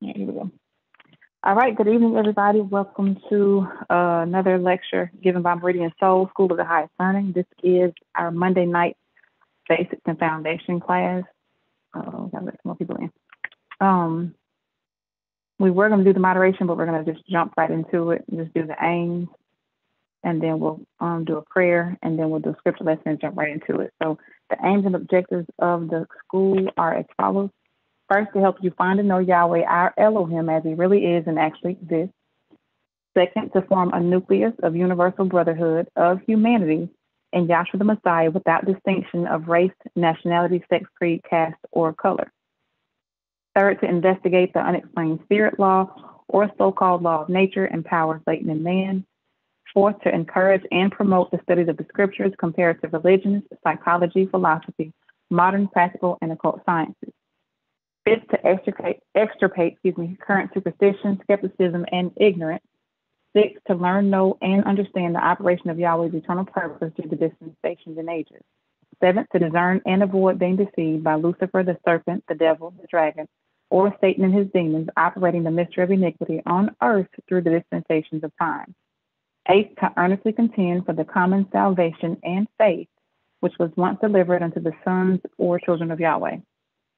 Yeah, here we go. All right, good evening, everybody. Welcome to uh, another lecture given by Meridian SOHL School of the Highest Learning. This is our Monday night basics and foundation class. Oh, gotta let some more people in. Um, we were going to do the moderation, but we're going to just jump right into it and just do the aims, and then we'll um, do a prayer, and then we'll do a scripture lesson and jump right into it. So the aims and objectives of the school are as follows. First, to help you find and know Yahweh, our Elohim, as he really is and actually exists. Second, to form a nucleus of universal brotherhood of humanity in Yahshua the Messiah without distinction of race, nationality, sex, creed, caste, or color. Third, to investigate the unexplained spirit law or so called law of nature and powers latent in man. Fourth, to encourage and promote the studies of the scriptures, comparative religions, psychology, philosophy, modern practical and occult sciences. Fifth, to extricate, extirpate excuse me, current superstition, skepticism, and ignorance. Six, to learn, know, and understand the operation of Yahweh's eternal purpose through the dispensations and ages. Seventh, to discern and avoid being deceived by Lucifer, the serpent, the devil, the dragon, or Satan and his demons operating the mystery of iniquity on earth through the dispensations of time. Eighth, to earnestly contend for the common salvation and faith which was once delivered unto the sons or children of Yahweh.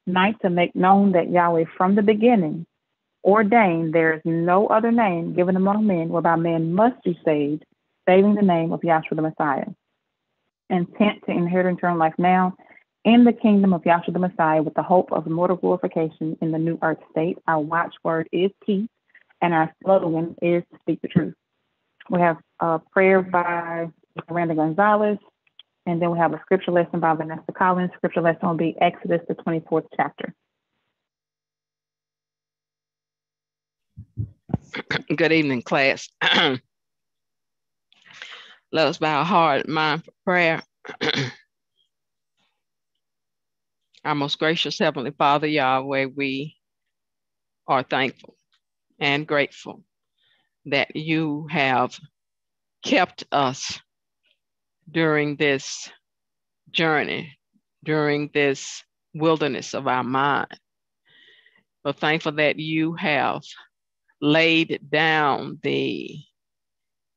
Ninth, to make known that Yahweh from the beginning ordained there is no other name given among men whereby men must be saved, saving the name of Yahshua the Messiah. Intent to inherit eternal life now in the kingdom of Yahshua the Messiah with the hope of immortal glorification in the new earth state. Our watchword is peace, and our slogan is to speak the truth. We have a prayer by Miranda Gonzalez, and then we have a scripture lesson by Vanessa Collins. Scripture lesson will be Exodus, the 24th chapter. Good evening, class. Let us bow our heart mind for prayer. our most gracious Heavenly Father, Yahweh, we are thankful and grateful that you have kept us during this journey, during this wilderness of our mind. But thankful that you have laid down the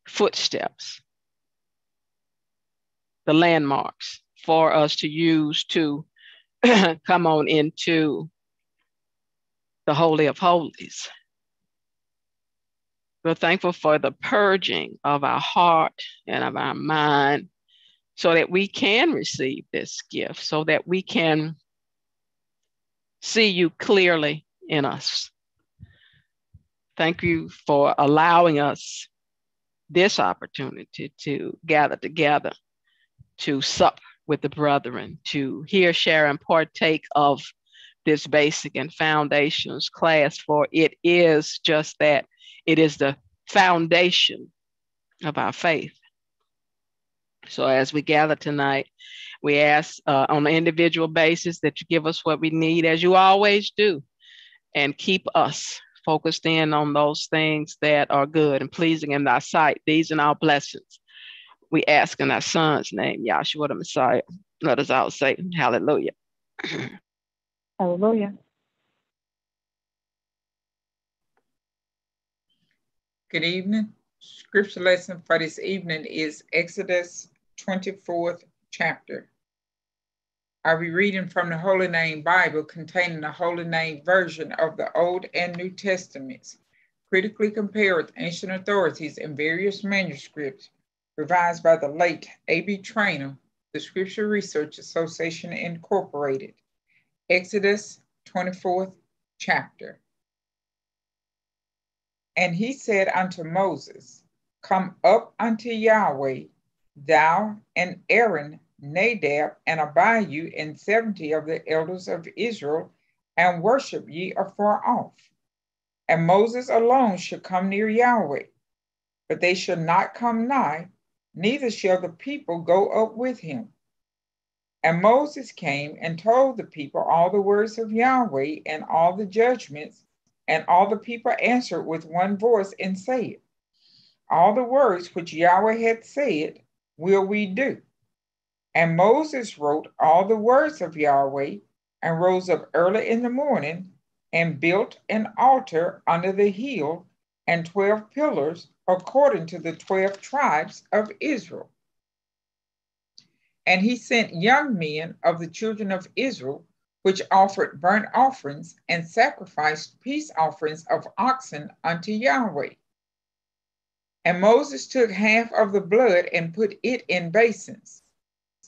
footsteps, the landmarks for us to use to come on into the Holy of Holies. We're thankful for the purging of our heart and of our mind so that we can receive this gift, so that we can see you clearly in us. Thank you for allowing us this opportunity to gather together, to sup with the brethren, to hear, share, and partake of this basic and foundations class, for it is just that it is the foundation of our faith. So as we gather tonight, we ask uh, on an individual basis that you give us what we need, as you always do, and keep us focused in on those things that are good and pleasing in thy sight. These and our blessings. We ask in our son's name, Yahshua the Messiah. Let us all say, Hallelujah. Hallelujah. Good evening. Scripture lesson for this evening is Exodus 24th chapter. I'll be reading from the Holy Name Bible containing the Holy Name version of the Old and New Testaments, critically compared with ancient authorities and various manuscripts revised by the late A.B. Traina, the Scripture Research Association Incorporated. Exodus 24th chapter. And he said unto Moses, Come up unto Yahweh thou and Aaron, Nadab, and Abihu, and seventy of the elders of Israel, and worship ye afar off. And Moses alone shall come near Yahweh, but they shall not come nigh, neither shall the people go up with him. And Moses came and told the people all the words of Yahweh and all the judgments, and all the people answered with one voice and said, All the words which Yahweh had said, will we do? And Moses wrote all the words of Yahweh and rose up early in the morning and built an altar under the hill and 12 pillars according to the 12 tribes of Israel. And he sent young men of the children of Israel, which offered burnt offerings and sacrificed peace offerings of oxen unto Yahweh. And Moses took half of the blood and put it in basins,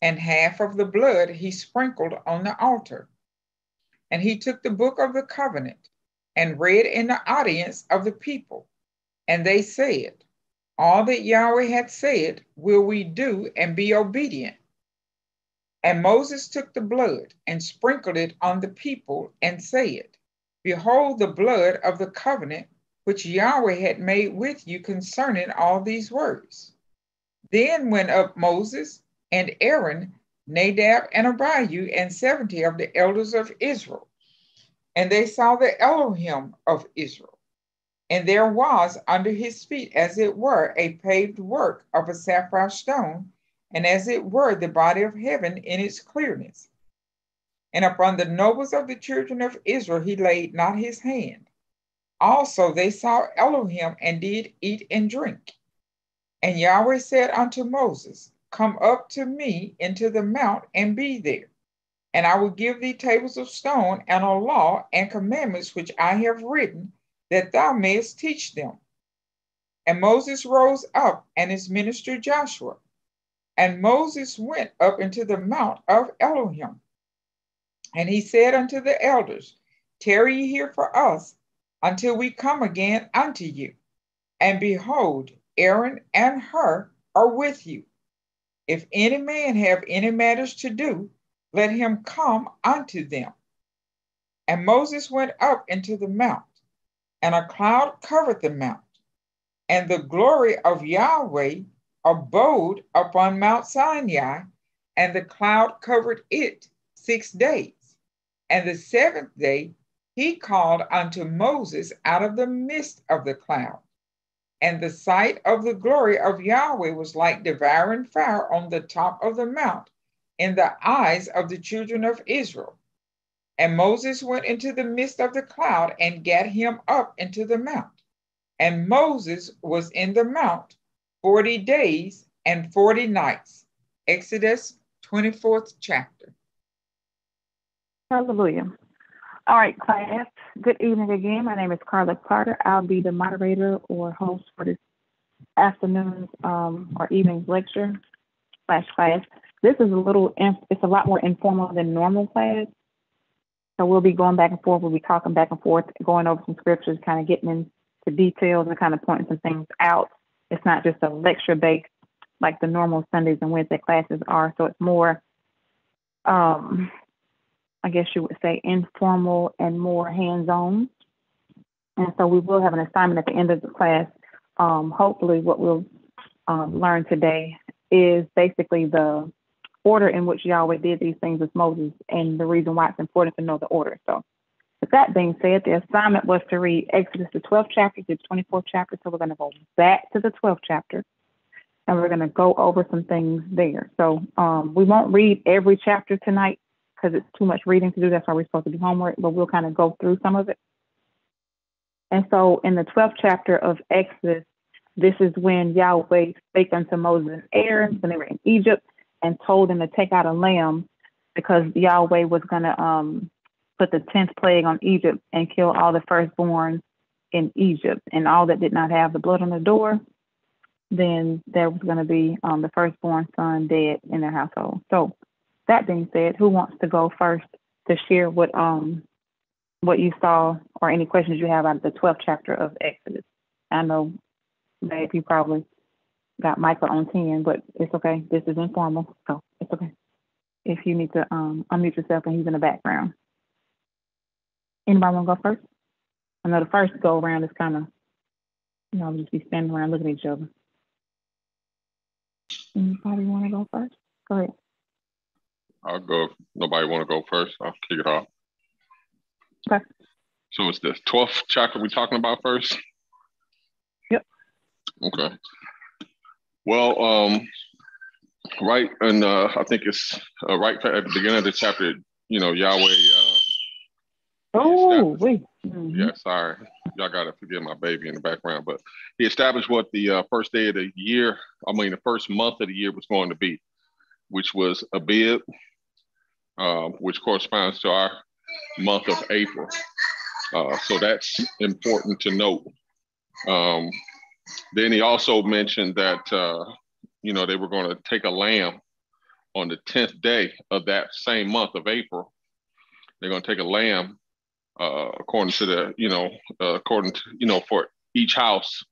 and half of the blood he sprinkled on the altar. And he took the book of the covenant and read in the audience of the people. And they said, All that Yahweh had said will we do and be obedient. And Moses took the blood and sprinkled it on the people and said, Behold the blood of the covenant which Yahweh had made with you concerning all these words. Then went up Moses and Aaron Nadab and Abihu, and 70 of the elders of Israel. And they saw the Elohim of Israel. And there was under his feet, as it were, a paved work of a sapphire stone, and as it were, the body of heaven in its clearness. And upon the nobles of the children of Israel he laid not his hand. Also they saw Elohim and did eat and drink. And Yahweh said unto Moses, Come up to me into the mount and be there. And I will give thee tables of stone and a law and commandments which I have written, that thou mayest teach them. And Moses rose up and his minister Joshua. And Moses went up into the mount of Elohim. And he said unto the elders, Tarry ye here for us until we come again unto you. And behold, Aaron and Hur are with you. If any man have any matters to do, let him come unto them. And Moses went up into the mount, and a cloud covered the mount, and the glory of Yahweh abode upon Mount Sinai, and the cloud covered it six days. And the seventh day he called unto Moses out of the midst of the cloud. And the sight of the glory of Yahweh was like devouring fire on the top of the mount in the eyes of the children of Israel. And Moses went into the midst of the cloud and gat him up into the mount. And Moses was in the mount 40 days and 40 nights. Exodus 24th chapter. Hallelujah. All right, class. Good evening again. My name is Carla Carter. I'll be the moderator or host for this afternoon's um, or evening's lecture slash class. This is a little, it's a lot more informal than normal class. So we'll be going back and forth. We'll be talking back and forth, going over some scriptures, kind of getting into details and kind of pointing some things out. It's not just a lecture based like the normal Sundays and Wednesday classes are. So it's more um, I guess you would say, informal and more hands-on. And so we will have an assignment at the end of the class. Um, hopefully, what we'll um, learn today is basically the order in which Yahweh did these things with Moses and the reason why it's important to know the order. So, with that being said, the assignment was to read Exodus, the 12th chapter to the 24th chapter. So, we're going to go back to the 12th chapter and we're going to go over some things there. So, um, we won't read every chapter tonight because it's too much reading to do. That's why we're supposed to do homework, but we'll kind of go through some of it. And so in the 12th chapter of Exodus, this is when Yahweh spake unto Moses and Aaron when they were in Egypt and told them to take out a lamb because Yahweh was going to um, put the 10th plague on Egypt and kill all the firstborn in Egypt and all that did not have the blood on the door, then there was going to be um, the firstborn son dead in their household. So that being said, who wants to go first to share what um what you saw or any questions you have out of the 12th chapter of Exodus? I know, babe, you probably got Michael on 10, but it's okay. This is informal, so it's okay. If you need to um, unmute yourself and he's in the background. Anybody want to go first? I know the first go around is kind of, you know, just be standing around looking at each other. Anybody want to go first? Go ahead. I'll go. if Nobody want to go first? I'll kick it off. Okay. So it's the 12th chapter we're talking about first? Yep. Okay. Well, um, right, and uh, I think it's uh, right at the beginning of the chapter, you know, Yahweh. Uh, Oh, wait. Mhm. Yeah, sorry. Y'all got to forgive my baby in the background, but he established what the uh, first day of the year, I mean, the first month of the year was going to be, which was Abib, um, which corresponds to our month of April. Uh, so that's important to note. Um, then he also mentioned that, uh, you know, they were going to take a lamb on the 10th day of that same month of April. They're going to take a lamb uh, according to the, you know, uh, according to, you know, for each house.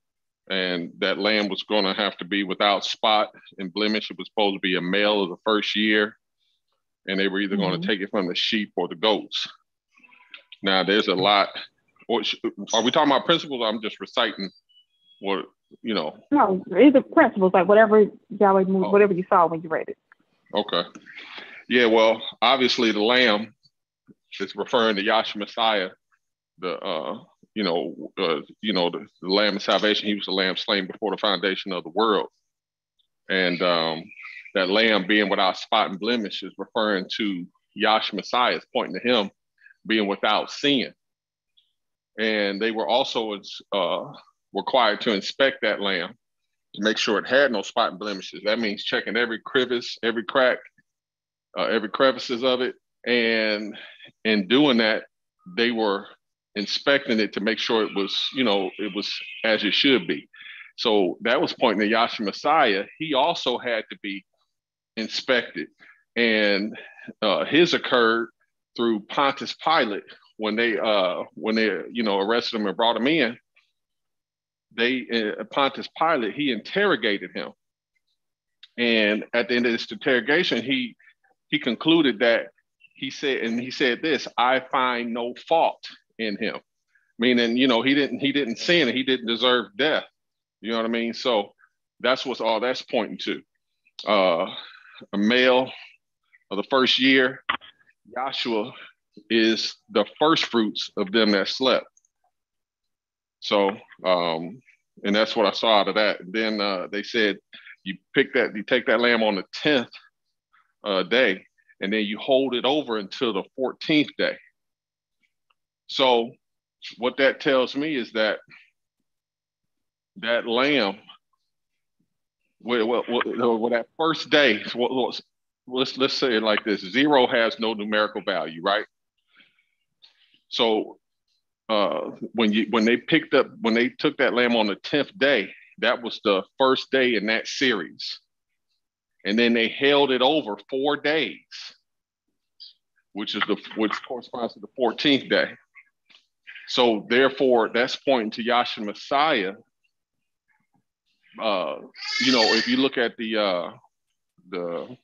And that lamb was going to have to be without spot and blemish. It was supposed to be a male of the first year. And they were either going Mhm. to take it from the sheep or the goats. Now, there's a lot. What, sh- are we talking about principles? I'm just reciting what, you know, No, either principles, like whatever Yahweh moved, Oh. whatever you saw when you read it. Okay. Yeah, well, obviously the lamb is referring to Yahshua Messiah, the uh, you know, uh, you know, the, the lamb of salvation. He was the lamb slain before the foundation of the world. And um, that lamb being without spot and blemish is referring to Yahshua Messiah, is pointing to him being without sin. And they were also uh, required to inspect that lamb to make sure it had no spot and blemishes. That means checking every crevice, every crack, uh, every crevices of it, and in doing that, they were inspecting it to make sure it was, you know, it was as it should be. So that was pointing to Yahshua Messiah. He also had to be inspected, and uh, his occurred through Pontius Pilate when they, uh, when they, you know, arrested him and brought him in they uh, Pontius Pilate he interrogated him, and at the end of this interrogation, he he concluded that he said, and he said this: "I find no fault in him," meaning you know he didn't he didn't sin, he didn't deserve death. You know what I mean? So that's what's all that's pointing to. Uh, a male of the first year, Yahshua is the first fruits of them that slept. So, um, and that's what I saw out of that. Then uh, they said you pick that, you take that lamb on the 10th uh, day, and then you hold it over until the 14th day. So, what that tells me is that that lamb, well, well, well, that first day, well, let's let's say it like this: zero has no numerical value, right? So uh, when you when they picked up when they took that lamb on the tenth day, that was the first day in that series, and then they held it over four days, which is the which corresponds to the fourteenth day. So therefore, that's pointing to Yahshua Messiah. Uh, you know, if you look at the uh, the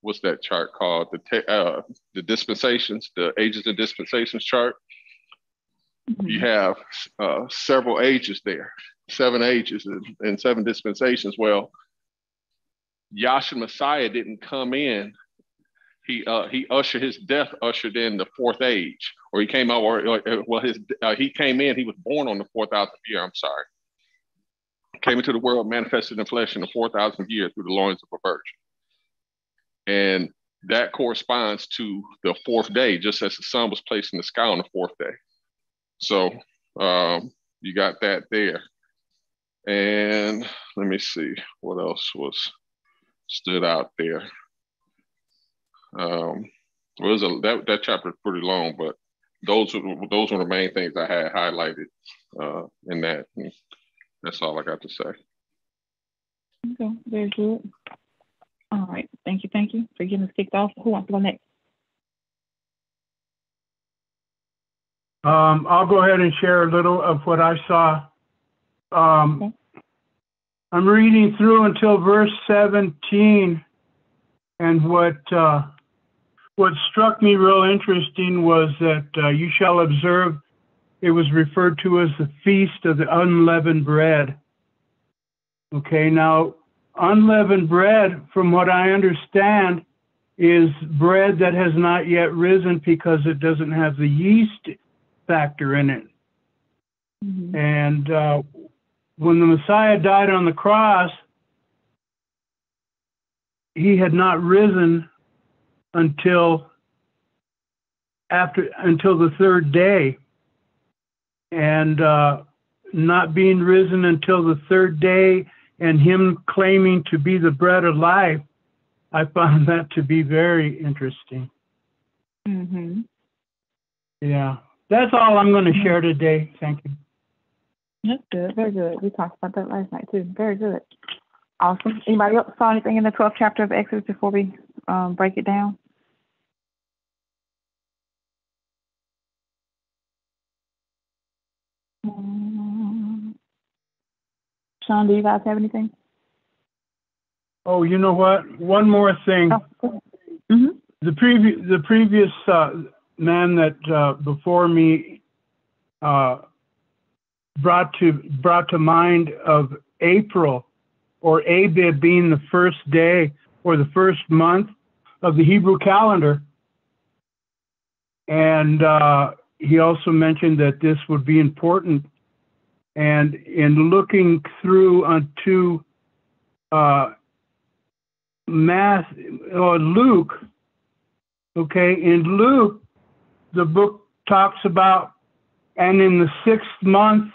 what's that chart called the te- uh, the dispensations, the ages and dispensations chart you have uh, several ages there, seven ages and, and seven dispensations. Well, Yahshua Messiah didn't come in. He uh, he ushered his death ushered in the fourth age, or he came out. Or, or well, his uh, he came in. He was born on the four thousandth year. I'm sorry. Came into the world, manifested in flesh in the four thousandth year through the loins of a virgin, and that corresponds to the fourth day, just as the sun was placed in the sky on the fourth day. So um, you got that there. And let me see what else was stood out there. Um, well, was a, that that chapter is pretty long, but those were those were the main things I had highlighted uh, in that. And that's all I got to say. Okay, very good. All right, thank you, thank you for getting us kicked off. Who wants to go next? Um, I'll go ahead and share a little of what I saw. Um, Okay. I'm reading through until verse 17, and what uh, what struck me real interesting was that uh, you shall observe. It was referred to as the feast of the unleavened bread. Okay, now unleavened bread, from what I understand, is bread that has not yet risen because it doesn't have the yeast factor in it. Mhm. And uh, when the Messiah died on the cross, he had not risen until after until the third day, and uh, not being risen until the third day, and him claiming to be the bread of life, I found that to be very interesting. Mm-hmm. Yeah, that's all I'm going to share today. Thank you. That's good. Very good. We talked about that last night too. Very good. Awesome. Anybody else saw anything in the 12th chapter of Exodus before we um, break it down? Sean, do you guys have anything? Oh, you know what? One more thing. Oh, mm-hmm. The previous the previous uh, man that uh, before me uh, brought to brought to mind of April or Abib being the first day or the first month of the Hebrew calendar. And uh, he also mentioned that this would be important. And in looking through unto uh, Math or Luke, okay, in Luke, the book talks about, and in the sixth month,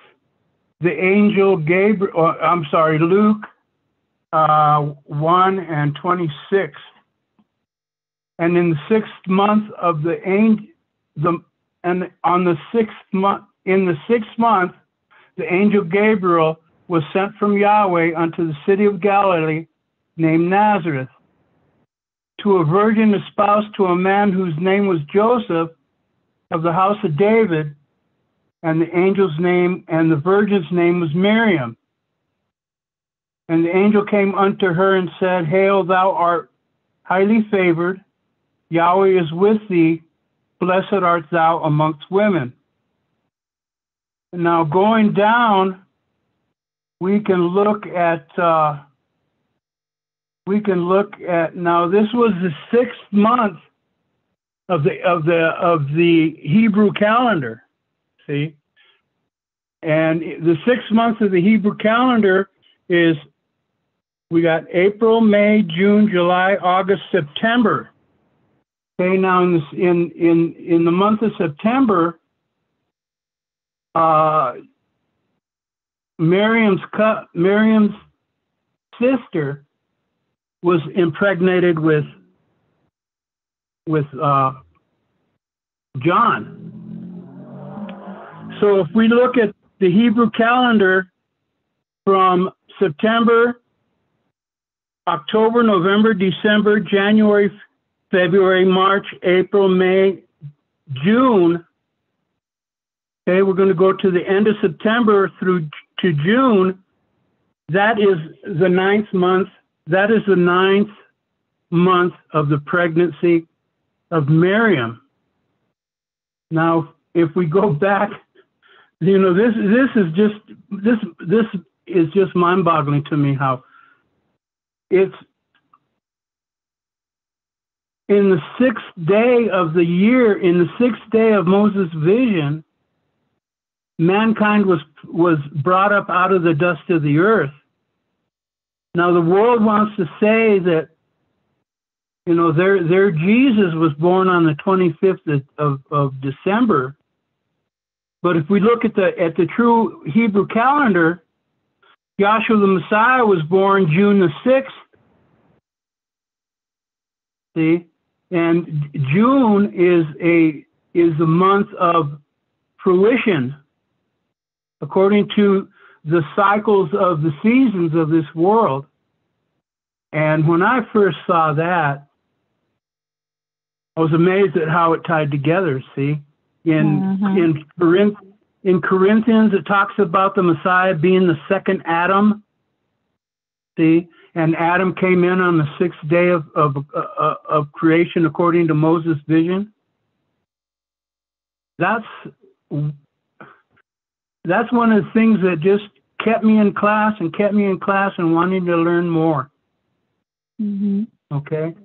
the angel Gabriel, or, I'm sorry, Luke uh, 1 and 26. And in the sixth month of the angel, the and on the sixth month, in the sixth month, the angel Gabriel was sent from Yahweh unto the city of Galilee named Nazareth to a virgin espoused to a man whose name was Joseph of the house of David, and the angel's name and the virgin's name was Miriam. And the angel came unto her and said, Hail, thou art highly favored, Yahweh is with thee, blessed art thou amongst women. Now, going down, we can look at, uh, we can look at, now this was the sixth month of the, of the, of the Hebrew calendar, see? And the sixth month of the Hebrew calendar is we got April, May, June, July, August, September. Okay, now in in in in the month of September, uh, Miriam's cu- Miriam's sister was impregnated with with uh, John. So if we look at the Hebrew calendar from September October, November, December, January, February, March, April, May, June. Okay, we're going to go to the end of September through to June. That is the ninth month. That is the ninth month of the pregnancy of Miriam. Now, if we go back, you know, this this is just this this is just mind-boggling to me how it's in the sixth day of the year, in the sixth day of Moses' vision, mankind was was brought up out of the dust of the earth. Now the world wants to say that you know their their Jesus was born on the 25th of, of December. But if we look at the at the true Hebrew calendar, Yahshua the Messiah was born June the 6th. See? And June is a is the month of fruition according to the cycles of the seasons of this world. And when I first saw that, I was amazed at how it tied together. See, in mm-hmm. in Corinth, in Corinthians, it talks about the Messiah being the second Adam. See, and Adam came in on the sixth day of, of, uh, of creation according to Moses' vision. That's that's one of the things that just kept me in class and kept me in class and wanting to learn more. Mm-hmm. Okay,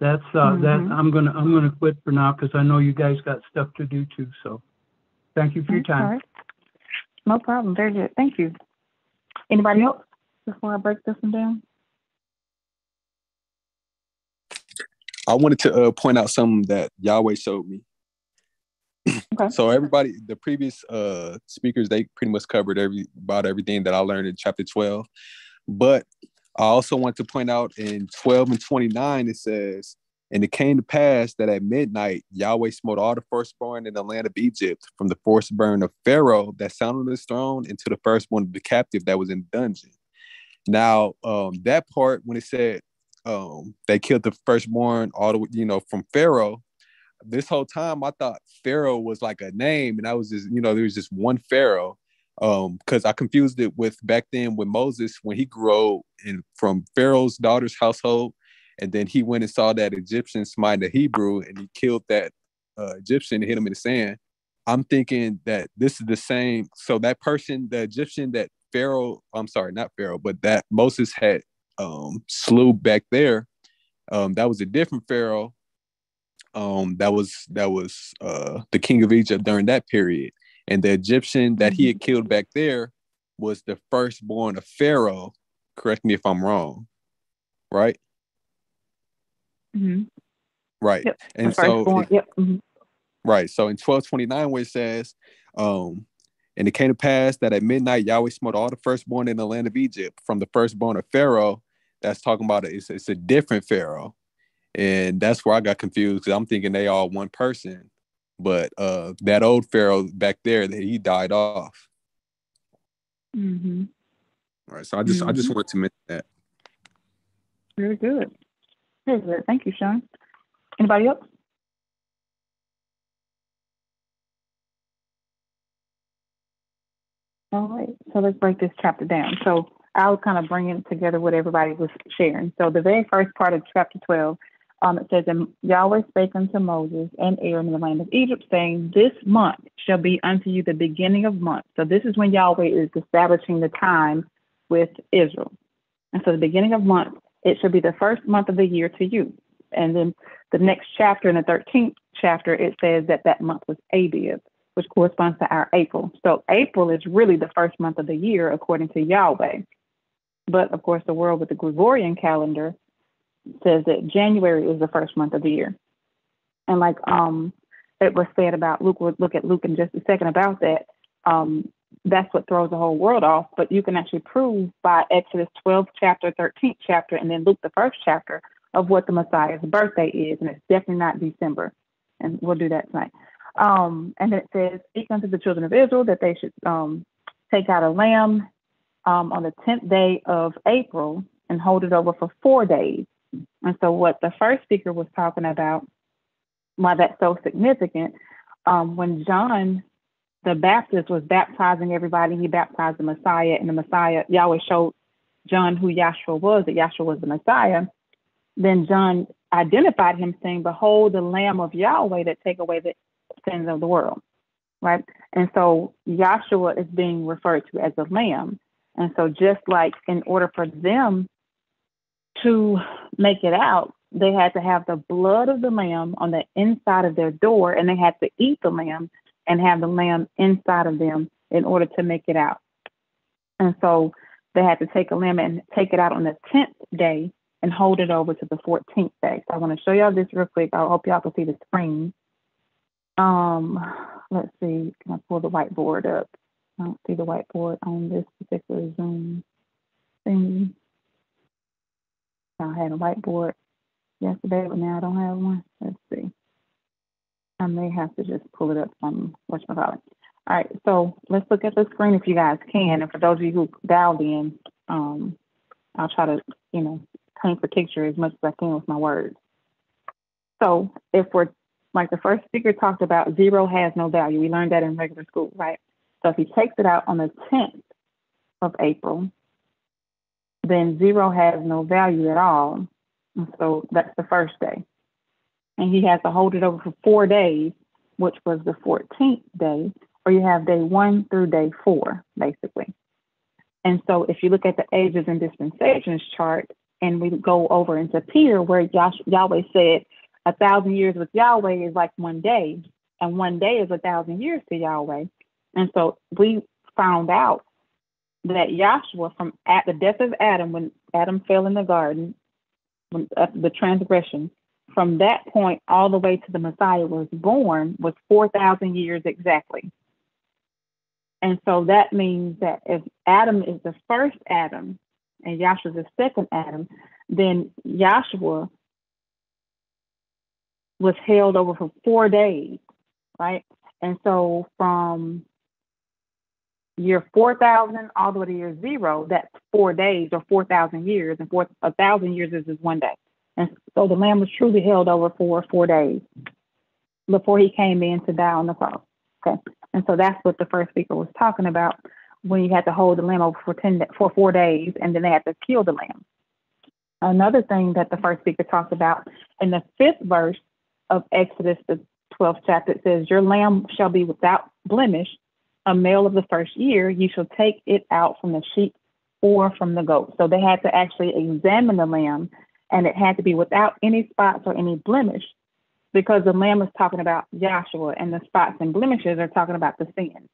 that's uh, mm-hmm. that. I'm gonna I'm gonna quit for now because I know you guys got stuff to do too. So, thank you for your time. Right. No problem. Very good. Thank you. Anybody else before I break this one down? I wanted to uh, point out something that Yahweh showed me. Okay. So everybody, the previous uh speakers, they pretty much covered every about everything that I learned in chapter 12. But I also want to point out in 12 and 29, it says, and it came to pass that at midnight Yahweh smote all the firstborn in the land of Egypt, from the firstborn of Pharaoh that sat on his throne, into the firstborn of the captive that was in the dungeon. Now, um, that part when it said um, they killed the firstborn, all the you know from Pharaoh. This whole time, I thought Pharaoh was like a name, and I was just you know there was just one Pharaoh. Um, because I confused it with back then with Moses when he grew up in from Pharaoh's daughter's household and then he went and saw that Egyptian smite the Hebrew and he killed that uh, Egyptian and hit him in the sand. I'm thinking that this is the same. So that person, the Egyptian that Pharaoh, I'm sorry, not Pharaoh, but that Moses had um, slew back there, um, that was a different Pharaoh. Um, that was that was uh, the king of Egypt during that period, and the Egyptian that he had mm-hmm. killed back there was the firstborn of Pharaoh. Correct me if I'm wrong, right? Mm-hmm. Right. Yep. And so, yep. Mm-hmm. right. So in 1229, where it says, um, and it came to pass that at midnight Yahweh smote all the firstborn in the land of Egypt from the firstborn of Pharaoh. That's talking about it. It's, it's a different Pharaoh. And that's where I got confused because I'm thinking they all one person. But uh, that old Pharaoh back there, that he died off. Mm-hmm. All right. So I just mm-hmm. I just mm-hmm. wanted to mention that. Very good. Very good. Thank you, Sean. Anybody else? All right, so let's break this chapter down. So I'll kind of bring it together what everybody was sharing. So the very first part of chapter 12, um, it says, And Yahweh spake unto Moses and Aaron in the land of Egypt, saying, This month shall be unto you the beginning of months. So this is when Yahweh is establishing the time with Israel. And so the beginning of month, it should be the first month of the year to you. And then the next chapter, in the 13th chapter, it says that that month was Abib, which corresponds to our April. So April is really the first month of the year, according to Yahweh. But of course, the world with the Gregorian calendar says that January is the first month of the year. And like um, it was said about Luke, we'll look at Luke in just a second about that. Um, that's what throws the whole world off. But you can actually prove by Exodus 12 chapter, 13th chapter, and then Luke the first chapter of what the Messiah's birthday is, and it's definitely not December. And we'll do that tonight. Um, and it says, Speak unto the children of Israel that they should um, take out a lamb um, on the 10th day of April and hold it over for four days. And so, what the first speaker was talking about, why that's so significant, um, when John the Baptist was baptizing everybody. He baptized the Messiah, and the Messiah, Yahweh showed John who Yahshua was, that Yahshua was the Messiah. Then John identified him, saying, Behold, the Lamb of Yahweh that take away the sins of the world. Right? And so Yahshua is being referred to as a lamb. And so, just like in order for them to make it out, they had to have the blood of the lamb on the inside of their door, and they had to eat the lamb and have the lamb inside of them in order to make it out. And so they had to take a lamb and take it out on the 10th day and hold it over to the 14th day. So I want to show y'all this real quick. I hope y'all can see the screen. Um, let's see, can I pull the whiteboard up? I don't see the whiteboard on this particular Zoom thing. I had a whiteboard yesterday, but now I don't have one. Let's see. I may have to just pull it up from whatchamacallit. All right, so let's look at the screen if you guys can. And for those of you who dialed in, um, I'll try to, you know, paint the picture as much as I can with my words. So if we're, like the first speaker talked about, zero has no value. We learned that in regular school, right? So if he takes it out on the 10th of April, then zero has no value at all. And so that's the first day and he has to hold it over for four days, which was the 14th day, or you have day one through day four, basically. And so if you look at the ages and dispensations chart, and we go over into Peter, where Yahweh said, a thousand years with Yahweh is like one day, and one day is a thousand years to Yahweh. And so we found out that Yahshua, from at the death of Adam, when Adam fell in the garden, when, uh, the transgression, from that point all the way to the Messiah was born was 4,000 years exactly. And so that means that if Adam is the first Adam and Yahshua is the second Adam, then Yahshua was held over for four days, right? And so from year 4,000 all the way to year zero, that's four days or 4,000 years, and four, a thousand years is just one day. And so the lamb was truly held over for four days before he came in to die on the cross. Okay. And so that's what the first speaker was talking about when you had to hold the lamb over for 10 for four days and then they had to kill the lamb. Another thing that the first speaker talked about in the fifth verse of Exodus, the 12th chapter, it says, Your lamb shall be without blemish, a male of the first year. You shall take it out from the sheep or from the goat. So they had to actually examine the lamb and it had to be without any spots or any blemish because the lamb is talking about Yahshua and the spots and blemishes are talking about the sin.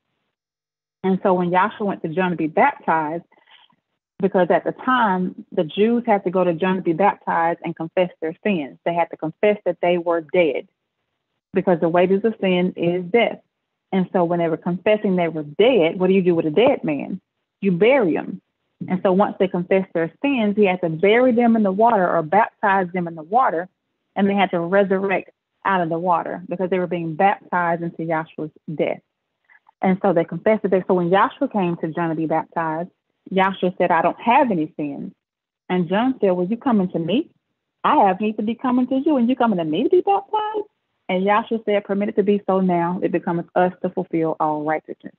And so when Yahshua went to John to be baptized, because at the time the Jews had to go to John to be baptized and confess their sins. They had to confess that they were dead because the wages of sin is death. And so when they were confessing they were dead, what do you do with a dead man? You bury him. And so once they confessed their sins, he had to bury them in the water or baptize them in the water, and they had to resurrect out of the water because they were being baptized into Yahshua's death. And so they confessed it. So when Yahshua came to John to be baptized, Yahshua said, I don't have any sins. And John said, Well, you coming to me? I have need to be coming to you, and you coming to me to be baptized? And Yahshua said, Permit it to be so now, it becomes us to fulfill all righteousness.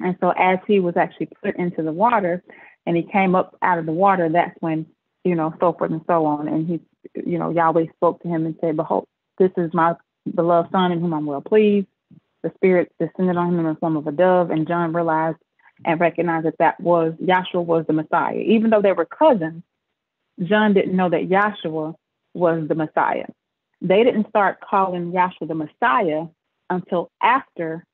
And so as he was actually put into the water and he came up out of the water, that's when, you know, so forth and so on. And he, you know, Yahweh spoke to him and said, Behold, this is my beloved son in whom I'm well pleased. The spirit descended on him in the form of a dove, and John realized and recognized that that was Yahshua was the Messiah. Even though they were cousins, John didn't know that Yahshua was the Messiah. They didn't start calling Yahshua the Messiah until after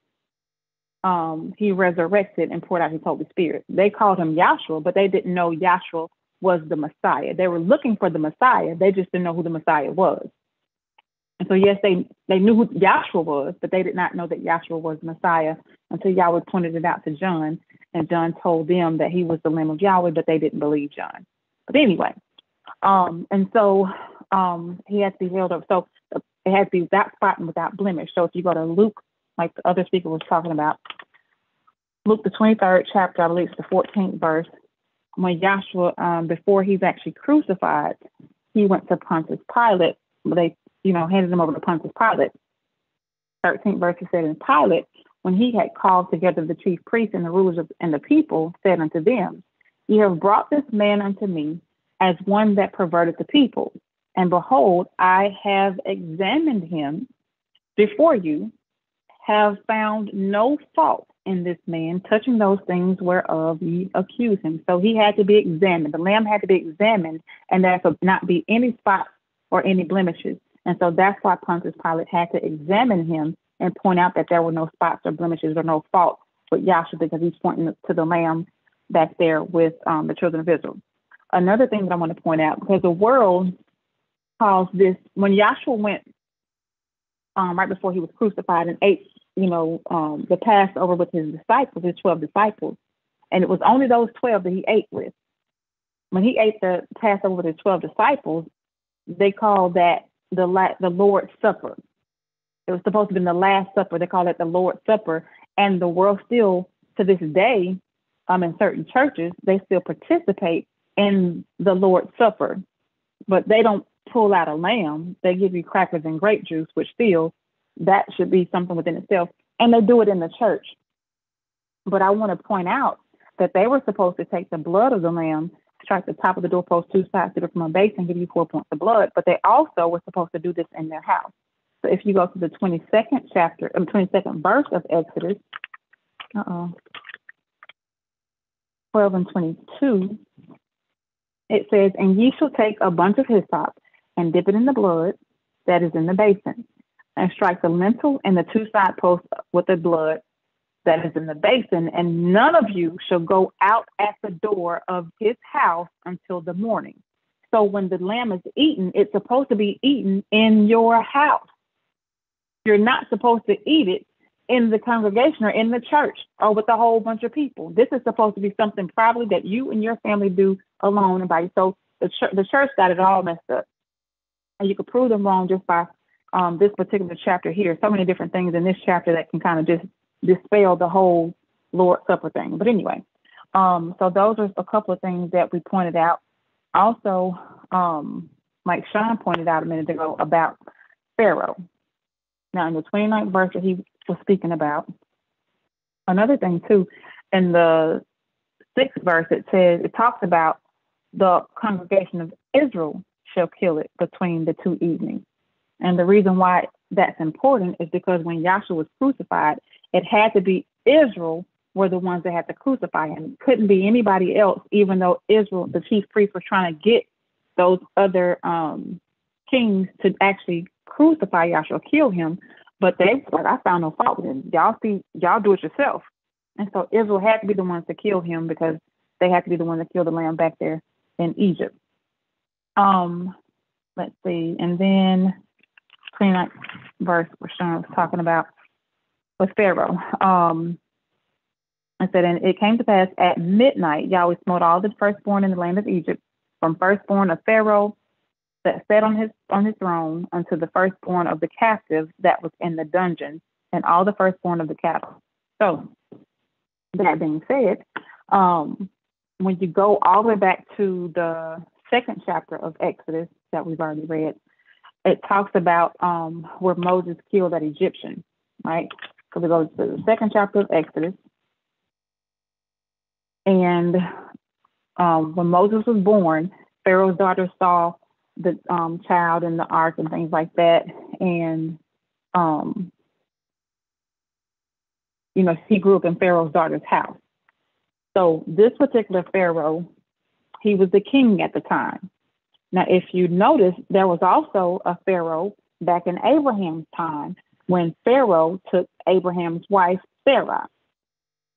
um, he resurrected and poured out his Holy Spirit. They called him Yahshua, but they didn't know Yahshua was the Messiah. They were looking for the Messiah. They just didn't know who the Messiah was. And so, yes, they, they knew who Yahshua was, but they did not know that Yahshua was Messiah until Yahweh pointed it out to John. And John told them that he was the Lamb of Yahweh, but they didn't believe John. But anyway, um, and so um, he had to be held up. So it had to be without spot and without blemish. So if you go to Luke, like the other speaker was talking about, Luke the 23rd chapter, I believe it's the 14th verse, when Yahshua, um, before he's actually crucified, he went to Pontius Pilate. They you know, handed him over to Pontius Pilate. 13th verse he said, And Pilate, when he had called together the chief priests and the rulers of, and the people, said unto them, Ye have brought this man unto me as one that perverted the people. And behold, I have examined him before you, have found no fault in this man touching those things whereof ye accuse him. So he had to be examined. The lamb had to be examined, and there could not be any spots or any blemishes. And so that's why Pontius Pilate had to examine him and point out that there were no spots or blemishes or no fault with Yahshua because he's pointing to the lamb that's there with um, the children of Israel. Another thing that I want to point out, because the world this, when Yahshua went um, right before he was crucified and ate, you know, um, the Passover with his disciples, his 12 disciples, and it was only those 12 that he ate with. When he ate the Passover with his 12 disciples, they called that the la- the Lord's Supper. It was supposed to be the Last Supper. They call it the Lord's Supper, and the world still to this day, um, in certain churches, they still participate in the Lord's Supper, but they don't pull out a lamb. They give you crackers and grape juice, which still that should be something within itself, and they do it in the church. But I want to point out that they were supposed to take the blood of the lamb strike the top of the doorpost two sides to it from a base and give you four points of blood. But they also were supposed to do this in their house. So if you go to the 22nd chapter, um, 22nd verse of Exodus, uh-oh, 12 and 22, it says, And ye shall take a bunch of hyssop and dip it in the blood that is in the basin, and strike the lintel and the two side posts with the blood that is in the basin, and none of you shall go out at the door of his house until the morning. So when the lamb is eaten, it's supposed to be eaten in your house. You're not supposed to eat it in the congregation or in the church or with a whole bunch of people. This is supposed to be something probably that you and your family do alone and by so the church the church got it all messed up. And you could prove them wrong just by um, this particular chapter here. So many different things in this chapter that can kind of just dispel the whole Lord's Supper thing. But anyway, um, so those are a couple of things that we pointed out. Also, um, like Sean pointed out a minute ago about Pharaoh. Now, in the 29th verse that he was speaking about, another thing too, in the sixth verse, it says, it talks about the congregation of Israel shall kill it between the two evenings. And the reason why that's important is because when Yahshua was crucified, it had to be Israel were the ones that had to crucify him. It couldn't be anybody else, even though Israel, the chief priest, was trying to get those other um, kings to actually crucify Yahshua, kill him. But they like, I found no fault with him. Y'all see, y'all do it yourself. And so Israel had to be the ones to kill him because they had to be the one to kill the lamb back there in Egypt. Um, let's see, and then 29th verse where Sean was talking about with Pharaoh. Um, I said, and it came to pass at midnight, Yahweh smote all the firstborn in the land of Egypt, from firstborn of Pharaoh that sat on his on his throne unto the firstborn of the captive that was in the dungeon, and all the firstborn of the cattle. So, that being said, um, when you go all the way back to the second chapter of Exodus that we've already read, it talks about um, where Moses killed that Egyptian, right? So we go to the second chapter of Exodus. And um, when Moses was born, Pharaoh's daughter saw the um, child in the ark and things like that. And, um, you know, she grew up in Pharaoh's daughter's house. So this particular Pharaoh, he was the king at the time. Now, if you notice, there was also a Pharaoh back in Abraham's time when Pharaoh took Abraham's wife, Sarah,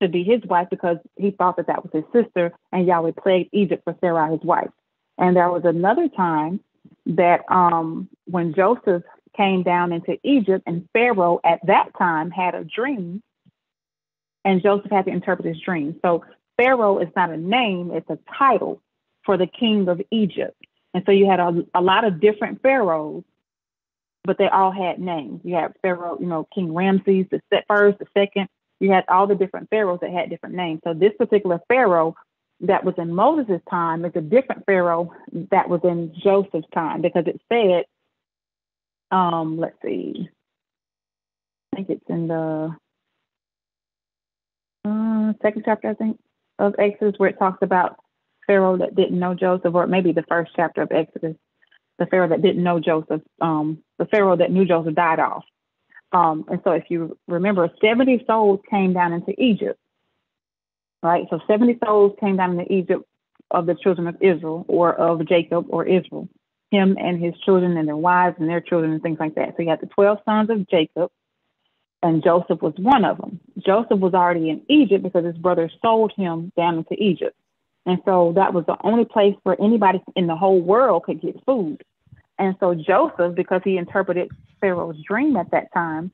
to be his wife because he thought that that was his sister, and Yahweh plagued Egypt for Sarah, his wife. And there was another time that um, when Joseph came down into Egypt, and Pharaoh at that time had a dream, and Joseph had to interpret his dream. So Pharaoh is not a name, it's a title for the king of Egypt. And so you had a, a lot of different pharaohs, but they all had names. You had Pharaoh, you know, King Ramses, the first, the second. You had all the different pharaohs that had different names. So this particular pharaoh that was in Moses' time is a different pharaoh that was in Joseph's time because it said, um, let's see, I think it's in the uh, second chapter, I think, of Exodus, where it talks about Pharaoh that didn't know Joseph, or maybe the first chapter of Exodus, the Pharaoh that didn't know Joseph, um, the Pharaoh that knew Joseph died off. Um, and so if you remember, 70 souls came down into Egypt, right? So 70 souls came down into Egypt of the children of Israel or of Jacob or Israel, him and his children and their wives and their children and things like that. So you had the 12 sons of Jacob, and Joseph was one of them. Joseph was already in Egypt because his brother sold him down into Egypt. And so that was the only place where anybody in the whole world could get food. And so Joseph, because he interpreted Pharaoh's dream at that time,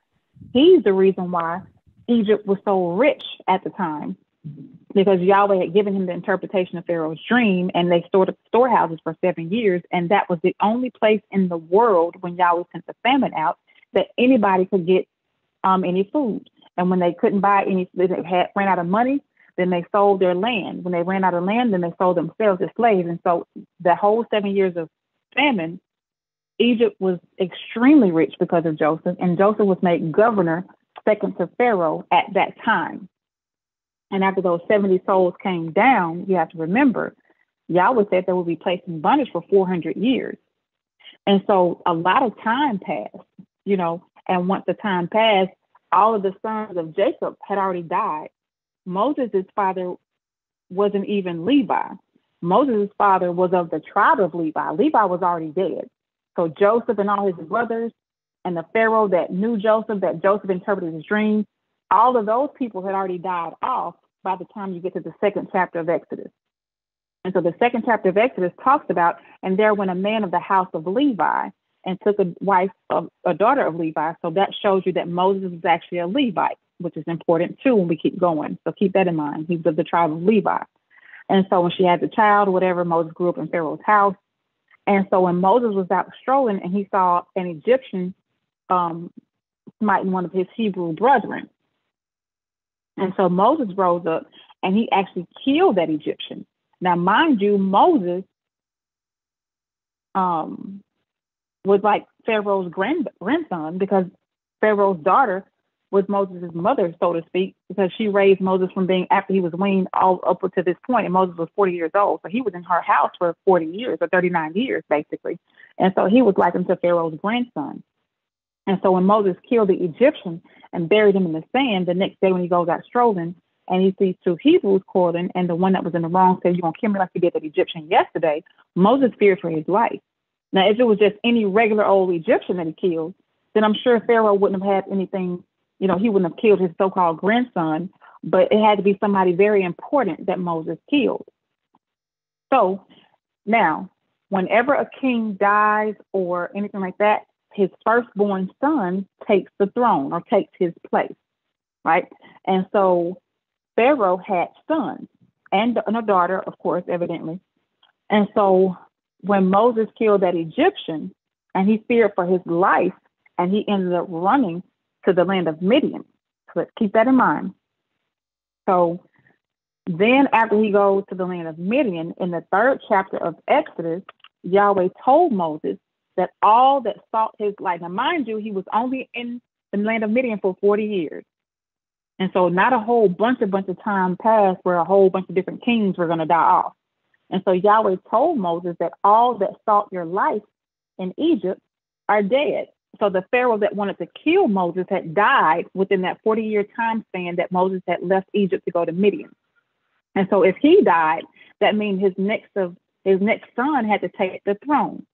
he's the reason why Egypt was so rich at the time. Because Yahweh had given him the interpretation of Pharaoh's dream, and they stored up storehouses for seven years. And that was the only place in the world when Yahweh sent the famine out that anybody could get um, any food. And when they couldn't buy any, they had ran out of money, then they sold their land. When they ran out of land, then they sold themselves as slaves. And so the whole seven years of famine, Egypt was extremely rich because of Joseph, and Joseph was made governor second to Pharaoh at that time. And after those 70 souls came down, you have to remember, Yahweh said they would be placed in bondage for 400 years. And so a lot of time passed, you know, and once the time passed, all of the sons of Jacob had already died. Moses' father wasn't even Levi. Moses' father was of the tribe of Levi. Levi was already dead. So Joseph and all his brothers and the Pharaoh that knew Joseph, that Joseph interpreted his dream, all of those people had already died off by the time you get to the second chapter of Exodus. And so the second chapter of Exodus talks about, and there went a man of the house of Levi and took a wife, of, a daughter of Levi. So that shows you that Moses was actually a Levite, which is important too when we keep going. So keep that in mind. He's of the tribe of Levi. And so when she had the child, whatever, Moses grew up in Pharaoh's house. And so when Moses was out strolling and he saw an Egyptian um, smiting one of his Hebrew brethren. And so Moses rose up and he actually killed that Egyptian. Now, mind you, Moses um, was like Pharaoh's grand, grandson because Pharaoh's daughter was Moses' mother, so to speak, because she raised Moses from being after he was weaned all up to this point, and Moses was 40 years old. So he was in her house for 40 years or 39 years, basically. And so he was like him to Pharaoh's grandson. And so when Moses killed the Egyptian and buried him in the sand, the next day when he goes out strolling and he sees two Hebrews quarreling, and the one that was in the wrong said, You're going to kill me like you did that Egyptian yesterday, Moses feared for his life. Now, if it was just any regular old Egyptian that he killed, then I'm sure Pharaoh wouldn't have had anything, you know, he wouldn't have killed his so called grandson, but it had to be somebody very important that Moses killed. So now, whenever a king dies or anything like that, his firstborn son takes the throne or takes his place, right? And so Pharaoh had sons and, and a daughter, of course, evidently. And so when Moses killed that Egyptian and he feared for his life and he ended up running to the land of Midian. So let's keep that in mind. So then after he goes to the land of Midian, in the third chapter of Exodus, Yahweh told Moses that all that sought his life, now mind you, he was only in the land of Midian for 40 years. And so not a whole bunch, a bunch of time passed where a whole bunch of different kings were going to die off. And so Yahweh told Moses that all that sought your life in Egypt are dead. So the Pharaoh that wanted to kill Moses had died within that 40 year time span that Moses had left Egypt to go to Midian. And so if he died, that means his next of his next son had to take the throne.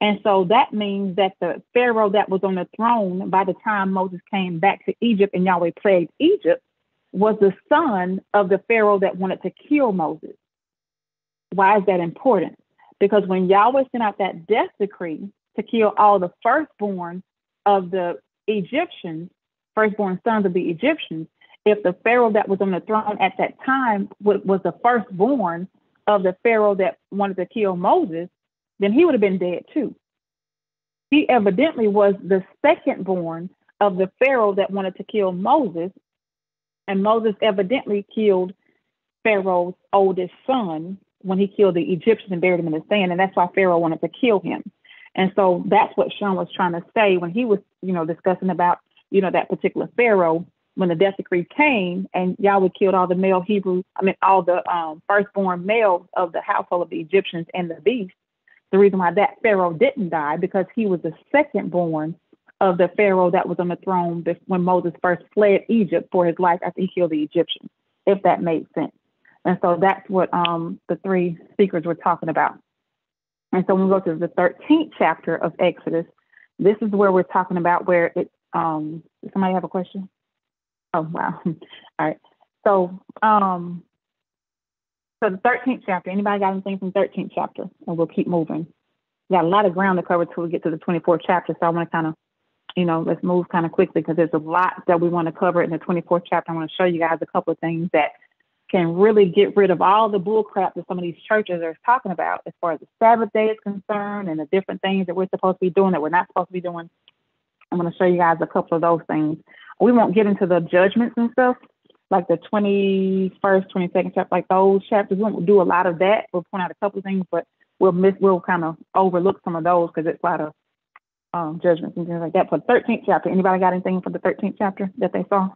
And so that means that the Pharaoh that was on the throne by the time Moses came back to Egypt and Yahweh plagued Egypt was the son of the Pharaoh that wanted to kill Moses. Why is that important? Because when Yahweh sent out that death decree to kill all the firstborn of the Egyptians, firstborn sons of the Egyptians, if the Pharaoh that was on the throne at that time was the firstborn of the Pharaoh that wanted to kill Moses, then he would have been dead too. He evidently was the second born of the Pharaoh that wanted to kill Moses, and Moses evidently killed Pharaoh's oldest son when he killed the Egyptians and buried him in the sand, and that's why Pharaoh wanted to kill him. And so that's what Sean was trying to say when he was, you know, discussing about, you know, that particular Pharaoh when the death decree came and Yahweh killed all the male Hebrew, I mean, all the um, firstborn males of the household of the Egyptians and the beast. The reason why that Pharaoh didn't die because he was the second born of the Pharaoh that was on the throne when Moses first fled Egypt for his life after he killed the Egyptians, if that made sense. And so that's what um, the three speakers were talking about. And so when we go to the 13th chapter of Exodus, this is where we're talking about where it, um, somebody have a question? Oh, wow. All right. So, um, so the 13th chapter, anybody got anything from 13th chapter? And we'll keep moving. We got a lot of ground to cover till we get to the 24th chapter. So I want to kind of, you know, let's move kind of quickly because there's a lot that we want to cover in the 24th chapter. I want to show you guys a couple of things that can really get rid of all the bull crap that some of these churches are talking about as far as the Sabbath day is concerned and the different things that we're supposed to be doing that we're not supposed to be doing. I'm going to show you guys a couple of those things. We won't get into the judgments and stuff, like the 21st, 22nd chapter, like those chapters. We won't do a lot of that. We'll point out a couple of things, but we'll miss, we'll kind of overlook some of those because it's a lot of um, judgments and things like that. For the 13th chapter, anybody got anything for the 13th chapter that they saw?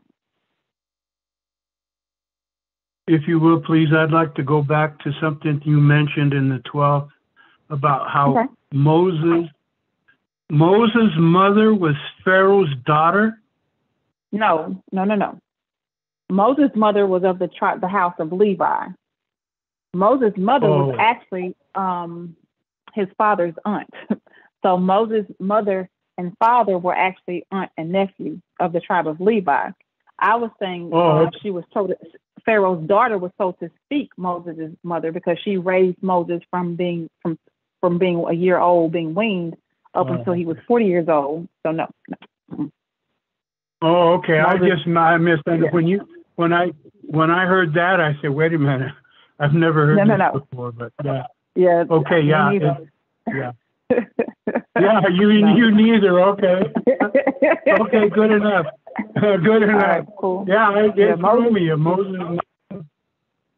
If you will, please, I'd like to go back to something you mentioned in the 12th about how okay. Moses Moses' mother was Pharaoh's daughter? No, no, no, no. Moses' mother was of the tribe, the house of Levi. Moses' mother oh. was actually um, his father's aunt. so Moses' mother and father were actually aunt and nephew of the tribe of Levi. I was saying oh. uh, she was totally Pharaoh's daughter was so to speak Moses' mother because she raised Moses from being from from being a year old, being weaned, up Oh. until he was 40 years old. So no, no. Oh, okay. I just I missed that. Yeah. When you when I when I heard that, I said, wait a minute. I've never heard No, no, this no. before, but yeah, Yeah. Okay, yeah, neither. yeah, yeah. You you neither. Okay, okay. Good enough. good All right, enough. cool. Yeah, I it Yeah, Moses- me. Moses.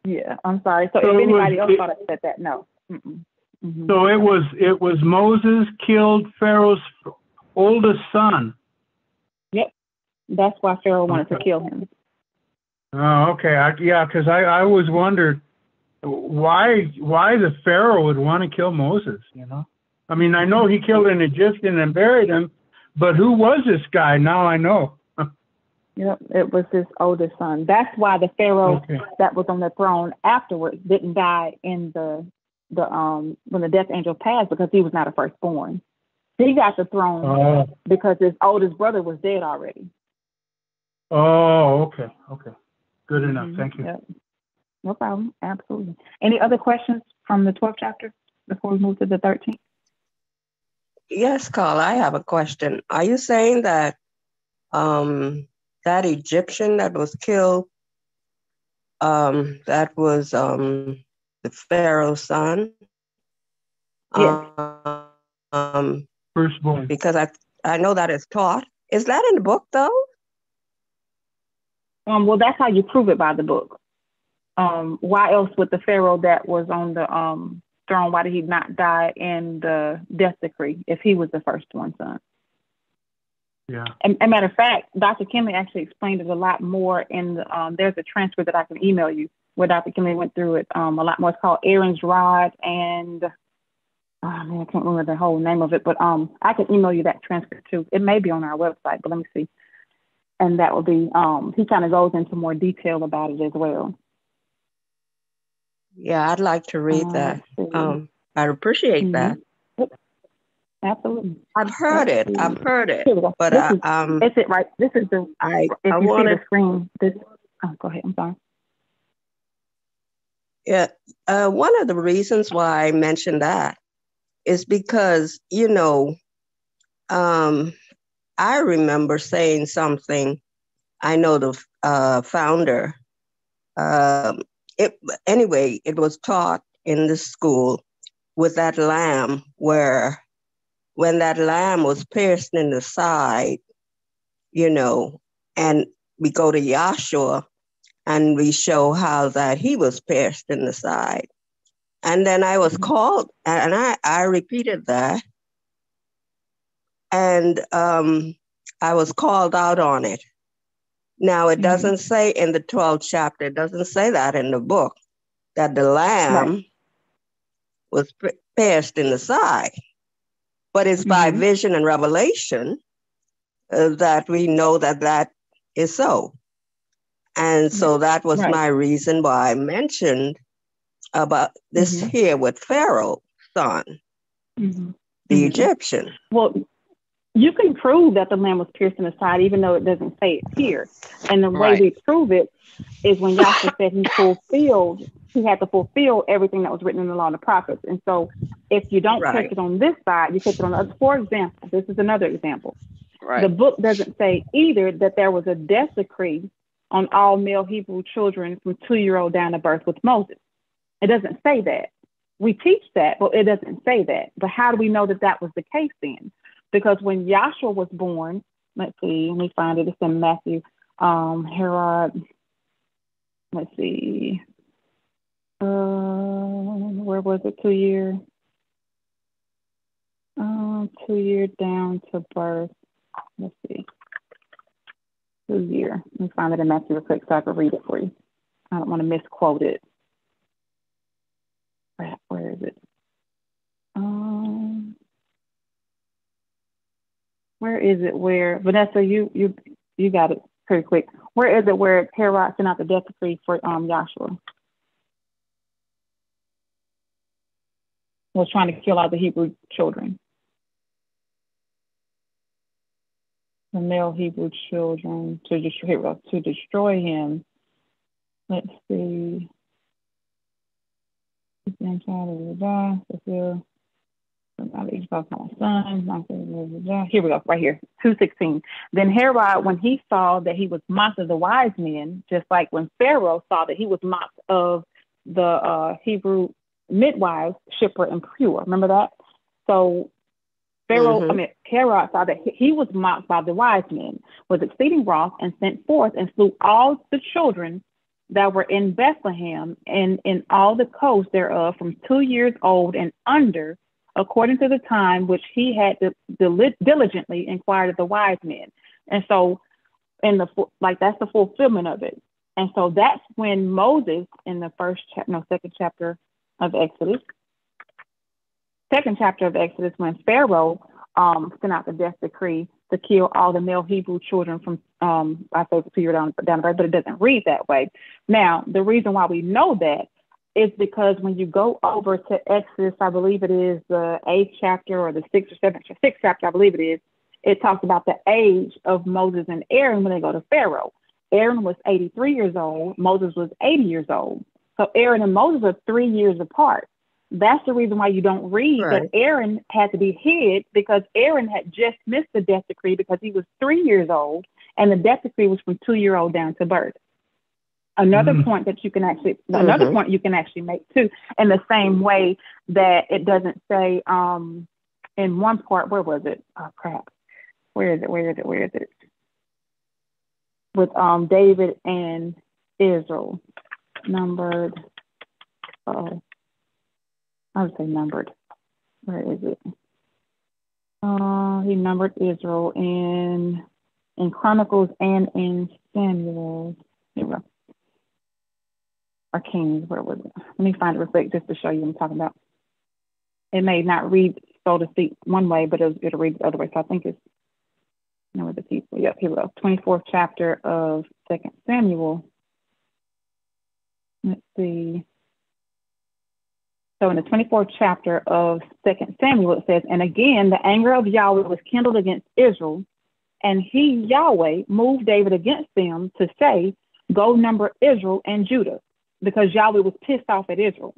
Yeah, I'm sorry. So, So if anybody was- else it- thought I said that, no. Mm-mm. Mhm. So it was it was Moses killed Pharaoh's oldest son. Yep, that's why Pharaoh wanted to kill him. Oh, okay. I, yeah, because I, I always wondered why why the Pharaoh would want to kill Moses. You know, I mean, I know he killed an Egyptian and buried him, but who was this guy? Now I know. Yep, it was his oldest son. That's why the Pharaoh Okay. that was on the throne afterwards didn't die in the the um when the death angel passed because he was not a firstborn. He got the throne Oh, because his oldest brother was dead already. oh, okay, okay. Good enough. Mhm, Thank you. Yep. No problem. Absolutely. Any other questions from the 12th chapter before we move to the 13th? Yes, Carl, I have a question. Are you saying that um, that Egyptian that was killed, um, that was um, the Pharaoh's son? Yes. Um, Firstborn. because I I know that is taught. Is that in the book though? Um, well, that's how you prove it by the book. Um, why else would the Pharaoh that was on the um, throne, why did he not die in the death decree if he was the first one son? Yeah. And, and matter of fact, Dr. Kinley actually explained it a lot more in the, um, there's a transcript that I can email you where Dr. Kinley went through it um, a lot more. It's called Aaron's Rod and, oh man, I can't remember the whole name of it, but um, I can email you that transcript too. It may be on our website, but let me see. And that will be, um, he kind of goes into more detail about it as well. Yeah, I'd like to read Uh, that. Um, I'd appreciate Mhm. that. Absolutely. I've heard it. I've heard it, Here we go. but this I, is, um, is it right? This is the, I if I you see the screen, this, oh, go ahead, I'm sorry. Yeah, uh, one of the reasons why I mentioned that is because, you know, um, I remember saying something. I know the uh, founder. Um, it anyway. It was taught in the school with that lamb, where when that lamb was pierced in the side, you know, and we go to Yahshua and we show how that he was pierced in the side. And then I was called, and I, I repeated that. And um, I was called out on it. Now, it Mhm. doesn't say in the 12th chapter, it doesn't say that in the book, that the lamb was p- pierced in the side. But it's by Mhm. vision and revelation uh, that we know that that is so. And so that was Right. my reason why I mentioned about this Mhm. here with Pharaoh's son, Mhm. the Mhm. Egyptian. Well, you can prove that the lamb was pierced in the side, even though it doesn't say it here. And the way Right. we prove it is when Yahshua said he fulfilled, he had to fulfill everything that was written in the law and the prophets. And so if you don't Right. take it on this side, you take it on the other. For example, this is another example. Right. The book doesn't say either that there was a death decree on all male Hebrew children from two year old down to birth with Moses. It doesn't say that. We teach that, but it doesn't say that. But how do we know that that was the case then? Because when Yahshua was born, let's see, let me find it. It's in Matthew. Um, Herod, let's see. Uh, where was it? Two year. Um, two year down to birth. Let's see. Two year. Let me find it in Matthew real quick so I can read it for you. I don't want to misquote it. Where is it? Um, where is it? Where Vanessa, you you you got it pretty quick. Where is it where Herod sent out the death decree for um Yahshua? Was trying to kill all the Hebrew children. The male Hebrew children to destroy to destroy him. let's see. Fulfill here we go, right here, 216. Then Herod, when he saw that he was mocked of the wise men, just like when Pharaoh saw that he was mocked of the uh, Hebrew midwives, Shiphrah and Puah. Remember that? So Pharaoh, mm-hmm. I mean, Herod saw that he was mocked by the wise men, was exceeding wroth, and sent forth and slew all the children that were in Bethlehem and in all the coast thereof from two years old and under according to the time which he had diligently inquired of the wise men. And so, in the like that's the fulfillment of it. And so that's when Moses, in the first chapter, no, second chapter of Exodus, second chapter of Exodus, when Pharaoh um, sent out the death decree to kill all the male Hebrew children from, um, I say years down, down the road, but it doesn't read that way. Now, the reason why we know that is because when you go over to Exodus, I believe it is the eighth chapter or the sixth or seventh, sixth chapter, I believe it is, it talks about the age of Moses and Aaron when they go to Pharaoh. Aaron was 83 years old, Moses was 80 years old. So Aaron and Moses are three years apart. That's the reason why you don't read right. that Aaron had to be hid because Aaron had just missed the death decree because he was three years old and the death decree was from two year old down to birth. Another mm-hmm. point that you can actually, another mm-hmm. point you can actually make too, in the same way that it doesn't say um, in one part, where was it? Oh crap, where is it? Where is it? Where is it? With um, David and Israel, numbered. Oh, I would say numbered. Where is it? Uh, he numbered Israel in in Chronicles and in Samuel. Here we go or Kings, where was it? Let me find real quick just to show you what I'm talking about. It may not read, so to speak, one way, but it'll, it'll read the other way. So I think it's, you know, the people. Yep, here we go. 24th chapter of Second Samuel. Let's see. So in the 24th chapter of Second Samuel, it says, And again, the anger of Yahweh was kindled against Israel, and he, Yahweh, moved David against them to say, Go number Israel and Judah because Yahweh was pissed off at Israel.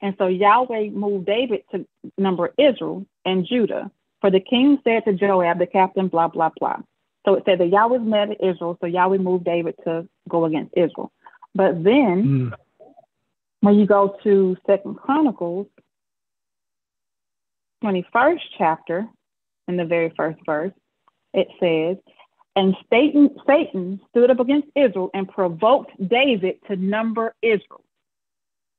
And so Yahweh moved David to number Israel and Judah. For the king said to Joab, the captain, blah, blah, blah. So it said that Yahweh met Israel, so Yahweh moved David to go against Israel. But then mm. when you go to Second Chronicles, 21st chapter, in the very first verse, it says, and Satan, Satan stood up against Israel and provoked David to number Israel.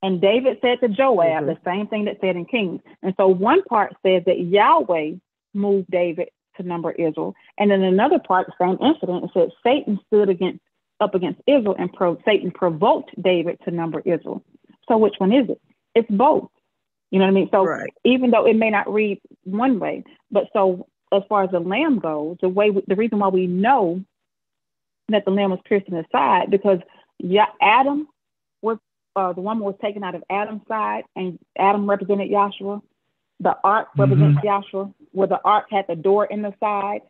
And David said to Joab mm-hmm. the same thing that said in Kings. And so one part says that Yahweh moved David to number Israel. And then another part, the same incident, it says Satan stood against up against Israel and pro- Satan provoked David to number Israel. So which one is it? It's both. You know what I mean? So right. even though it may not read one way, but so as far as the lamb goes, the way the reason why we know that the lamb was pierced in the side because yeah, Adam was uh, the woman was taken out of Adam's side, and Adam represented Yahshua. The ark mm-hmm. represents Yahshua, where the ark had the door in the side.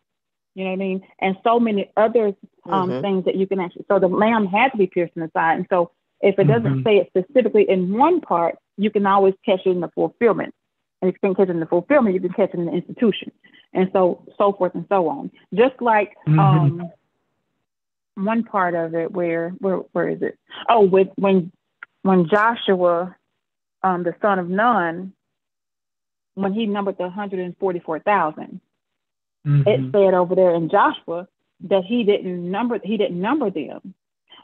You know what I mean? And so many other um, mm-hmm. things that you can actually. So the lamb had to be pierced in the side, and so if it doesn't mm-hmm. say it specifically in one part, you can always catch it in the fulfillment. And if you can catch it in the fulfillment, you can catch it in the institution and so so forth and so on. Just like mm-hmm. um, one part of it where where where is it? Oh, with when when Joshua, um, the son of Nun, when he numbered the hundred and forty four thousand, mm-hmm. it said over there in Joshua that he didn't number he didn't number them,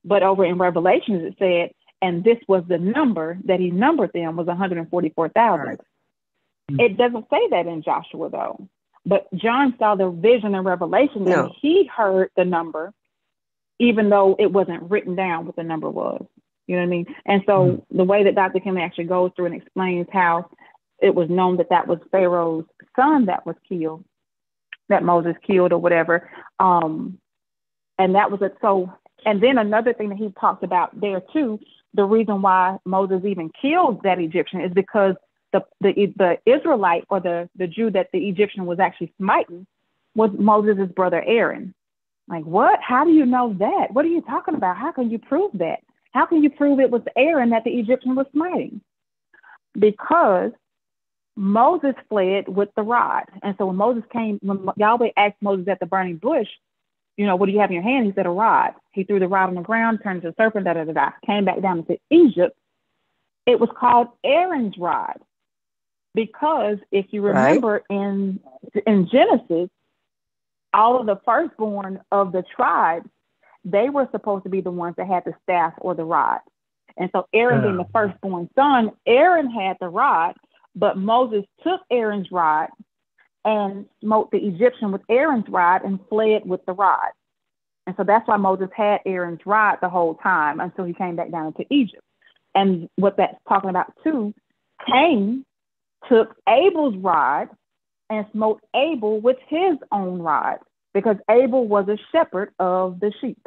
but over in Revelations it said, and this was the number that he numbered them was one hundred and forty four thousand. Right. Mm-hmm. It doesn't say that in Joshua though. But John saw the vision and revelation no. and he heard the number, even though it wasn't written down what the number was. You know what I mean? And so mm-hmm. the way that Dr. Kim actually goes through and explains how it was known that that was Pharaoh's son that was killed, that Moses killed or whatever. Um, and that was it. So, and then another thing that he talked about there too, the reason why Moses even killed that Egyptian is because the, the, the Israelite or the, the Jew that the Egyptian was actually smiting was Moses' brother Aaron. Like, what? How do you know that? What are you talking about? How can you prove that? how can you prove it was Aaron that the Egyptian was smiting? Because Moses fled with the rod. And so when Moses came, when Yahweh asked Moses at the burning bush, you know, what do you have in your hand? He said, a rod. He threw the rod on the ground, turned to a serpent, da da da da. Came back down into Egypt. It was called Aaron's rod because if you remember right. in in Genesis, all of the firstborn of the tribes, they were supposed to be the ones that had the staff or the rod. And so Aaron being the firstborn son, Aaron had the rod, but Moses took Aaron's rod and smote the Egyptian with Aaron's rod and fled with the rod. And so that's why Moses had Aaron's rod the whole time until he came back down into Egypt. And what that's talking about too, Cain took Abel's rod and smote Abel with his own rod because Abel was a shepherd of the sheep.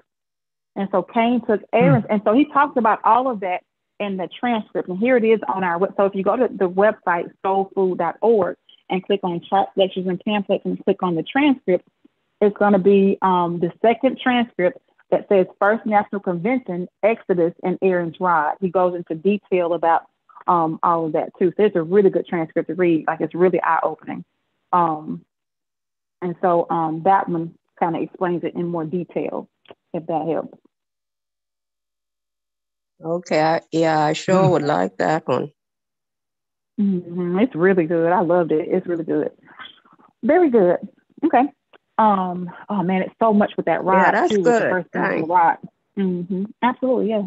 And so Cain took Aaron's, mm. and so he talks about all of that in the transcript. And here it is on our website. so if you go to the website soulfood.org and click on chart lectures and pamphlets and click on the transcript, it's going to be um, the second transcript that says First National Convention, Exodus, and Aaron's Rod. He goes into detail about um, all of that too. So it's a really good transcript to read. Like it's really eye opening. Um, and so um, that one kind of explains it in more detail, if that helps. Okay, I, yeah, I sure mm-hmm. would like that one. Mm-hmm. It's really good. I loved it. It's really good. Very good. Okay. Um. Oh man, it's so much with that rod yeah, that's too. Good. The first thing, rod. Mm-hmm. Absolutely. Yeah.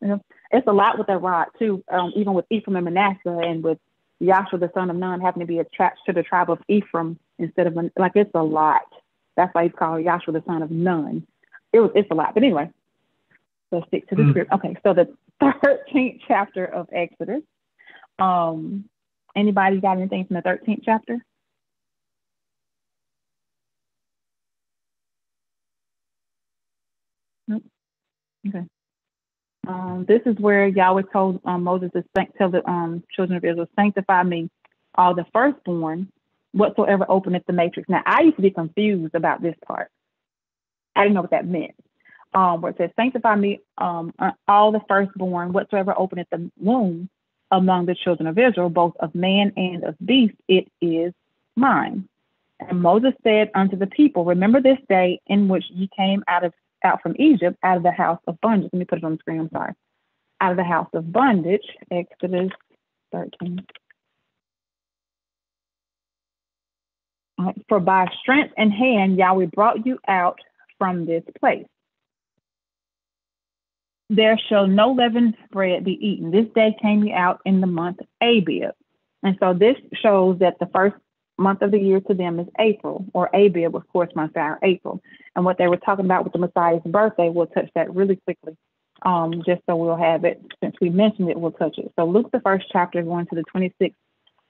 Know, it's a lot with that rod too. Um. Even with Ephraim and Manasseh, and with Joshua the son of Nun having to be attached to the tribe of Ephraim instead of like it's a lot. That's why he's called Joshua the son of Nun. It was. It's a lot. But anyway, so stick to the mm. script. Okay, so the 13th chapter of Exodus. Um, anybody got anything from the 13th chapter? Nope. Okay. Um, this is where Yahweh told um, Moses to tell the um, children of Israel, sanctify me, all the firstborn, whatsoever openeth the matrix. Now, I used to be confused about this part. I didn't know what that meant um, where it says, Sanctify me, um, uh, all the firstborn, whatsoever openeth the womb among the children of Israel, both of man and of beast, it is mine. And Moses said unto the people, Remember this day in which ye came out of out from Egypt, out of the house of bondage. Let me put it on the screen, I'm sorry. Out of the house of bondage, Exodus 13. For by strength and hand Yahweh brought you out from this place there shall no leavened bread be eaten. This day came you out in the month Abib. And so this shows that the first month of the year to them is April, or Abib, of course, month our April. And what they were talking about with the Messiah's birthday, we'll touch that really quickly, um, just so we'll have it. Since we mentioned it, we'll touch it. So Luke, the first chapter, going to the 26th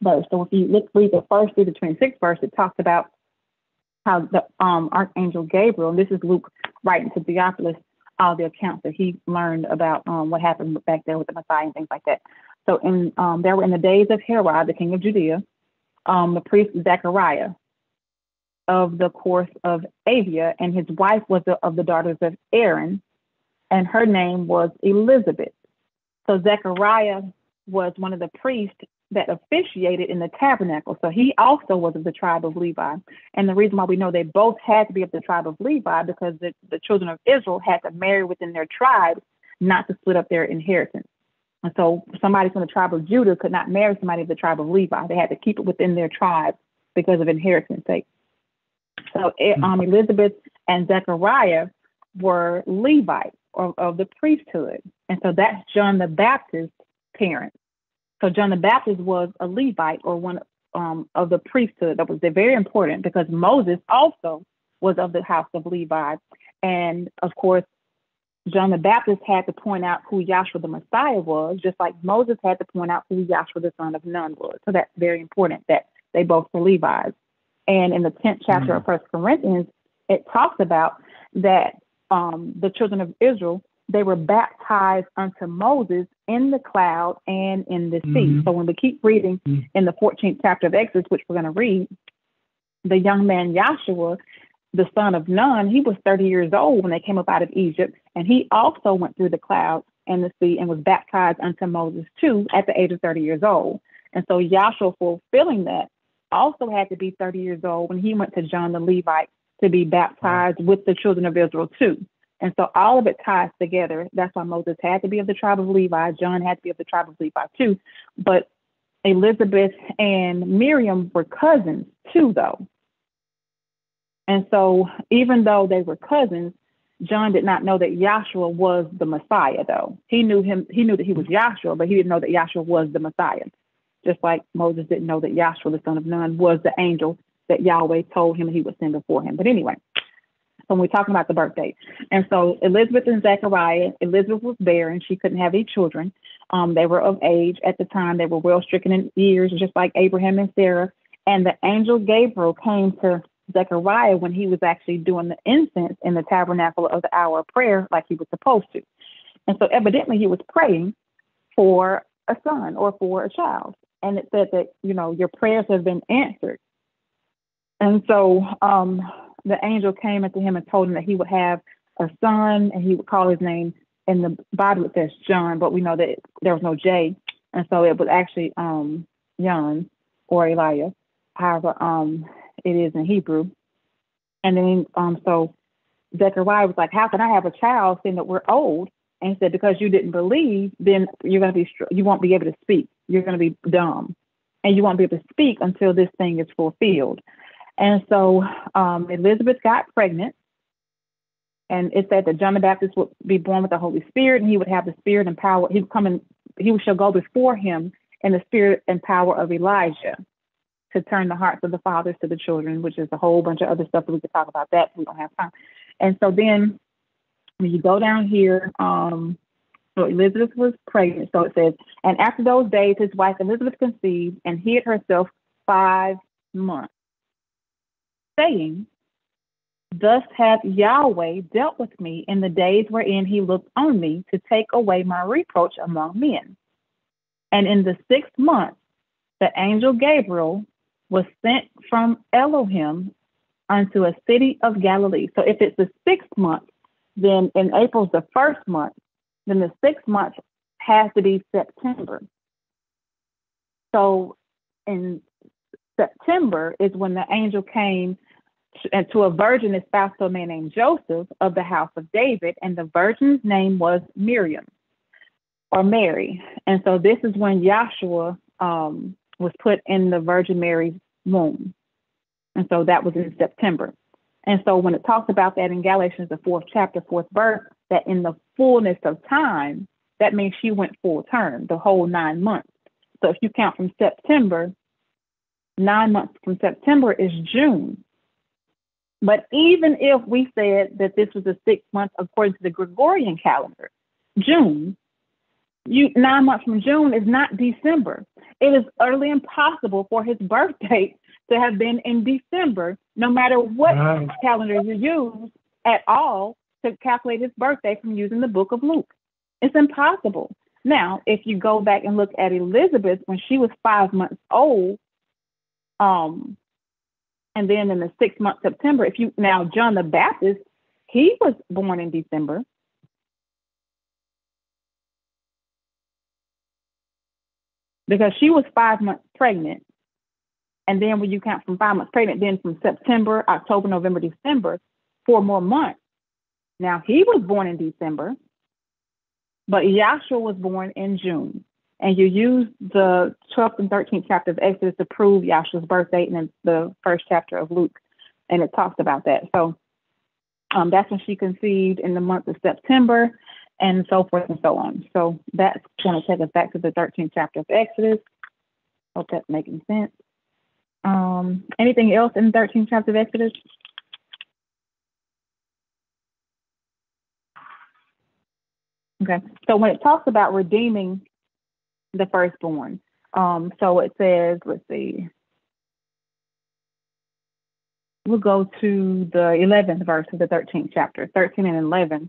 verse. So if you look, read the first through the 26th verse, it talks about how the um, Archangel Gabriel, and this is Luke writing to Theophilus, all the accounts that he learned about um, what happened back there with the Messiah and things like that. So in um, there were in the days of Herod, the king of Judea, um, the priest Zechariah of the course of Avia, and his wife was the, of the daughters of Aaron, and her name was Elizabeth. So Zechariah was one of the priests that officiated in the tabernacle. So he also was of the tribe of Levi. And the reason why we know they both had to be of the tribe of Levi because the, the children of Israel had to marry within their tribes not to split up their inheritance. And so somebody from the tribe of Judah could not marry somebody of the tribe of Levi. They had to keep it within their tribe because of inheritance sake. So eh, um, Elizabeth and Zechariah were Levites of, of the priesthood. And so that's John the Baptist's parents. So John the Baptist was a Levite or one um, of the priesthood. That was very important because Moses also was of the house of Levi. And of course, John the Baptist had to point out who Yahshua the Messiah was, just like Moses had to point out who Joshua the son of Nun was. So that's very important that they both were Levites. And in the 10th chapter mm-hmm. of First Corinthians, it talks about that um, the children of Israel they were baptized unto Moses in the cloud and in the sea. Mm-hmm. So when we keep reading mm-hmm. in the 14th chapter of Exodus, which we're going to read, the young man Joshua, the son of Nun, he was 30 years old when they came up out of Egypt, and he also went through the cloud and the sea and was baptized unto Moses too at the age of 30 years old. And so Joshua fulfilling that also had to be 30 years old when he went to John the Levite to be baptized with the children of Israel too. And so all of it ties together. That's why Moses had to be of the tribe of Levi. John had to be of the tribe of Levi too. But Elizabeth and Miriam were cousins too, though. And so even though they were cousins, John did not know that Yahshua was the Messiah, though. He knew him, he knew that he was Yahshua, but he didn't know that Yahshua was the Messiah. Just like Moses didn't know that Joshua, the son of Nun, was the angel that Yahweh told him he would send before him. But anyway, so we're talking about the birthday. And so Elizabeth and Zechariah, Elizabeth was barren. She couldn't have any children. Um, they were of age at the time. They were well stricken in years, just like Abraham and Sarah. And the angel Gabriel came to Zechariah when he was actually doing the incense in the tabernacle of the hour of prayer like he was supposed to. And so evidently he was praying for a son or for a child. And it said that, you know, your prayers have been answered. And so um, the angel came into him and told him that he would have a son and he would call his name in the Bible it says John, but we know that there was no J. And so it was actually um Jan or Elijah, however um it is in Hebrew. And then um so Zechariah was like, How can I have a child seeing that we're old? And he said, Because you didn't believe, then you're gonna be you won't be able to speak. You're gonna be dumb. And you won't be able to speak until this thing is fulfilled. And so um, Elizabeth got pregnant, and it said that John the Baptist would be born with the Holy Spirit, and he would have the spirit and power. He would come and he shall go before him in the spirit and power of Elijah to turn the hearts of the fathers to the children, which is a whole bunch of other stuff that we could talk about. That we don't have time. And so then when you go down here, um, so Elizabeth was pregnant. So it says, and after those days, his wife Elizabeth conceived and hid herself five months saying, Thus hath Yahweh dealt with me in the days wherein he looked on me to take away my reproach among men. And in the sixth month, the angel Gabriel was sent from Elohim unto a city of Galilee. So if it's the sixth month, then in April's the first month, then the sixth month has to be September. So in September is when the angel came to a virgin espoused to a man named Joseph of the house of David, and the virgin's name was Miriam or Mary. And so this is when Yahshua um, was put in the Virgin Mary's womb. And so that was in September. And so when it talks about that in Galatians, the fourth chapter, fourth verse, that in the fullness of time, that means she went full term, the whole nine months. So if you count from September, nine months from September is June. But even if we said that this was a six month according to the Gregorian calendar, June, you nine months from June is not December. It is utterly impossible for his birthday to have been in December, no matter what right. calendar you use at all to calculate his birthday from using the book of Luke. It's impossible. Now, if you go back and look at Elizabeth when she was five months old, um, and then in the sixth month, September, if you now John the Baptist, he was born in December. Because she was five months pregnant. And then when you count from five months pregnant, then from September, October, November, December, four more months. Now he was born in December, but Yahshua was born in June and you use the 12th and 13th chapter of Exodus to prove Yahshua's birth date in the first chapter of Luke, and it talks about that. So um, that's when she conceived in the month of September, and so forth and so on. So that's going to take us back to the 13th chapter of Exodus. Hope that's making sense. Um, anything else in the 13th chapter of Exodus? Okay, so when it talks about redeeming the firstborn. Um, so it says, let's see, we'll go to the 11th verse of the 13th chapter, 13 and 11.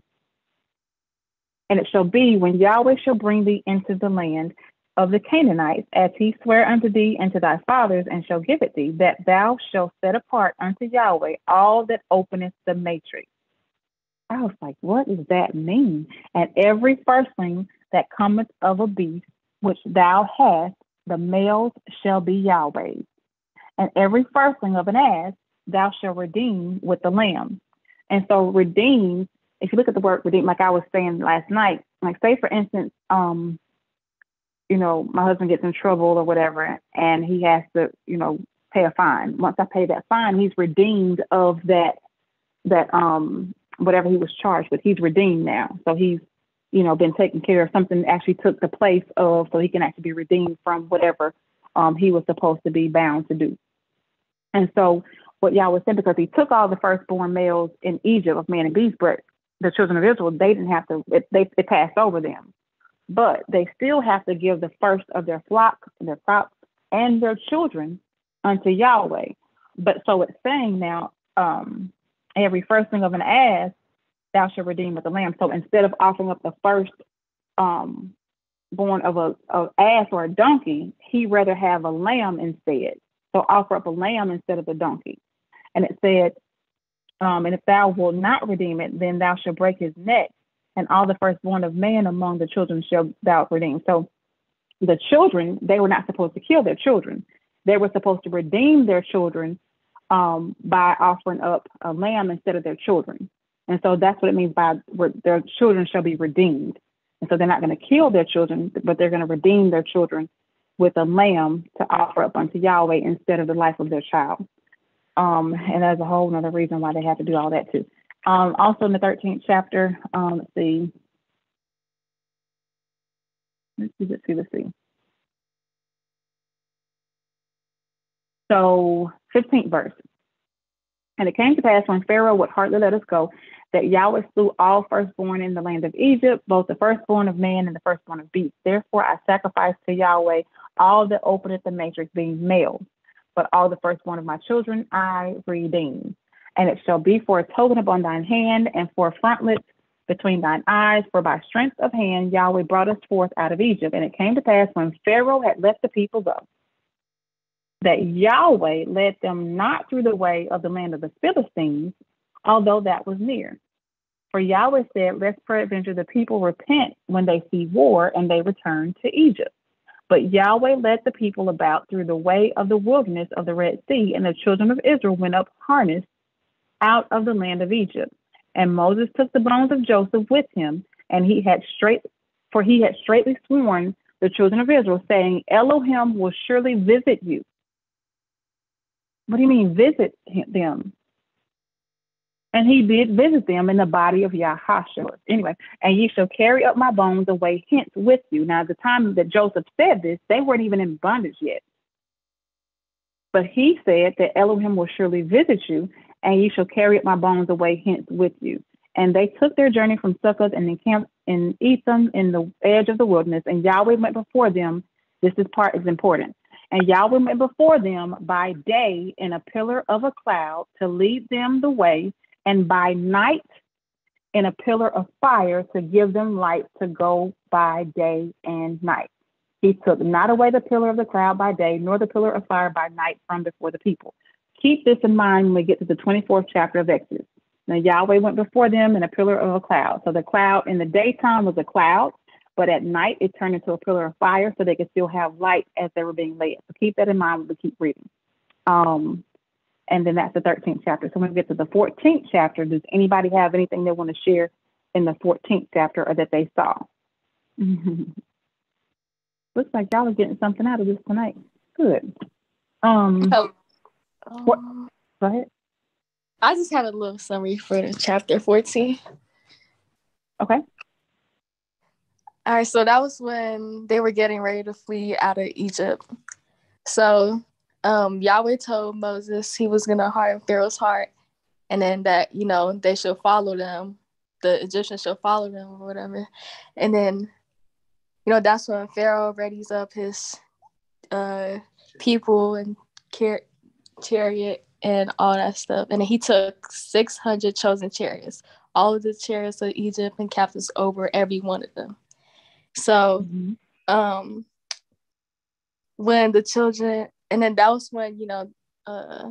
And it shall be when Yahweh shall bring thee into the land of the Canaanites, as he sware unto thee and to thy fathers, and shall give it thee, that thou shalt set apart unto Yahweh all that openeth the matrix. I was like, what does that mean? And every firstling that cometh of a beast which thou hast, the males shall be Yahweh's. And every firstling of an ass thou shalt redeem with the lamb. And so redeem, if you look at the word redeem, like I was saying last night, like say for instance, um, you know, my husband gets in trouble or whatever, and he has to, you know, pay a fine. Once I pay that fine, he's redeemed of that that um whatever he was charged with. He's redeemed now. So he's, you know, been taken care of. Something actually took the place of so he can actually be redeemed from whatever um he was supposed to be bound to do. And so what Yah was saying, because he took all the firstborn males in Egypt of man and beast, but the children of Israel, they didn't have to, it, they it passed over them. But they still have to give the first of their flock, their crops, and their children unto Yahweh. But so it's saying now, um, every firstling of an ass thou shalt redeem with a lamb. So instead of offering up the first um, born of a, a ass or a donkey, he rather have a lamb instead. So offer up a lamb instead of a donkey. And it said, um, and if thou wilt not redeem it, then thou shalt break his neck, and all the firstborn of man among the children shall thou redeem. So the children, they were not supposed to kill their children. They were supposed to redeem their children um, by offering up a lamb instead of their children. And so that's what it means by their children shall be redeemed. And so they're not going to kill their children, but they're going to redeem their children with a lamb to offer up unto Yahweh instead of the life of their child. Um, and that's a whole another reason why they have to do all that too. Um, also in the 13th chapter, um, let's see. Let's see, let's see, see. So 15th verse. And it came to pass when Pharaoh would hardly let us go, that Yahweh slew all firstborn in the land of Egypt, both the firstborn of man and the firstborn of beast. Therefore I sacrificed to Yahweh all that openeth the matrix, being male but all the firstborn of my children I redeem. And it shall be for a token upon thine hand and for a frontlet between thine eyes, for by strength of hand Yahweh brought us forth out of Egypt. And it came to pass when Pharaoh had let the people go, that Yahweh led them not through the way of the land of the Philistines, although that was near. For Yahweh said, Lest peradventure the people repent when they see war and they return to Egypt. But Yahweh led the people about through the way of the wilderness of the Red Sea, and the children of Israel went up harnessed out of the land of Egypt. And Moses took the bones of Joseph with him, and he had straight, for he had straightly sworn the children of Israel, saying, Elohim will surely visit you. What do you mean, visit them? And he did visit them in the body of Yahashua. Anyway, and ye shall carry up my bones away hence with you. Now, at the time that Joseph said this, they weren't even in bondage yet. But he said that Elohim will surely visit you, and ye shall carry up my bones away hence with you. And they took their journey from Succoth and encamped in Etham in the edge of the wilderness, and Yahweh went before them. This is part is important. And Yahweh went before them by day in a pillar of a cloud to lead them the way and by night in a pillar of fire to give them light to go by day and night. He took not away the pillar of the cloud by day, nor the pillar of fire by night from before the people. Keep this in mind when we get to the 24th chapter of Exodus. Now, Yahweh went before them in a pillar of a cloud. So the cloud in the daytime was a cloud, but at night it turned into a pillar of fire so they could still have light as they were being led. So keep that in mind when we keep reading. Um, and then that's the 13th chapter. So when we get to the 14th chapter, does anybody have anything they want to share in the 14th chapter or that they saw? Looks like y'all are getting something out of this tonight. Good. Um, oh, what? um, Go ahead. I just had a little summary for chapter 14. Okay. All right, so that was when they were getting ready to flee out of Egypt. So um, Yahweh told Moses he was gonna harden Pharaoh's heart, and then that you know they should follow them, the Egyptians should follow them or whatever, and then you know that's when Pharaoh readies up his uh, people and car- chariot and all that stuff, and he took six hundred chosen chariots, all of the chariots of Egypt and captains over every one of them. So, Mm-hmm. um, when the children and then that was when you know uh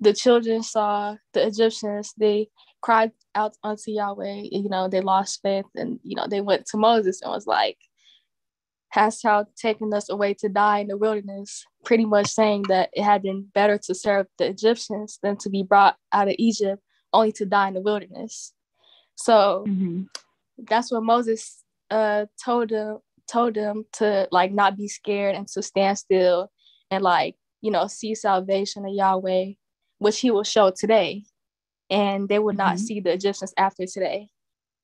the children saw the egyptians they cried out unto Yahweh, you know, they lost faith and, you know, they went to Moses and was like, Hast thou taken us away to die in the wilderness? Pretty much saying that it had been better to serve the Egyptians than to be brought out of Egypt only to die in the wilderness. So mm-hmm. that's what Moses uh, told them told them to like not be scared and to stand still and like you know see salvation of Yahweh, which He will show today, and they will not mm-hmm. see the Egyptians after today.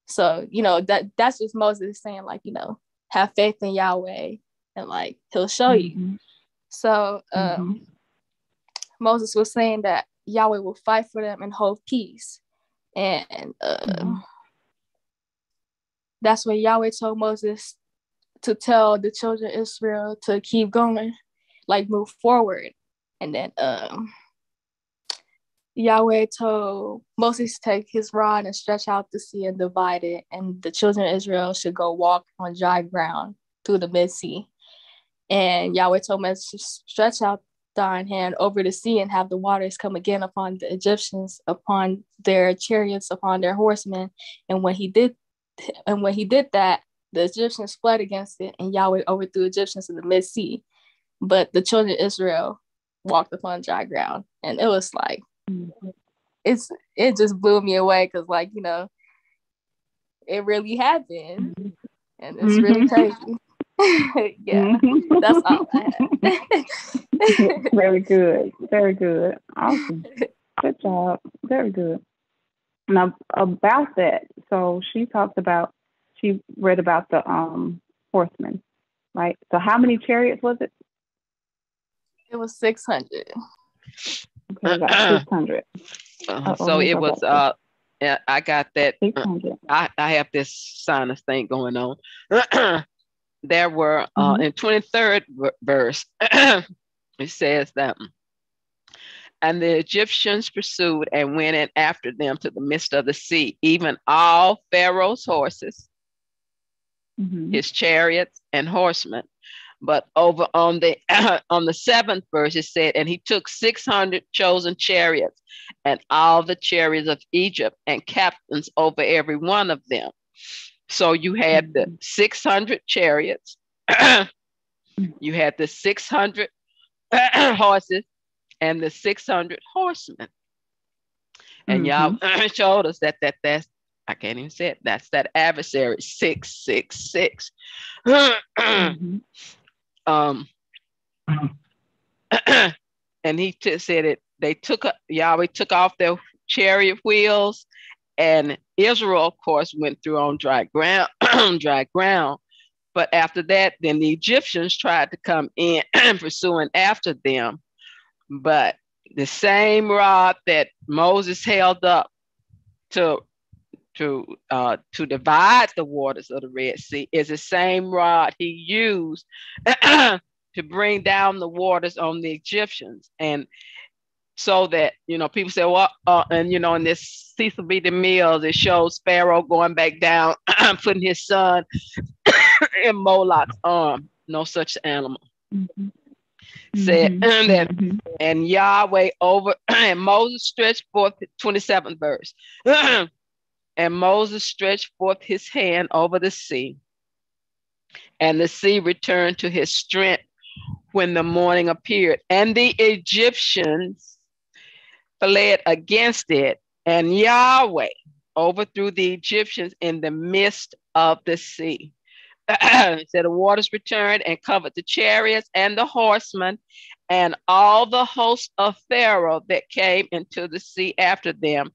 So you know that that's just Moses is saying like you know have faith in Yahweh and like He'll show mm-hmm. you. So um, mm-hmm. Moses was saying that Yahweh will fight for them and hold peace, and uh, that's when Yahweh told Moses to tell the children of Israel to keep going, like move forward. And then um, Yahweh told Moses to take his rod and stretch out the sea and divide it, and the children of Israel should go walk on dry ground through the mid sea. And Yahweh told Moses to stretch out thine hand over the sea and have the waters come again upon the Egyptians, upon their chariots, upon their horsemen. And when he did and when he did that, the Egyptians fled against it, and Yahweh overthrew Egyptians in the mid sea. But the children of Israel walked upon dry ground. And it was like it's it just blew me away because like, you know, it really happened. And it's mm-hmm. really crazy. yeah, mm-hmm. that's all Very good. Very good. Awesome. Good job. Very good. Now about that, so she talked about she read about the um horsemen, right? So how many chariots was it? It was six hundred. Okay, six hundred. Uh, so it was uh I got that. Uh, I, I have this sinus thing going on. there were uh, mm-hmm. in 23rd verse, it says that and the Egyptians pursued and went in after them to the midst of the sea, even all Pharaoh's horses, mm-hmm. his chariots and horsemen. But over on the on the seventh verse, it said, and he took six hundred chosen chariots and all the chariots of Egypt and captains over every one of them. So you had the mm-hmm. six hundred chariots, you had the six hundred horses, and the 600 horsemen. And mm-hmm. y'all showed us that that that's I can't even say it. That's that adversary six six six. mm-hmm. Um, and he t- said it. They took Yahweh took off their chariot wheels, and Israel, of course, went through on dry ground. dry ground. But after that, then the Egyptians tried to come in pursuing after them, but the same rod that Moses held up to to uh, to divide the waters of the Red Sea is the same rod he used to bring down the waters on the Egyptians, and so that you know people say, well, uh, and you know, in this Cecil B. DeMille, it shows Pharaoh going back down, putting his son in Moloch's arm. No such animal. Mm-hmm said mm-hmm. that mm-hmm. and Yahweh over and Moses stretched forth 27th verse. And Moses stretched forth his hand over the sea. And the sea returned to his strength when the morning appeared. And the Egyptians fled against it, and Yahweh overthrew the Egyptians in the midst of the sea. said the waters returned and covered the chariots and the horsemen and all the host of Pharaoh that came into the sea after them.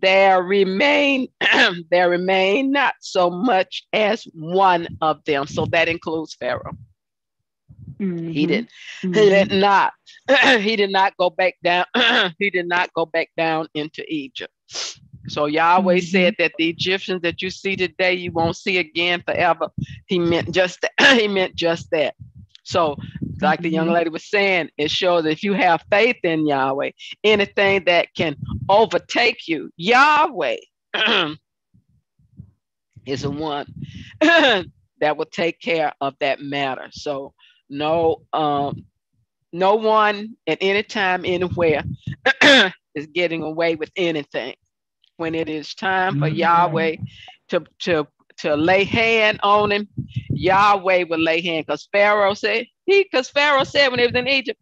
There remain there remain not so much as one of them. So that includes Pharaoh. Mm-hmm. He did mm-hmm. he did not he did not go back down he did not go back down into Egypt. So Yahweh mm-hmm. said that the Egyptians that you see today, you won't see again forever. He meant just that. he meant just that. So, like the young mm-hmm. lady was saying, it shows that if you have faith in Yahweh, anything that can overtake you, Yahweh is the one that will take care of that matter. So, no, um, no one at any time, anywhere is getting away with anything when it is time for Yahweh to, to, to lay hand on him, Yahweh will lay hand because Pharaoh said, he because Pharaoh said when he was in Egypt,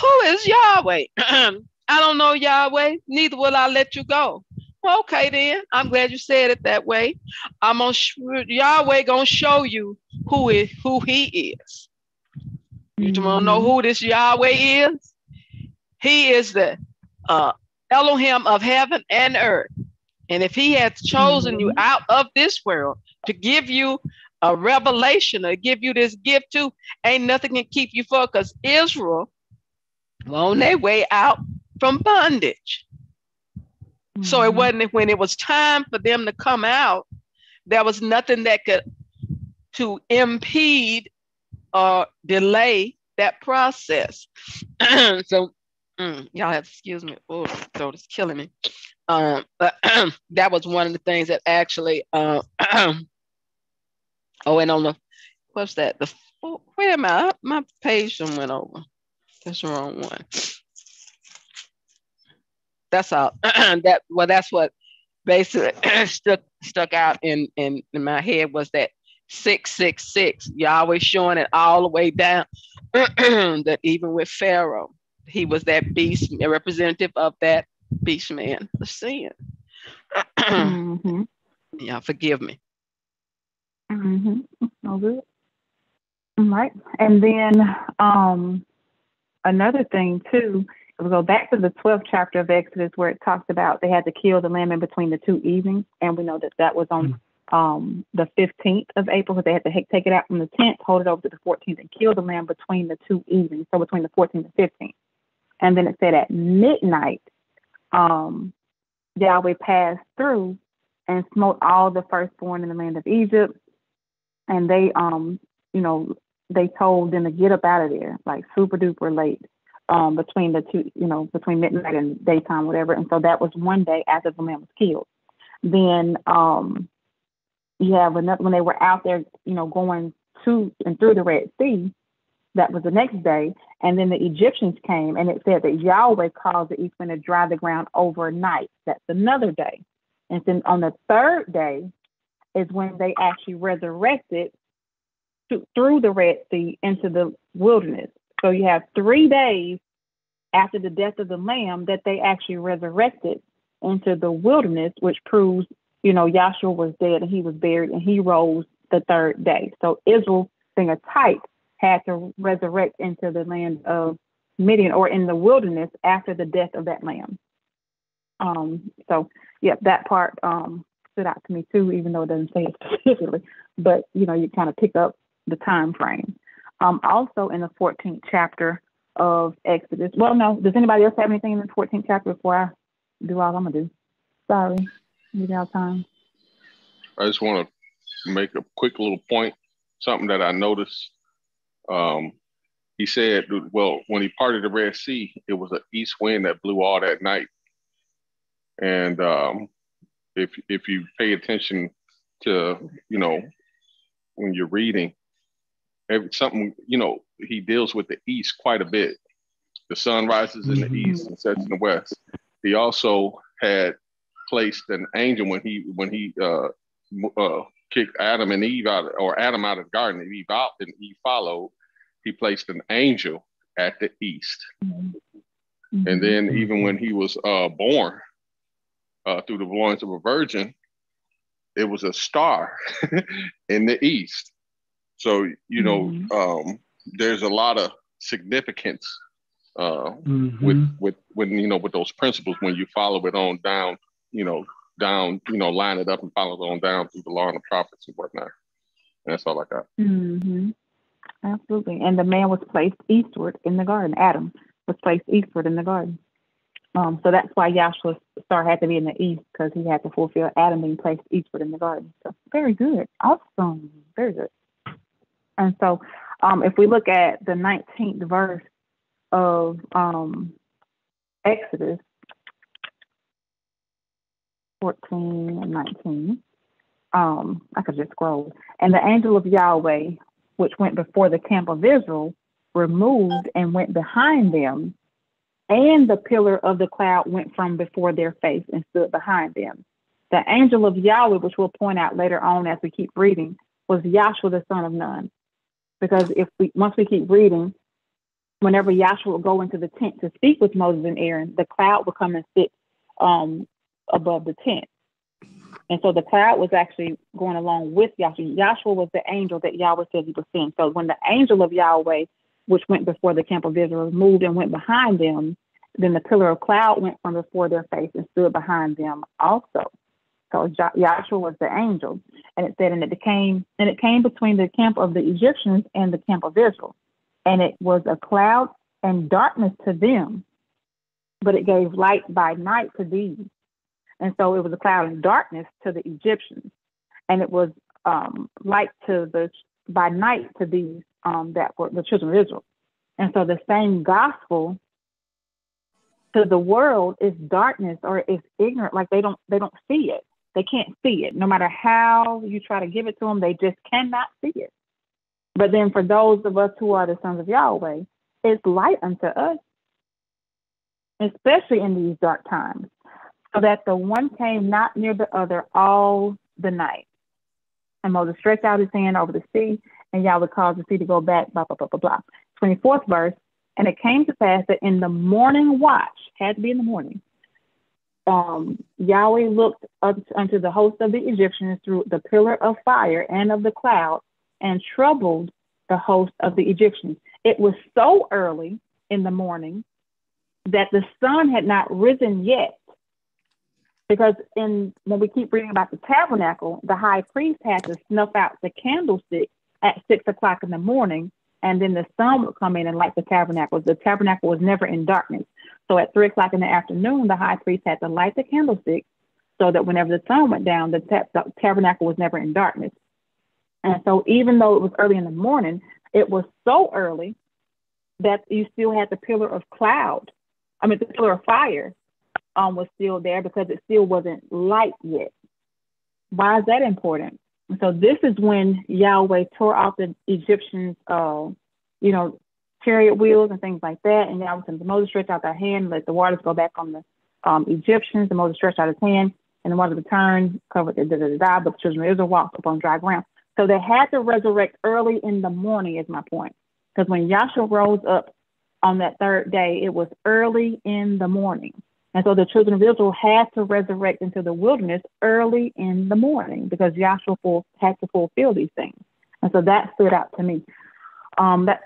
Who is Yahweh? I don't know Yahweh, neither will I let you go. Okay, then. I'm glad you said it that way. I'm gonna sh- Yahweh gonna show you who is who He is. You mm-hmm. to know who this Yahweh is? He is the uh, Elohim of heaven and earth. And if He has chosen mm-hmm. you out of this world to give you a revelation or give you this gift too, ain't nothing can keep you for because Israel on their way out from bondage. Mm-hmm. So it mm-hmm. wasn't when it was time for them to come out, there was nothing that could to impede or delay that process. so mm, y'all have to excuse me. Oh, throat is killing me. Um, that was one of the things that actually uh, oh, and on the what's that? The oh, wait a minute, my page went over. That's the wrong one. That's all. that well, that's what basically stuck stuck out in, in in my head was that six six six. You're always showing it all the way down. that even with Pharaoh, he was that beast, a representative of that beast man, the sin. mm-hmm. Yeah, forgive me. Mm-hmm. All good. All right. And then um, another thing too we go back to the 12th chapter of Exodus where it talks about they had to kill the lamb in between the two evenings. And we know that that was on mm-hmm. um, the 15th of April because they had to take it out from the 10th, hold it over to the 14th, and kill the lamb between the two evenings, so between the 14th and 15th. And then it said at midnight, um, Yahweh passed through and smote all the firstborn in the land of Egypt. And they, um, you know, they told them to get up out of there, like super duper late um, between the two, you know, between midnight and daytime, whatever. And so that was one day after the man was killed. Then um, you have when they were out there, you know, going to and through the Red Sea. That was the next day, and then the Egyptians came, and it said that Yahweh caused the east wind to dry the ground overnight. That's another day, and then on the third day is when they actually resurrected through the Red Sea into the wilderness. So you have three days after the death of the lamb that they actually resurrected into the wilderness, which proves, you know, Yahshua was dead and he was buried and he rose the third day. So Israel, being a type, had to resurrect into the land of Midian or in the wilderness after the death of that lamb. Um, so yeah, that part um, stood out to me too, even though it doesn't say it specifically. But you know, you kind of pick up the time frame. Um, also in the 14th chapter of Exodus. Well, no, does anybody else have anything in the 14th chapter before I do all I'm gonna do? Sorry, need got time. I just want to make a quick little point, something that I noticed. Um, he said, well, when he parted the Red Sea, it was an east wind that blew all that night. And um, if if you pay attention to, you know, when you're reading, every, something, you know, he deals with the East quite a bit. The sun rises in the mm-hmm. East and sets in the West. He also had placed an angel when he when he uh, uh, kicked Adam and Eve out, or Adam out of the garden, and Eve out, and Eve followed. He placed an angel at the east, mm-hmm. and then even when he was uh, born uh, through the loins of a virgin, it was a star in the east. So you know, mm-hmm. um, there's a lot of significance uh, mm-hmm. with with when you know with those principles when you follow it on down, you know, down, you know, line it up and follow it on down through the law and the prophets and whatnot. And that's all I got. Absolutely. And the man was placed eastward in the garden. Adam was placed eastward in the garden. Um, so that's why Yahshua's star had to be in the east because he had to fulfill Adam being placed eastward in the garden. So very good. Awesome. Very good. And so um, if we look at the 19th verse of um, Exodus 14 and 19, um, I could just scroll. And the angel of Yahweh, which went before the camp of Israel, removed and went behind them, and the pillar of the cloud went from before their face and stood behind them. The angel of Yahweh, which we'll point out later on as we keep reading, was Yahshua the son of Nun. Because if we once we keep reading, whenever Yahshua would go into the tent to speak with Moses and Aaron, the cloud would come and sit um, above the tent. And so the cloud was actually going along with Yahshua. Yahshua was the angel that Yahweh said he was sent. So when the angel of Yahweh, which went before the camp of Israel, moved and went behind them, then the pillar of cloud went from before their face and stood behind them also. So Yahshua was the angel. And it said, and it came, and it came between the camp of the Egyptians and the camp of Israel. And it was a cloud and darkness to them, but it gave light by night to these. And so it was a cloud and darkness to the Egyptians. And it was um, light to the by night to these um, that were the children of Israel. And so the same gospel to the world is darkness or is ignorant, like they don't they don't see it. They can't see it. No matter how you try to give it to them, they just cannot see it. But then for those of us who are the sons of Yahweh, it's light unto us, especially in these dark times, so that the one came not near the other all the night. And Moses stretched out his hand over the sea, and Yahweh caused the sea to go back, blah, blah, blah, blah, blah. 24th verse, and it came to pass that in the morning watch, had to be in the morning, um, Yahweh looked up unto the host of the Egyptians through the pillar of fire and of the cloud and troubled the host of the Egyptians. It was so early in the morning that the sun had not risen yet. Because in when we keep reading about the tabernacle, the high priest had to snuff out the candlestick at six o'clock in the morning, and then the sun would come in and light the tabernacle. The tabernacle was never in darkness. So at three o'clock in the afternoon, the high priest had to light the candlestick so that whenever the sun went down, the, ta- the tabernacle was never in darkness. And so even though it was early in the morning, it was so early that you still had the pillar of cloud. I mean, the pillar of fire um, was still there because it still wasn't light yet. Why is that important? So this is when Yahweh tore off the Egyptians, uh, you know, chariot wheels and things like that. And Yahweh said, Moses stretched out their hand, let the waters go back on the um, Egyptians. And Moses stretched out his hand, and the waters returned, covered the da da da. But the children of Israel walked upon dry ground. So they had to resurrect early in the morning, is my point. Because when Yahshua rose up on that third day, it was early in the morning. And so the children of Israel had to resurrect into the wilderness early in the morning because Yahshua had to fulfill these things. And so that stood out to me. Um, that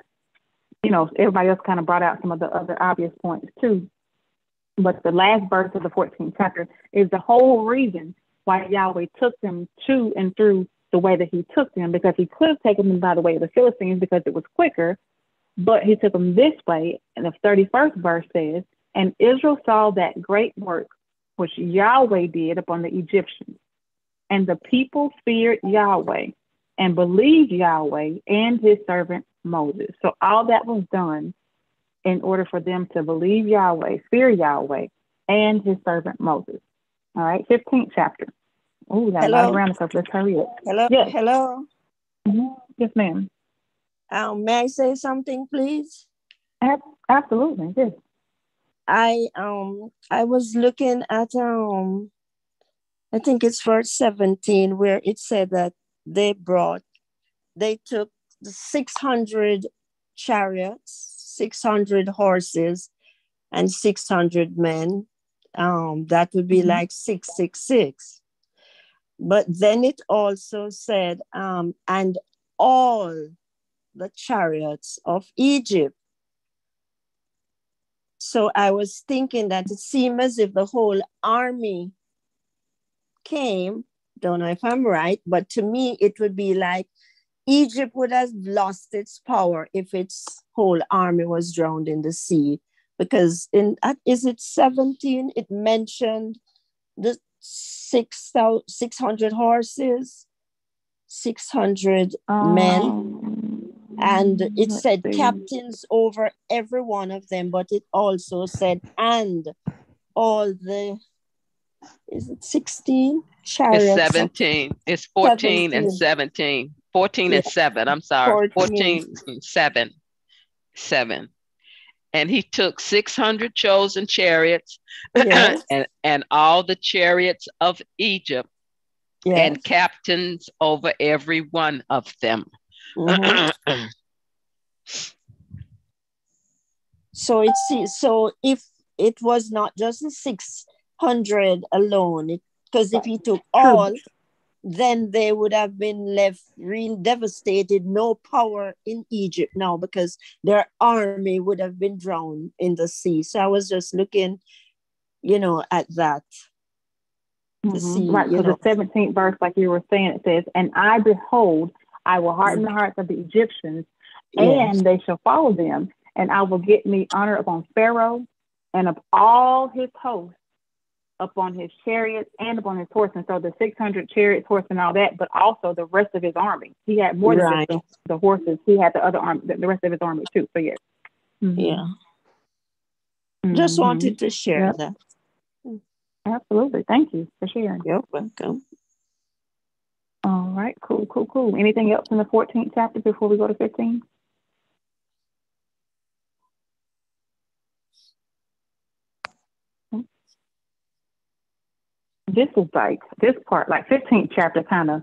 you know, everybody else kind of brought out some of the other obvious points too. But the last verse of the 14th chapter is the whole reason why Yahweh took them to and through the way that he took them, because he could have taken them by the way of the Philistines because it was quicker, but he took them this way. And the 31st verse says, And Israel saw that great work which Yahweh did upon the Egyptians. And the people feared Yahweh and believed Yahweh and his servant Moses. So all that was done in order for them to believe Yahweh, fear Yahweh, and his servant Moses. All right, 15th chapter. Oh, that Hello. around us. Let's hurry up. Hello. Yes. Hello. Mm-hmm. Yes, ma'am. Um, may I say something, please? Absolutely. Yes. I um I was looking at um I think it's verse 17 where it said that they brought they took 600 chariots, 600 horses, and 600 men. Um, that would be mm-hmm. like 666. But then it also said, um, and all the chariots of Egypt. So I was thinking that it seemed as if the whole army came. Don't know if I'm right, but to me, it would be like Egypt would have lost its power if its whole army was drowned in the sea. Because in is it 17? It mentioned the 6, 600 horses, 600 men, oh. And it said captains over every one of them, but it also said and all the is it 16 chariots? It's 17. It's 14 17. and 17. 14 yeah. and 7. I'm sorry. 14, 14 and 7. 7. And he took 600 chosen chariots Yes. and, and all the chariots of Egypt Yes. and captains over every one of them. Mhm. So it's so if it was not just the six hundred alone, because if he took all, then they would have been left real devastated, no power in Egypt now because their army would have been drowned in the sea. So I was just looking, you know, at that. Mhm. see, Right, so know. the 17th verse, like you were saying, it says, And I behold, I will harden the hearts of the Egyptians, Yes. and they shall follow them, and I will get me honor upon Pharaoh and of all his hosts, upon his chariots and upon his horsemen. So the 600 chariots, horse, and all that, but also the rest of his army. He had more than Right. the, the horses, he had the other army, the, the rest of his army too. So, yes. Mhm. Yeah. Just Mhm. wanted to share Yep. that. Absolutely. Thank you for sharing. You're welcome. All right, cool, cool, cool. Anything else in the 14th chapter before we go to 15? This is like, this part, like 15th chapter kind of,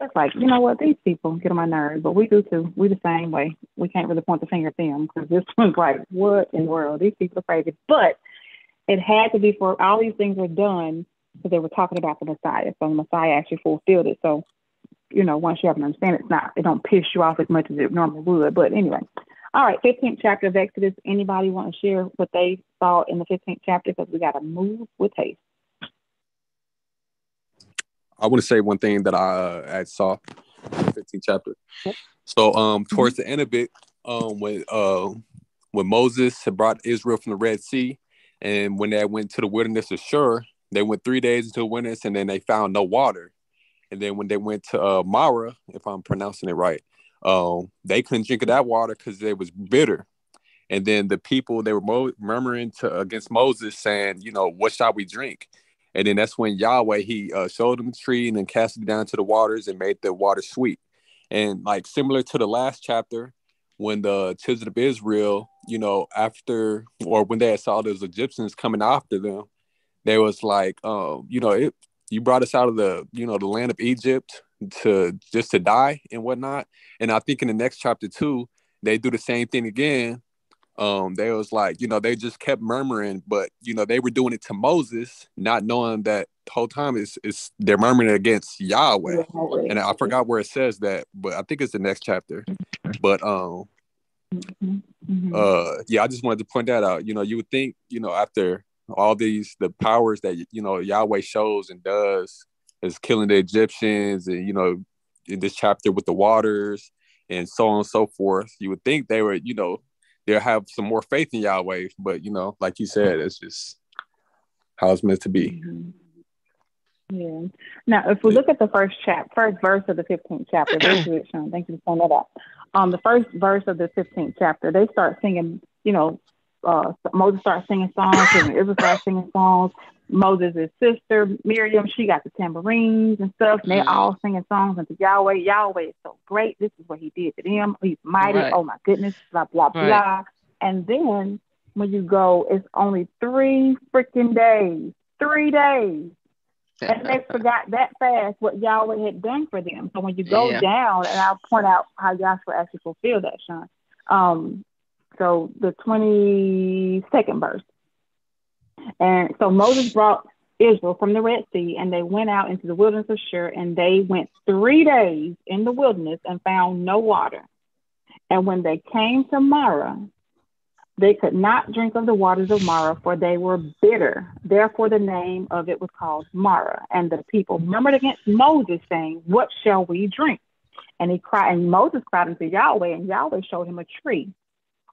it's like, you know what, these people get on my nerves, but we do too. We the same way. We can't really point the finger at them because this one's like, what in the world? These people are crazy. But it had to be for all these things were done because they were talking about the Messiah. So the Messiah actually fulfilled it. So you know, once you have an understanding, it's not, it don't piss you off as much as it normally would. But anyway, all right, 15th chapter of Exodus. Anybody want to share what they saw in the 15th chapter? Because we got to move with haste. I want to say one thing that I uh, I saw in the 15th chapter. So um towards the end of it, um when uh when Moses had brought Israel from the Red Sea, and when they went to the wilderness of Shur, they went three days into the wilderness and then they found no water. And then when they went to uh, Marah, if I'm pronouncing it right, um, they couldn't drink of that water because it was bitter. And then the people they were mo- murmuring to against Moses, saying, you know, what shall we drink? And then that's when Yahweh he uh, showed them the tree and then cast it down to the waters and made the water sweet. And like similar to the last chapter, when the children of Israel, you know, after or when they saw those Egyptians coming after them, they was like, um, you know, it you brought us out of the, you know, the land of Egypt to just to die and whatnot. And I think in the next chapter too, they do the same thing again. Um, they was like, you know, they just kept murmuring, but you know, they were doing it to Moses, not knowing that the whole time is is they're murmuring against Yahweh. And I forgot where it says that, but I think it's the next chapter. But um Mhm. uh yeah, I just wanted to point that out. You know, you would think, you know, after all these the powers that you know Yahweh shows and does is killing the Egyptians and you know in this chapter with the waters and so on and so forth. You would think they were, you know, they'll have some more faith in Yahweh, but you know, like you said, it's just how it's meant to be. Mhm. Yeah. Now, if we look at the first chap, first verse of the 15th chapter. Thank you for pointing that out. Um, the first verse of the 15th chapter, they start singing, you know, uh, Moses starts singing songs, and Israel starts singing songs. Moses' sister, Miriam, she got the tambourines and stuff, and they Mhm. all singing songs unto Yahweh. Yahweh is so great. This is what he did to them. He's mighty. Right. Oh my goodness, blah, blah, Right. blah. And then when you go, it's only three freaking days. Three days and they forgot that fast what Yahweh had done for them. So when you go Yeah. down, and I'll point out how Yahshua actually fulfilled that, Sean. Um, so the twenty second verse, and so Moses brought Israel from the Red Sea, and they went out into the wilderness of Shur, and they went three days in the wilderness and found no water. And when they came to Marah, they could not drink of the waters of Marah, for they were bitter. Therefore, the name of it was called Marah. And the people murmured against Moses, saying, What shall we drink? And he cried, and Moses cried unto Yahweh, and Yahweh showed him a tree,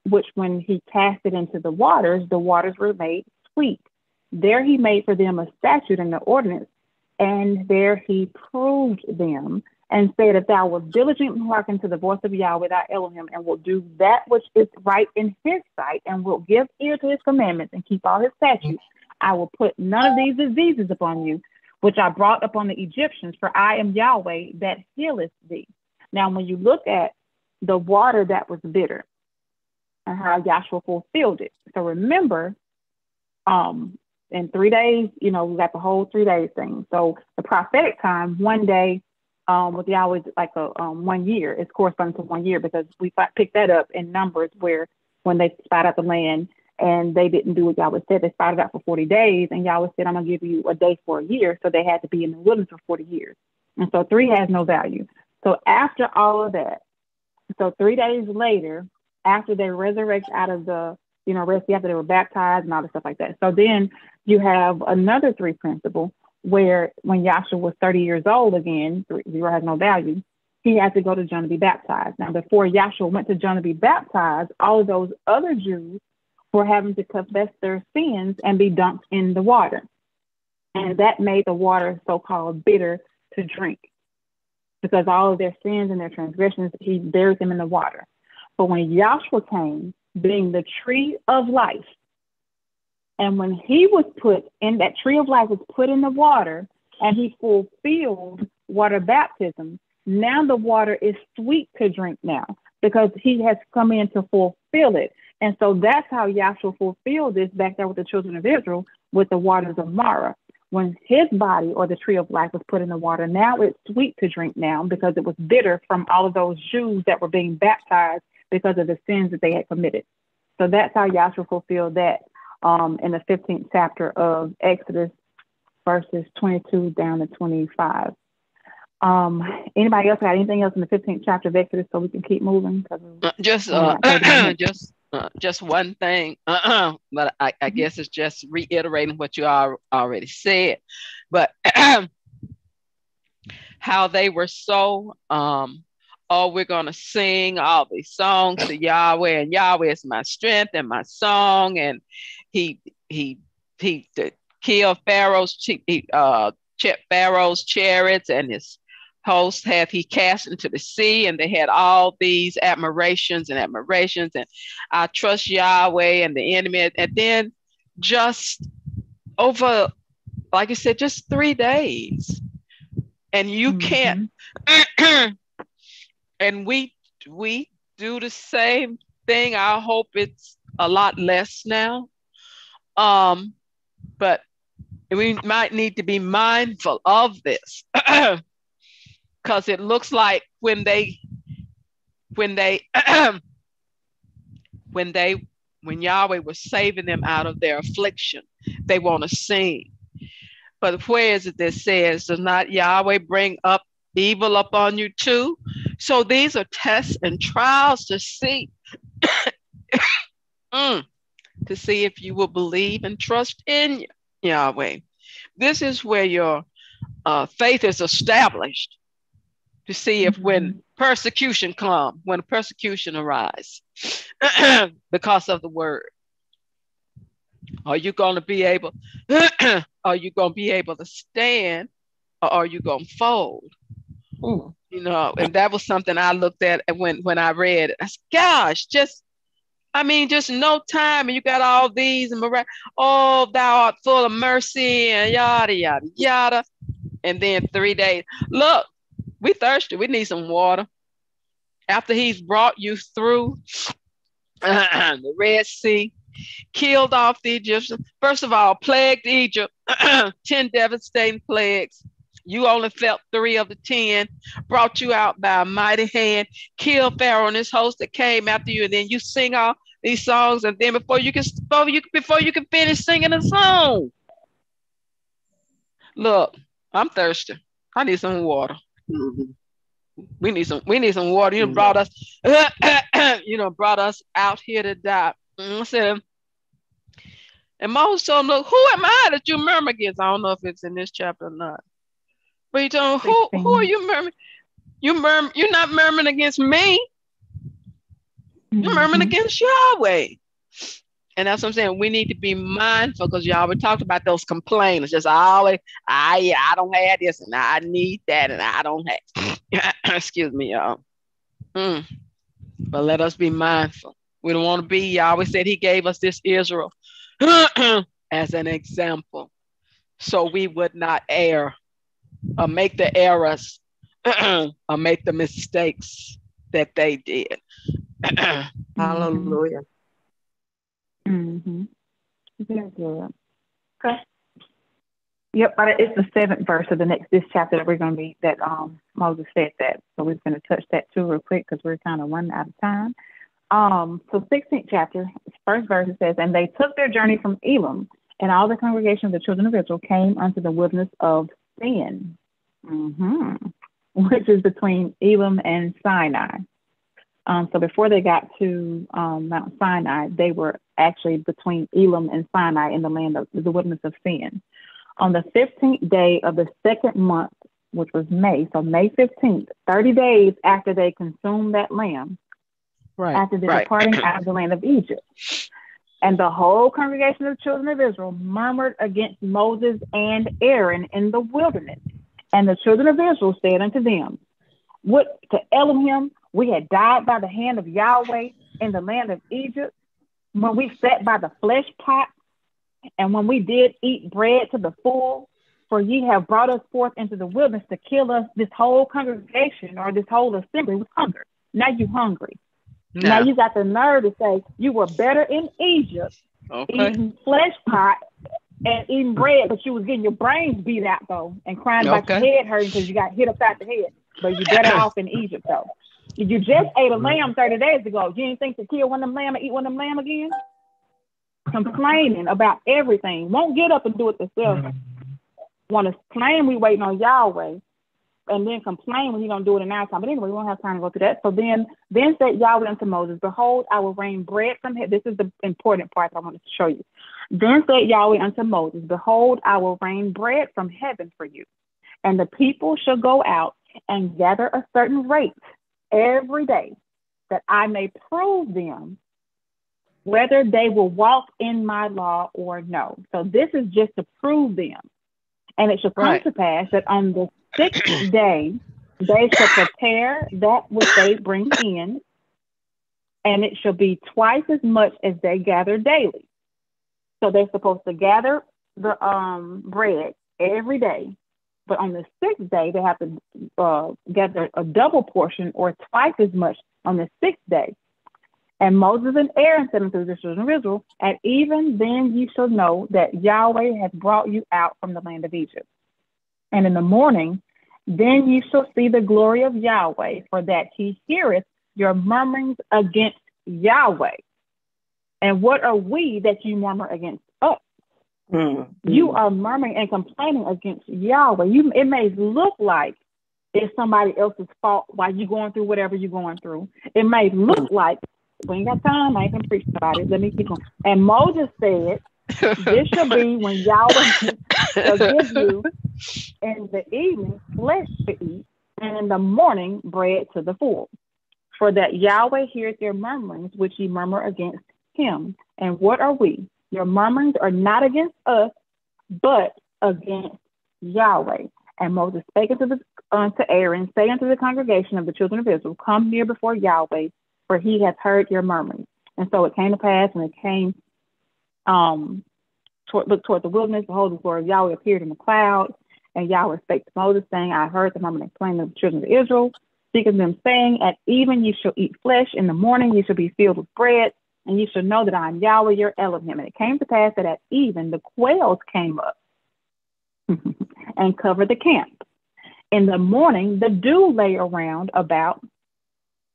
which when he cast it into the waters, the waters were made sweet. There he made for them a statute and an ordinance, and there he proved them and said, If thou wilt diligently hearken to the voice of Yahweh thy Elohim, and will do that which is right in his sight, and will give ear to his commandments and keep all his statutes, I will put none of these diseases upon you, which I brought upon the Egyptians, for I am Yahweh that healeth thee. Now, when you look at the water that was bitter, and how Yahshua fulfilled it. So remember, um, in three days, you know, we got the whole three days thing. So the prophetic time, one day um, with Yahweh, like a um, one year, is corresponding to one year because we picked that up in Numbers where when they spied out the land and they didn't do what Yahweh said, they spied it out for 40 days, and Yahweh said, I'm going to give you a day for a year. So they had to be in the wilderness for 40 years. And so three has no value. So after all of that, so three days later, after they resurrect out of the, you know, rest after they were baptized and all the stuff like that. So then you have another three principle where when Yahshua was 30 years old again, zero has no value, he had to go to John to be baptized. Now, before Yahshua went to John to be baptized, all of those other Jews were having to confess their sins and be dunked in the water. And that made the water so called bitter to drink because all of their sins and their transgressions, he buried them in the water. But when Yahshua came, being the tree of life, and when he was put in that tree of life was put in the water and he fulfilled water baptism, now the water is sweet to drink now because he has come in to fulfill it. And so that's how Yahshua fulfilled this back there with the children of Israel with the waters of Marah when his body or the tree of life was put in the water, now it's sweet to drink now because it was bitter from all of those Jews that were being baptized because of the sins that they had committed. So that's how Yahshua fulfilled that um, in the 15th chapter of Exodus, verses 22 down to 25. Um, anybody else got anything else in the 15th chapter of Exodus so we can keep moving? Uh, just, uh, just uh, just one thing, uh-uh, but I, I, mm-hmm. guess it's just reiterating what you are, already said. But how they were so, um, oh, we're going to sing all these songs to Yahweh, and Yahweh is my strength and my song. And he, he, he, killed Pharaoh's, uh, Pharaoh's chariots and his host hath he cast into the sea, and they had all these admirations and admirations, and I trust Yahweh and the enemy. And then just over, like I said, just three days. And you mm-hmm. can't and we we do the same thing. I hope it's a lot less now. Um, but we might need to be mindful of this because it looks like when they when they when they when Yahweh was saving them out of their affliction, they want to sing. But where is it that says, does not Yahweh bring up evil upon you too? So these are tests and trials to see, mm, to see if you will believe and trust in Yahweh. This is where your uh, faith is established to see if when mm-hmm. persecution come, when persecution arise because of the word, are you going to be able, are you going to be able to stand or are you going to fold? Ooh. You know, and that was something I looked at when, when I read it. I said, gosh, just, I mean, just no time. And you got all these and oh, thou art full of mercy and yada, yada, yada. And then three days. Look, we thirsty. We need some water. After he's brought you through the Red Sea, killed off the Egyptians. First of all, plagued Egypt, 10 devastating plagues. You only felt three of the 10, brought you out by a mighty hand, killed Pharaoh and his host that came after you, and then you sing all these songs, and then before you can before you before you can finish singing a song. Look, I'm thirsty. I need some water. Mm-hmm. We need some. We need some water. You mm-hmm. brought us. you know, brought us out here to die. Mm, I said, and Moses told him, "Look, who am I that you murmur against?" I don't know if it's in this chapter or not. But you him, "Who? Who are you murmuring? You murmur. You're not murmuring against me. You're mm-hmm. murmuring against Yahweh." And that's what I'm saying. We need to be mindful because y'all we talked about those complaints. Just always, I yeah, I don't have this and I need that and I don't have. Excuse me, y'all. Mm. But let us be mindful. We don't want to be. Always said he gave us this Israel as an example, so we would not err or make the errors or make the mistakes that they did. Hallelujah. Mm-hmm. Very good. Okay. Yep, but it's the seventh verse of the next this chapter that we're going to be that um Moses said that. So we're going to touch that too real quick because we're kind of running out of time. Um, so 16th chapter, first verse it says, and they took their journey from Elim, and all the congregation of the children of Israel came unto the wilderness of Sin, mm-hmm. which is between Elam and Sinai. Um, so before they got to um, Mount Sinai, they were actually between Elam and Sinai in the land of the wilderness of Sin. On the 15th day of the second month, which was May, so May 15th, 30 days after they consumed that lamb, right, after the right. departing out of the land of Egypt. And the whole congregation of the children of Israel murmured against Moses and Aaron in the wilderness. And the children of Israel said unto them, What to Elohim we had died by the hand of Yahweh in the land of Egypt, when we sat by the flesh pot, and when we did eat bread to the full, for ye have brought us forth into the wilderness to kill us, this whole congregation or this whole assembly with hunger. Now you hungry. No. Now you got the nerve to say you were better in Egypt okay. eating flesh pot and eating bread, but you was getting your brains beat out though and crying okay. about your head hurting because you got hit upside the head. But you're better off in Egypt though. You just ate a mm-hmm. lamb 30 days ago. You didn't think to kill one of them lamb and eat one of them lamb again? Complaining about everything. Won't get up and do it themselves. Want to mm-hmm. claim we waiting on Yahweh and then complain when he don't do it in our time. But anyway, we won't have time to go through that. So then, then said Yahweh unto Moses, Behold, I will rain bread from heaven. This is the important part that I wanted to show you. Then said Yahweh unto Moses, Behold, I will rain bread from heaven for you, and the people shall go out and gather a certain rate every day, that I may prove them whether they will walk in my law or no. So this is just to prove them. And it shall come right. to pass that on the sixth day, they shall prepare that which they bring in, and it shall be twice as much as they gather daily. So they're supposed to gather the um, bread every day, but on the sixth day they have to uh, gather a double portion or twice as much on the sixth day. And Moses and Aaron said unto the children of Israel, And even then ye shall know that Yahweh hath brought you out from the land of Egypt. And in the morning, then ye shall see the glory of Yahweh, for that he heareth your murmurings against Yahweh. And what are we that you murmur against us? Mm-hmm. You are murmuring and complaining against Yahweh. You, it may look like it's somebody else's fault while you're going through whatever you're going through. It may look like we ain't got time. I ain't gonna preach about it. Let me keep going. And Moses said, "This shall be when Yahweh shall give you in the evening flesh to eat, and in the morning bread to the full. For that Yahweh hears your murmurings, which ye murmur against him. And what are we? Your murmurings are not against us, but against Yahweh. And Moses spake unto, the, unto Aaron, say unto the congregation of the children of Israel, Come near before Yahweh, for he hath heard your murmurings. And so it came to pass, and it came, um, toward, look toward the wilderness, behold, the glory of Yahweh appeared in the cloud, and Yahweh spake to Moses, saying, I heard the murmuring plain of the children of Israel, speaking them, saying, At even ye shall eat flesh, in the morning ye shall be filled with bread, and ye shall know that I am Yahweh your Elohim. And it came to pass that at even the quails came up and covered the camp. In the morning, the dew lay around about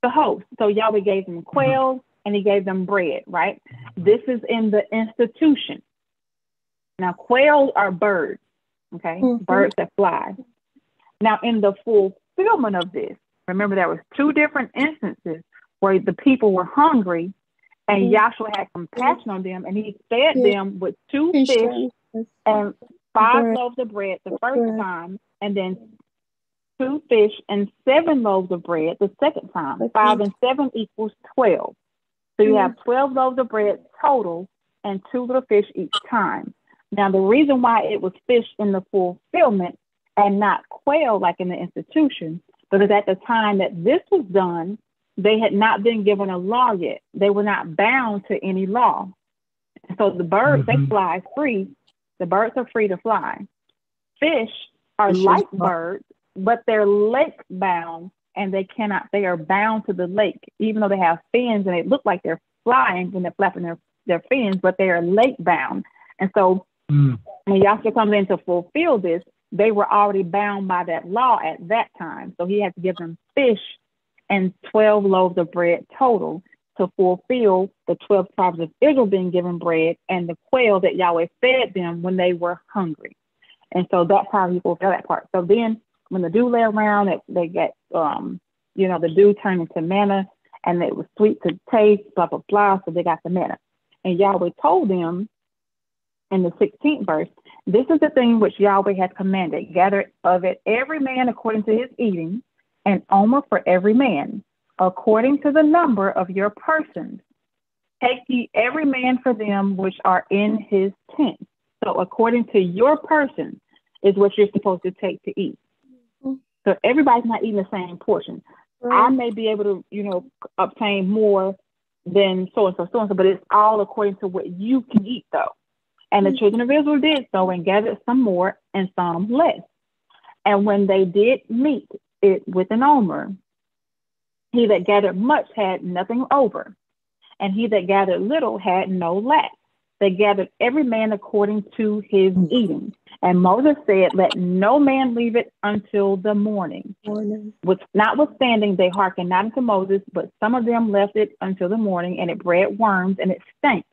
the host. So Yahweh gave them quails and he gave them bread, right? This is in the institution. Now, quails are birds, okay? Mm-hmm. Birds that fly. Now, in the fulfillment of this, remember there was two different instances where the people were hungry and mm-hmm. Yahshua had compassion on them and he fed them with two fish and five loaves of bread the first time and then two fish and seven loaves of bread the second time. Five and seven equals 12. So you mm-hmm. have 12 loaves of bread total and two little fish each time. Now, the reason why it was fish in the fulfillment and not quail like in the institution, because at the time that this was done, they had not been given a law yet. They were not bound to any law. So the birds, mm-hmm. they fly free. The birds are free to fly. Fish are Fish like birds, but they're lake bound and they cannot, they are bound to the lake, even though they have fins and they look like they're flying when they're flapping their their fins, but they are lake bound. And so Mm. when Yahshua comes in to fulfill this, they were already bound by that law at that time. So he had to give them fish and 12 loaves of bread total to fulfill the 12 tribes of Israel being given bread and the quail that Yahweh fed them when they were hungry. And so that's how he fulfilled that part. So then when the dew lay around, it, they get, um, you know, the dew turned into manna and it was sweet to taste, blah, blah, blah. So they got the manna. And Yahweh told them in the 16th verse, this is the thing which Yahweh has commanded. Gather of it every man according to his eating, and omer for every man, according to the number of your persons. Take ye every man for them which are in his tent. So according to your person is what you're supposed to take to eat. So everybody's not eating the same portion. I may be able to, you know, obtain more than so and so, so and so, but it's all according to what you can eat, though. And the mm. children of Israel did so and gathered some more and some less. And when they did meet it with an omer, he that gathered much had nothing over, and he that gathered little had no lack. They gathered every man according to his mm-hmm. eating. And Moses said, Let no man leave it until the morning. With notwithstanding, they hearkened not unto Moses, but some of them left it until the morning, and it bred worms, and it stank.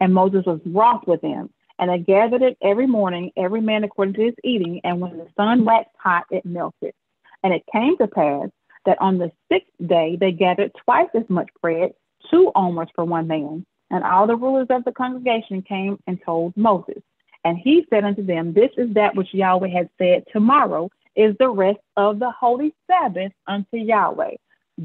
And Moses was wroth with them. And they gathered it every morning, every man according to his eating. And when the sun waxed hot, it melted. And it came to pass that on the sixth day they gathered twice as much bread, two omers for one man. And all the rulers of the congregation came and told Moses. And he said unto them, This is that which Yahweh had said, Tomorrow is the rest of the holy Sabbath unto Yahweh.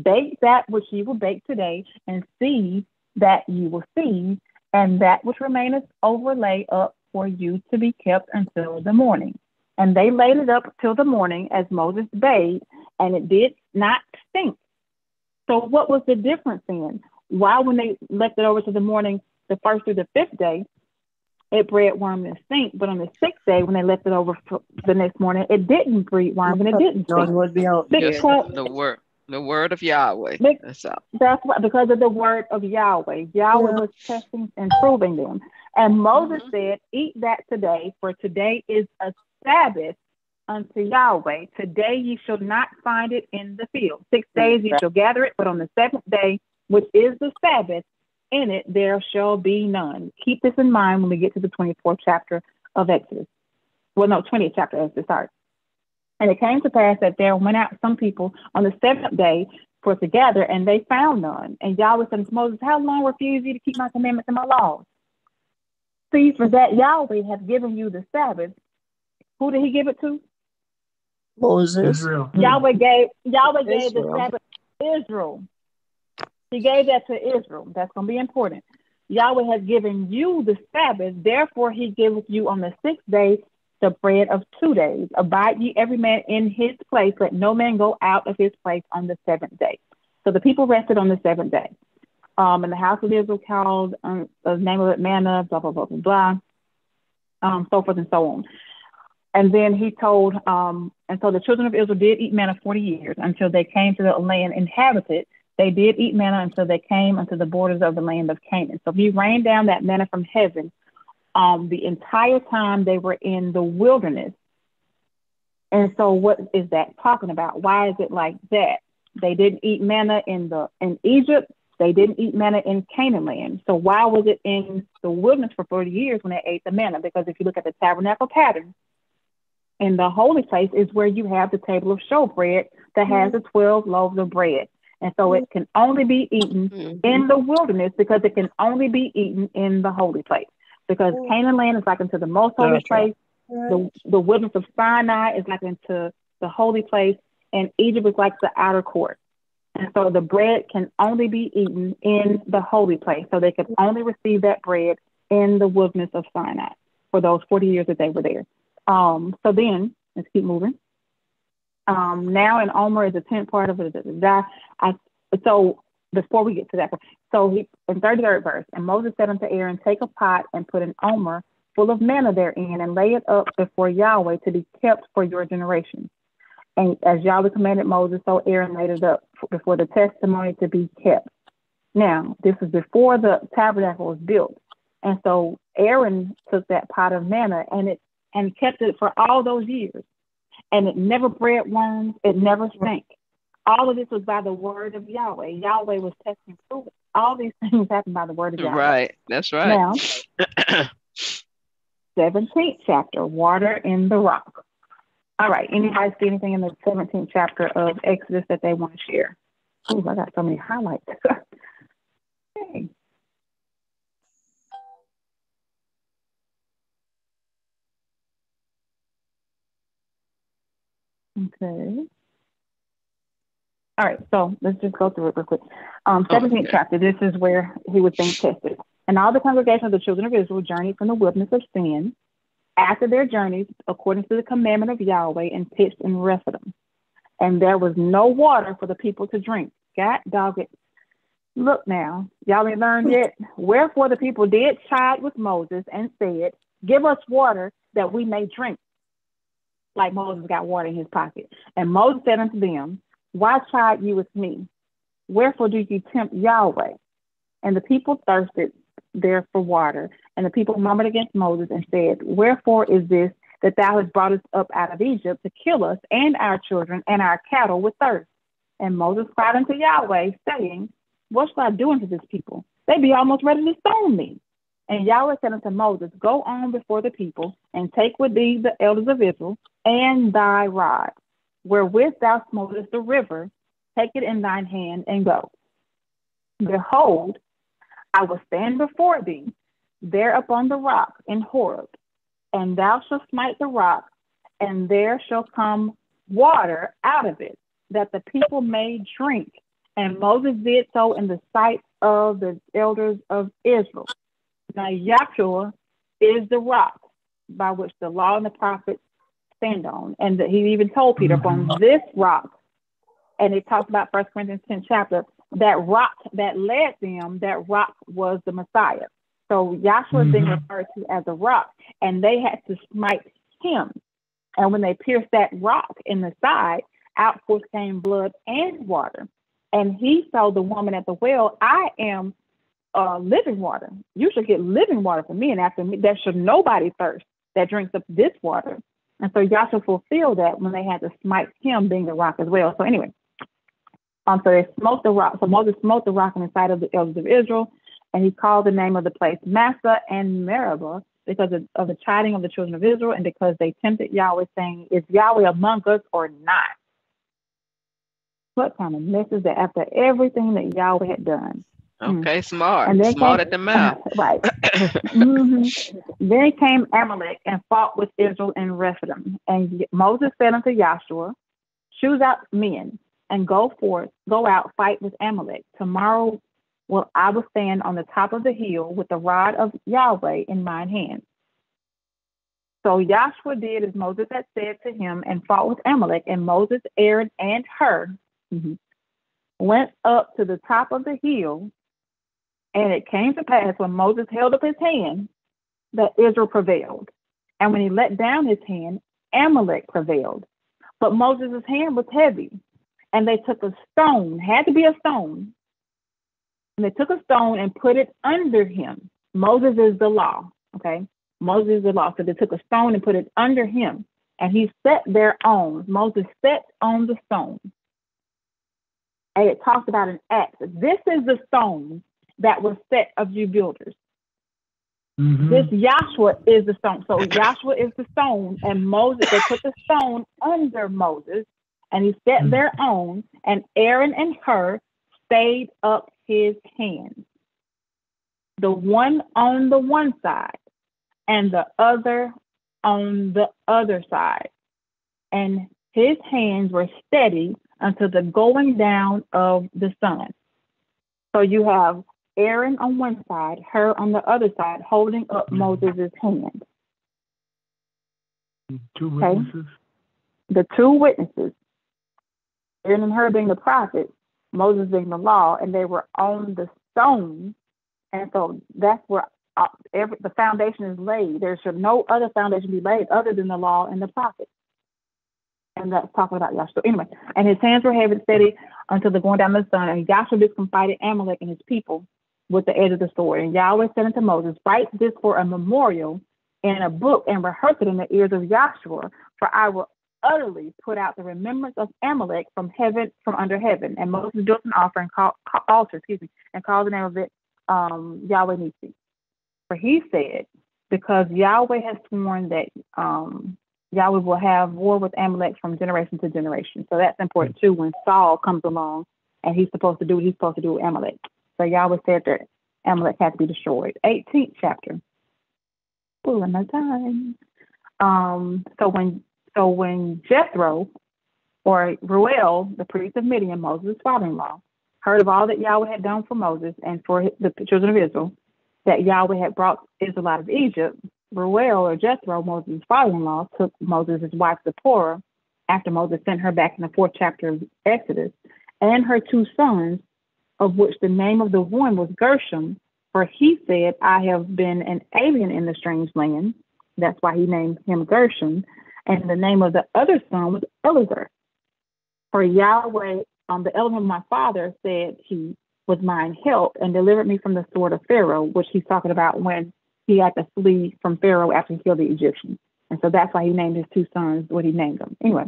Bake that which ye will bake today, and see that ye will see, and that which remaineth overlay up for you to be kept until the morning. And they laid it up till the morning as Moses bade, and it did not stink. So, what was the difference then? Why, when they left it over to the morning, the first through the fifth day, it bred worm and stink, but on the sixth day, when they left it over for the next morning, it didn't breed worm and it didn't stink. would be out Yes, Because- the word, the word of Yahweh. Big- That's all. That's why, because of the word of Yahweh. Yahweh Yeah. was testing and proving them. And Moses Mhm. said, Eat that today, for today is a Sabbath unto Yahweh. Today ye shall not find it in the field. Six days ye shall gather it, but on the seventh day, which is the Sabbath, in it there shall be none. Keep this in mind when we get to the 24th chapter of Exodus. Well, no, 20th chapter of Exodus, sorry. And it came to pass that there went out some people on the seventh day for to gather, and they found none. And Yahweh said to Moses, How long refuse you to keep my commandments and my laws? See, for that Yahweh has given you the Sabbath. Who did he give it to? Moses. Israel. Yahweh gave Yahweh gave the Sabbath to Israel. He gave that to Israel. That's going to be important. Yahweh has given you the Sabbath, therefore he giveth you on the sixth day the bread of two days. Abide ye every man in his place, let no man go out of his place on the seventh day. So the people rested on the seventh day. Um, and the house of Israel called um, the name of it manna, blah, blah, blah, blah, blah, um, so forth and so on. And then he told, um, and so the children of Israel did eat manna 40 years until they came to the land inhabited. They did eat manna until they came unto the borders of the land of Canaan. So he rained down that manna from heaven um, the entire time they were in the wilderness. And so what is that talking about? Why is it like that? They didn't eat manna in the in Egypt. They didn't eat manna in Canaan land. So why was it in the wilderness for 40 years when they ate the manna? Because if you look at the tabernacle pattern, in the holy place is where you have the table of showbread that has the 12 loaves of bread. And so it can only be eaten Mhm. in the wilderness because it can only be eaten in the holy place. Because Canaan land is like into the most holy Gotcha. place, the, the wilderness of Sinai is like into the holy place, and Egypt is like the outer court. And so the bread can only be eaten in the holy place. So they could only receive that bread in the wilderness of Sinai for those 40 years that they were there. Um, so then, let's keep moving. Um, now in Omer is a 10th part of it. I, so before we get to that, so he, in 33rd verse, and Moses said unto Aaron, Take a pot and put an Omer full of manna therein, and lay it up before Yahweh to be kept for your generations. And as Yahweh commanded Moses, so Aaron laid it up before the testimony to be kept. Now, this is before the tabernacle was built. And so Aaron took that pot of manna and it and kept it for all those years. And it never bred worms, it never stank. All of this was by the word of Yahweh. Yahweh was testing it. All these things happened by the word of Yahweh. Right. That's right. Now, 17th chapter, water in the rock. All right. Anybody see anything in the 17th chapter of Exodus that they want to share? Oh, I got so many highlights. okay. Okay. All right, so let's just go through it real quick. Um, 17th Okay. chapter, this is where he was being tested. And all the congregation of the children of Israel journeyed from the wilderness of Sin after their journeys, according to the commandment of Yahweh, and pitched in Rephidim. And there was no water for the people to drink. God dog it. Look now, y'all ain't learned yet. Wherefore the people did chide with Moses and said, Give us water that we may drink. Like Moses got water in his pocket. And Moses said unto them, Why chide you with me? Wherefore do you tempt Yahweh? And the people thirsted there for water. And the people murmured against Moses and said, Wherefore is this that thou hast brought us up out of Egypt to kill us and our children and our cattle with thirst? And Moses cried unto Yahweh, saying, What shall I do unto this people? They be almost ready to stone me. And Yahweh said unto Moses, Go on before the people, and take with thee the elders of Israel, and thy rod, wherewith thou smotest the river, take it in thine hand, and go. Behold, I will stand before thee there upon the rock in Horeb, and thou shalt smite the rock, and there shall come water out of it, that the people may drink. And Moses did so in the sight of the elders of Israel. Now, Yahshua is the rock by which the law and the prophets stand on. And that he even told Peter, from mm-hmm. this rock, and it talks about First Corinthians 10 chapter, that rock that led them, that rock was the Messiah. So Yahshua is being mm-hmm. referred to as a rock, and they had to smite him. And when they pierced that rock in the side, out forth came blood and water. And he told the woman at the well, I am uh, living water. You should get living water from me, and after me, there should nobody thirst that drinks of this water. And so Yahshua fulfilled that when they had to smite him, being the rock as well. So anyway, um, so they smote the rock. So Moses smote the rock in the sight of the elders of Israel, and he called the name of the place Massah and Meribah because of, of the chiding of the children of Israel, and because they tempted Yahweh, saying, "Is Yahweh among us or not?" What kind of mess is that? After everything that Yahweh had done, Okay, smart. And Smart came- at the mouth. right? hmm Then came Amalek and fought with Israel in Rephidim. And Moses said unto Joshua, Choose out men and go forth, go out, fight with Amalek. Tomorrow will I will stand on the top of the hill with the rod of Yahweh in mine hand. So Joshua did as Moses had said to him and fought with Amalek. And Moses, Aaron, and Hur mhm, went up to the top of the hill and it came to pass when Moses held up his hand that Israel prevailed. And when he let down his hand, Amalek prevailed. But Moses' hand was heavy. And they took a stone, had to be a stone. And they took a stone and put it under him. Moses is the law, okay? Moses is the law. So they took a stone and put it under him. And he sat thereon. Moses set on the stone. And it talks about an Acts. This is the stone that was set of you builders. Mhm. This Yahshua is the stone. So Yahshua is the stone, and Moses, they put the stone under Moses, and he set Mhm. their own, and Aaron and Hur stayed up his hands. The one on the one side, and the other on the other side. And his hands were steady until the going down of the sun. So you have Aaron on one side, Hur on the other side, holding up Moses' hand. Two Okay. witnesses. The two witnesses, Aaron and Hur being the prophet, Moses being the law, and they were on the stone. And so that's where uh, every, the foundation is laid. There should no other foundation be laid other than the law and the prophet. And that's talking about Joshua. Anyway, and his hands were heavy and steady until the going down of the sun. And Joshua discomfited Amalek and his people with the edge of the sword. And Yahweh said unto Moses, Write this for a memorial in a book and rehearse it in the ears of Joshua, for I will utterly put out the remembrance of Amalek from heaven, from under heaven. And Moses built an offering call, call, altar, excuse me, and called the name of it um, Yahweh Nissi. For he said, because Yahweh has sworn that um, Yahweh will have war with Amalek from generation to generation. So that's important too when Saul comes along and he's supposed to do what he's supposed to do with Amalek. So Yahweh said that Amalek had to be destroyed. 18th chapter. Ooh, no time. Um, so when so when Jethro or Reuel, the priest of Midian, Moses' father-in-law, heard of all that Yahweh had done for Moses and for the children of Israel, that Yahweh had brought Israel out of Egypt, Reuel or Jethro, Moses' father-in-law, took Moses' wife Zipporah after Moses sent her back in the fourth chapter of Exodus, and her two sons, of which the name of the one was Gershom, for he said, I have been an alien in the strange land. That's why he named him Gershom. And the name of the other son was Eliezer. For Yahweh, um, the Elohim, my father, said he was mine help and delivered me from the sword of Pharaoh, which he's talking about when he had to flee from Pharaoh after he killed the Egyptians. And so that's why he named his two sons what he named them. Anyway,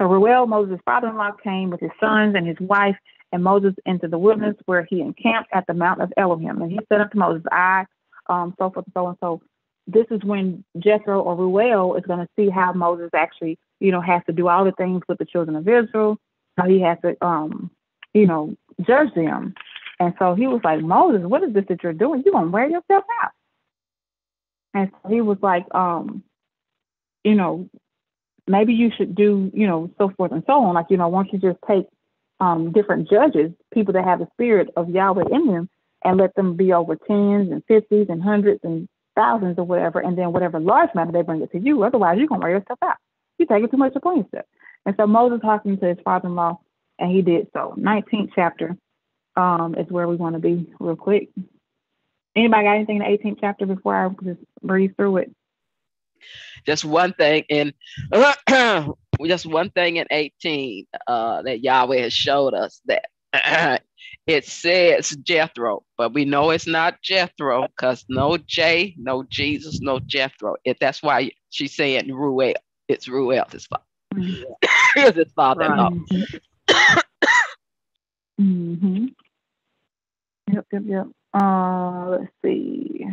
so Reuel, Moses' father-in-law, came with his sons and his wife and Moses into the wilderness where he encamped at the mount of Elohim. And he said unto Moses, I, um, so forth and so and so. This is when Jethro or Reuel is going to see how Moses actually, you know, has to do all the things with the children of Israel, how he has to, um, you know, judge them. And so he was like, Moses, what is this that you're doing? You're going to wear yourself out. And so he was like, um, you know, maybe you should do, you know, so forth and so on. Like, you know, why don't you just take um, different judges, people that have the spirit of Yahweh in them, and let them be over tens and fifties and hundreds and thousands or whatever, and then whatever large matter they bring it to you. Otherwise, you're gonna wear yourself out. You're taking too much upon yourself. And so Moses talking to his father-in-law, and he did so. 19th chapter um, is where we want to be real quick. Anybody got anything in the 18th chapter before I just breeze through it? Just one thing in just one thing in 18 uh, that Yahweh has showed us that it says Jethro, but we know it's not Jethro because no J, no Jesus, no Jethro. It, that's why she's saying Reuel. It's Reuel, his father. Mm-hmm. his father-in-law. mm-hmm. Yep, yep, yep. Uh, let's see.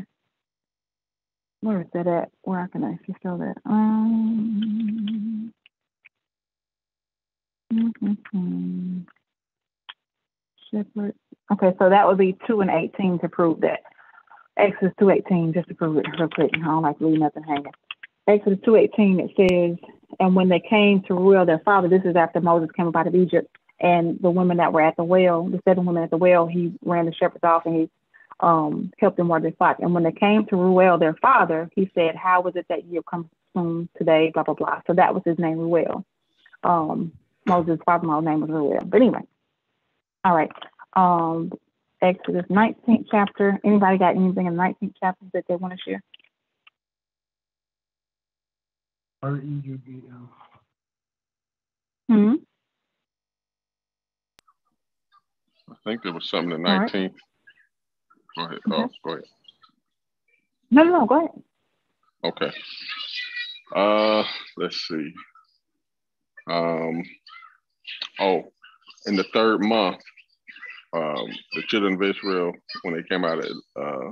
Where is that at? Where can I show that? Um, Shepherd. Okay, so that would be two and eighteen to prove that. Exodus two eighteen, just to prove it real quick. I don't like to leave nothing hanging. Exodus two eighteen, it says, and when they came to Reuel, their father, this is after Moses came up out of Egypt, and the women that were at the well, the seven women at the well, he ran the shepherds off and he um, helped them water their flock. And when they came to Reuel, their father, he said, How was it that you have come soon today? Blah, blah, blah. So that was his name, Reuel. Um, Moses' father in law's name was Reuel. But anyway, all right. Um, Exodus 19th chapter. Anybody got anything in the 19th chapter that they want to share? R E U B L. Hmm. I think there was something in 19th. Go ahead. Oh, go ahead. No, no, no, go ahead. Okay. Uh, let's see. Um, oh, in the third month, um, the children of Israel, when they came out of uh,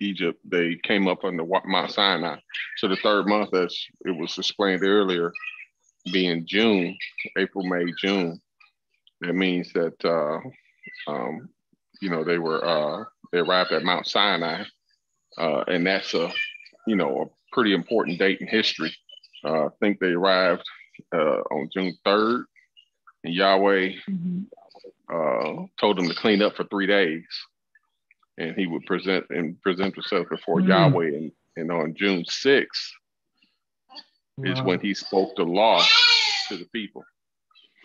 Egypt, they came up the Mount Sinai. So the third month, as it was explained earlier, being June, April, May, June, that means that uh, um, you know they were uh, they arrived at Mount Sinai, uh, and that's a you know a pretty important date in history. Uh, I think they arrived uh, on June third, and Yahweh mm-hmm. Uh, told him to clean up for three days, and He would present and present himself before mm-hmm. Yahweh. And, and on June sixth wow. is when He spoke the law to the people.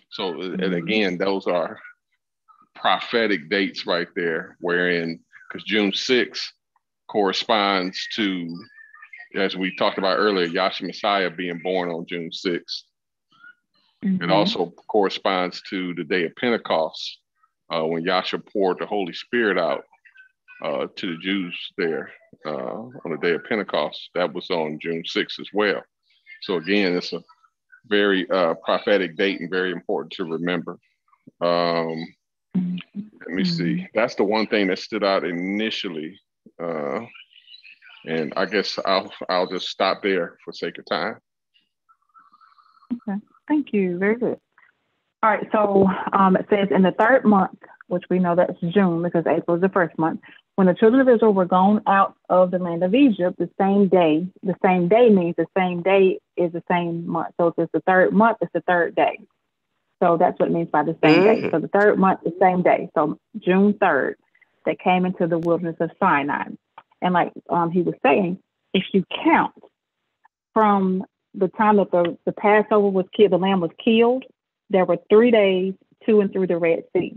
So, mm-hmm. and again, those are prophetic dates right there, wherein because June 6th corresponds to, as we talked about earlier, Yahshua Messiah being born on June 6th. Mm-hmm. It also corresponds to the day of Pentecost, uh, when Yahshua poured the Holy Spirit out uh, to the Jews there uh, on the day of Pentecost. That was on June 6th as well. So again, it's a very uh, prophetic date and very important to remember. Um, let me see. That's the one thing that stood out initially. Uh, and I guess I'll I'll just stop there for sake of time. Okay, thank you. Very good. All right, so um, it says in the third month, which we know that's June because April is the first month, when the children of Israel were gone out of the land of Egypt, the same day, the same day means the same day is the same month. So if it's the third month, it's the third day. So that's what it means by the same mm-hmm. day. So the third month, the same day. So June 3rd, they came into the wilderness of Sinai. And like um, he was saying, if you count from the time that the, the Passover was killed, the lamb was killed, there were three days to and through the Red Sea.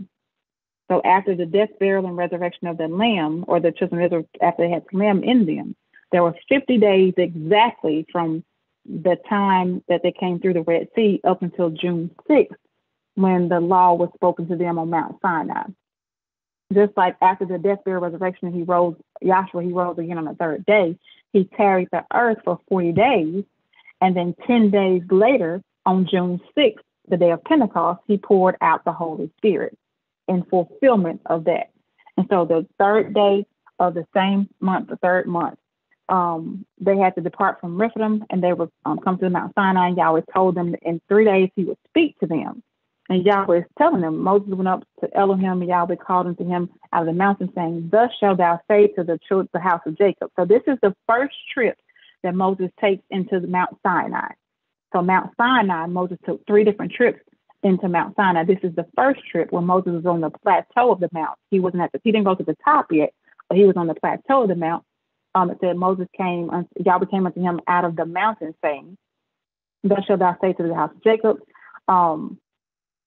So after the death, burial, and resurrection of the lamb, or the children of Israel after they had the lamb in them, there were 50 days exactly from the time that they came through the Red Sea up until June 6th, when the law was spoken to them on Mount Sinai. Just like after the death, burial, resurrection, he rose, Yahshua, he rose again on the third day. He carried the earth for 40 days. And then 10 days later, on June 6th, the day of Pentecost, he poured out the Holy Spirit in fulfillment of that. And so the third day of the same month, the third month, um, they had to depart from Rephidim and they would um, come to Mount Sinai. And Yahweh told them in three days he would speak to them. And Yahweh is telling them, Moses went up to Elohim, and Yahweh called unto him out of the mountain, saying, Thus shalt thou say to the children, the house of Jacob. So this is the first trip that Moses takes into the Mount Sinai. So Mount Sinai, Moses took three different trips into Mount Sinai. This is the first trip where Moses was on the plateau of the mount. He wasn't at the he didn't go to the top yet, but he was on the plateau of the mount. Um, it said Moses came, Yahweh came unto him out of the mountain, saying, Thus shalt thou say to the house of Jacob, um,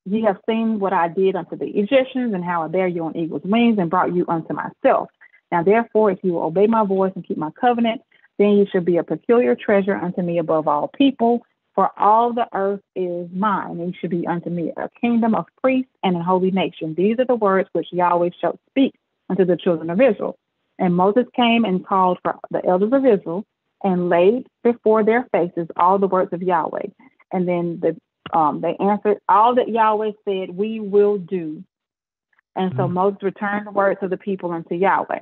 Ye have seen what I did unto the Egyptians, and how I bare you on eagle's wings, and brought you unto myself. Now therefore, if you will obey my voice and keep my covenant, then you shall be a peculiar treasure unto me above all people, for all the earth is mine, and you shall be unto me a kingdom of priests and a holy nation. These are the words which Yahweh shall speak unto the children of Israel. And Moses came and called for the elders of Israel and laid before their faces all the words of Yahweh. And then the, um, they answered all that Yahweh said, We will do. And so mm-hmm. Moses returned the words of the people unto Yahweh.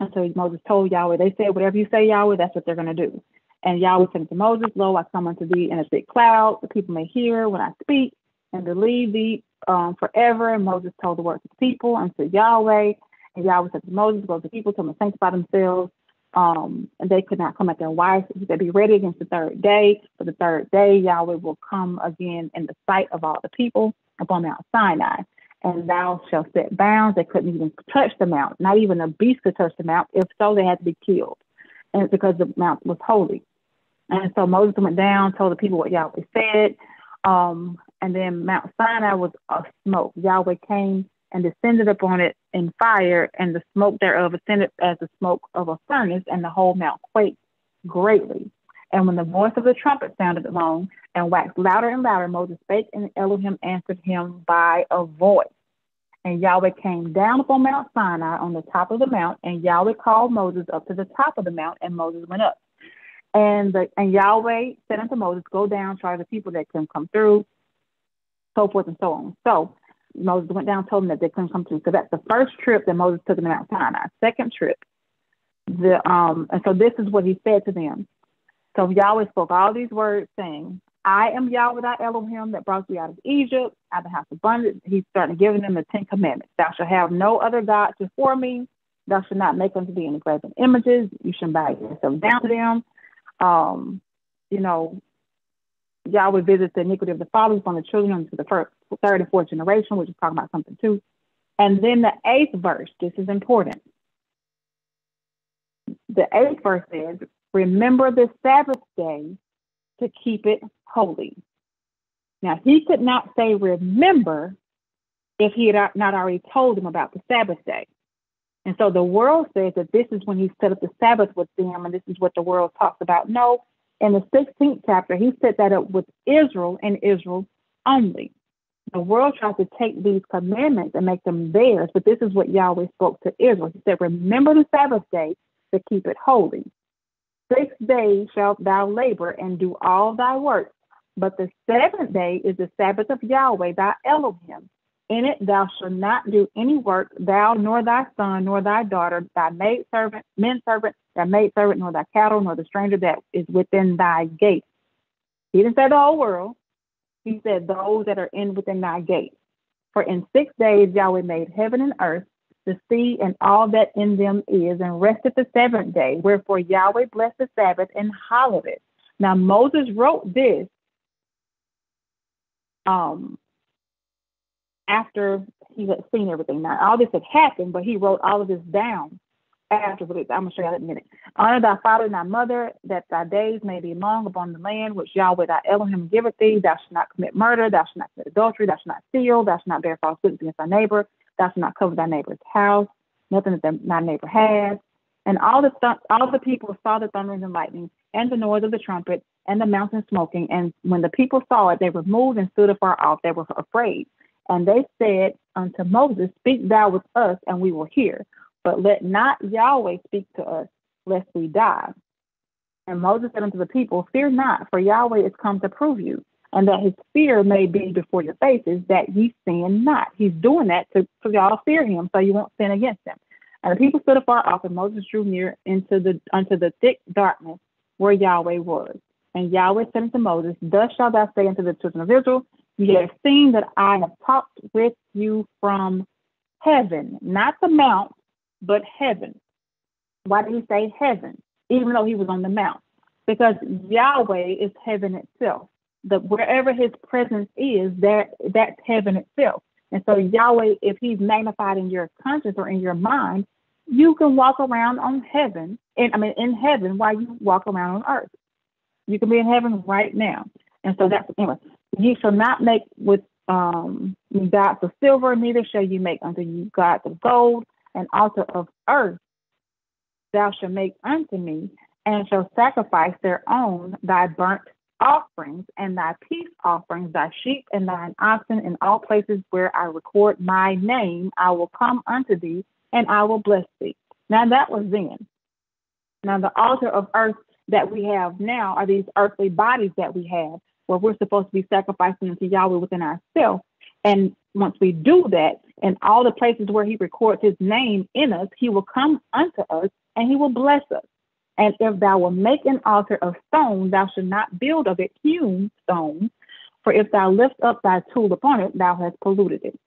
And so Moses told Yahweh, They said, Whatever you say, Yahweh, that's what they're going to do. And Yahweh said to Moses, Lo, I come to thee in a thick cloud, the people may hear when I speak, and believe thee um, forever. And Moses told the words of the people unto Yahweh. And Yahweh said to Moses, Go to the people, tell them to sanctify themselves. Um, and they could not come at their wives. He said, Be ready against the third day. For the third day, Yahweh will come again in the sight of all the people upon Mount Sinai. And thou shalt set bounds. They couldn't even touch the mount. Not even a beast could touch the mount. If so, they had to be killed. And it's because the mount was holy. And so Moses went down, told the people what Yahweh said. Um, and then Mount Sinai was a smoke. Yahweh came and descended upon it in fire, and the smoke thereof ascended as the smoke of a furnace, and the whole mount quaked greatly. And when the voice of the trumpet sounded long and waxed louder and louder, Moses spake, and Elohim answered him by a voice. And Yahweh came down upon Mount Sinai on the top of the mount, and Yahweh called Moses up to the top of the mount, and Moses went up. And the, and Yahweh said unto Moses, Go down, try the people that can come through, so forth and so on. So Moses went down, told them that they couldn't come through. So that's the first trip that Moses took in Mount Sinai. Second trip, the um, and so this is what he said to them. So Yahweh spoke all these words, saying, "I am Yahweh thy Elohim that brought you out of Egypt, out of the house of bondage." He started giving them the Ten Commandments. Thou shalt have no other gods before me. Thou shalt not make unto thee any graven images. You shall bow yourself down to them um, you know, Yahweh visits the iniquity of the fathers on the children into the first, third, and fourth generation, which is talking about something too. And then the eighth verse, this is important. The eighth verse says, Remember the Sabbath day to keep it holy. Now, he could not say remember if he had not already told them about the Sabbath day. And so the world says that this is when he set up the Sabbath with them, and this is what the world talks about. No, in the 16th chapter, he set that up with Israel and Israel only. The world tries to take these commandments and make them theirs, but this is what Yahweh spoke to Israel. He said, Remember the Sabbath day to keep it holy. Six days shalt thou labor and do all thy work, but the seventh day is the Sabbath of Yahweh thy Elohim. In it thou shalt not do any work, thou nor thy son, nor thy daughter, thy maid servant, men servant, thy maid servant, nor thy cattle, nor the stranger that is within thy gate. He didn't say the whole world. He said those that are in within thy gate. For in six days Yahweh made heaven and earth, the sea and all that in them is, and rested the seventh day. Wherefore Yahweh blessed the Sabbath and hallowed it. Now Moses wrote this um, after he had seen everything. Now, all this had happened, but he wrote all of this down afterwards. I'm going to show you that in a minute. Honor thy father and thy mother, that thy days may be long upon the land which Yahweh thy Elohim giveth thee. Thou shalt not commit murder, thou shalt not commit adultery, thou shalt not steal, thou shalt not bear false witness against thy neighbor, shalt not cover thy neighbor's house, nothing that thy neighbor has. And all the all the people saw the thunderings and lightning, and the noise of the trumpet, and the mountain smoking. And when the people saw it, they removed and stood afar off. They were afraid. And they said unto Moses, Speak thou with us, and we will hear. But let not Yahweh speak to us, lest we die. And Moses said unto the people, Fear not, for Yahweh is come to prove you, and that his fear may be before your faces, that ye sin not. He's doing that to so y'all fear him, so you won't sin against him. And the people stood afar off, and Moses drew near into the unto the thick darkness where Yahweh was. And Yahweh said unto Moses, Thus shalt thou say unto the children of Israel, Ye have seen that I have talked with you from heaven, not the mount, but heaven. Why did he say heaven, even though he was on the mount? Because Yahweh is heaven itself. The wherever his presence is, that that's heaven itself. And so Yahweh, if he's magnified in your conscience or in your mind, you can walk around on heaven, and I mean in heaven while you walk around on earth. You can be in heaven right now. And so that's anyway. you shall not make with um, gods of silver, neither shall you make unto you gods of gold, an altar of earth thou shalt make unto me, and shall sacrifice their own thy burnt offerings and thy peace offerings, thy sheep and thine oxen in all places where I record my name, I will come unto thee and I will bless thee. Now that was then. Now the altar of earth that we have now are these earthly bodies that we have where we're supposed to be sacrificing to Yahweh within ourselves. And once we do that, in all the places where He records His name in us, He will come unto us and He will bless us. And if thou wilt make an altar of stone, thou shalt not build of it hewn stone, for if thou lift up thy tool upon it, thou hast polluted it.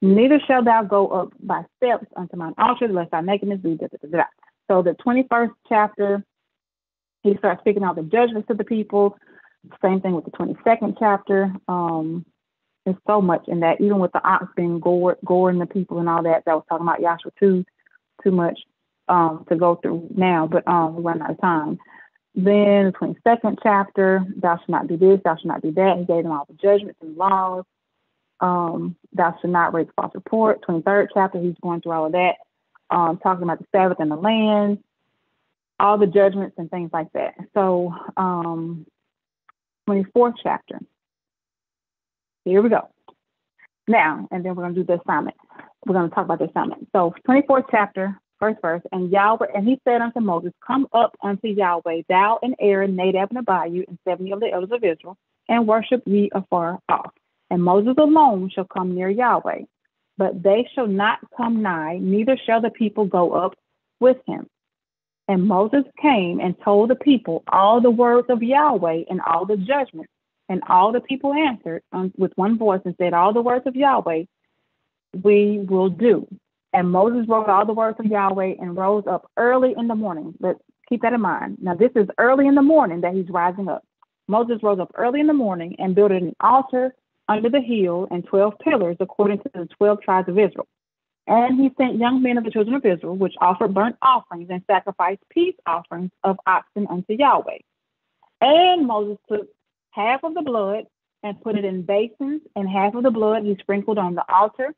Neither shalt thou go up by steps unto mine altar, lest thy nakedness be. Da, so the 21st chapter, he starts speaking out the judgments to the people. Same thing with the 22nd chapter. Um, there's so much in that, even with the ox being gore, goring the people and all that. That was talking about Yahshua too, too much um, to go through now, but um, we run out of time. Then the 22nd chapter, thou shalt not do this, thou shalt not do that. He gave them all the judgments and laws. Um, thou shalt not raise false report. 23rd chapter, he's going through all of that, um, talking about the Sabbath and the land, all the judgments and things like that. So um, 24th chapter. Here we go. Now, and then we're going to do the assignment. We're going to talk about the assignment. So, 24th chapter, first verse. And Yahweh, and he said unto Moses, Come up unto Yahweh, thou and Aaron, Nadab and Abihu, and seventy of the elders of Israel, and worship ye afar off. And Moses alone shall come near Yahweh, but they shall not come nigh, neither shall the people go up with him. And Moses came and told the people all the words of Yahweh and all the judgments. And all the people answered with one voice and said, All the words of Yahweh we will do. And Moses wrote all the words of Yahweh and rose up early in the morning. Let's keep that in mind. Now, this is early in the morning that he's rising up. Moses rose up early in the morning and built an altar under the hill and 12 pillars according to the 12 tribes of Israel. And he sent young men of the children of Israel, which offered burnt offerings and sacrificed peace offerings of oxen unto Yahweh. And Moses took half of the blood and put it in basins, and half of the blood he sprinkled on the altar.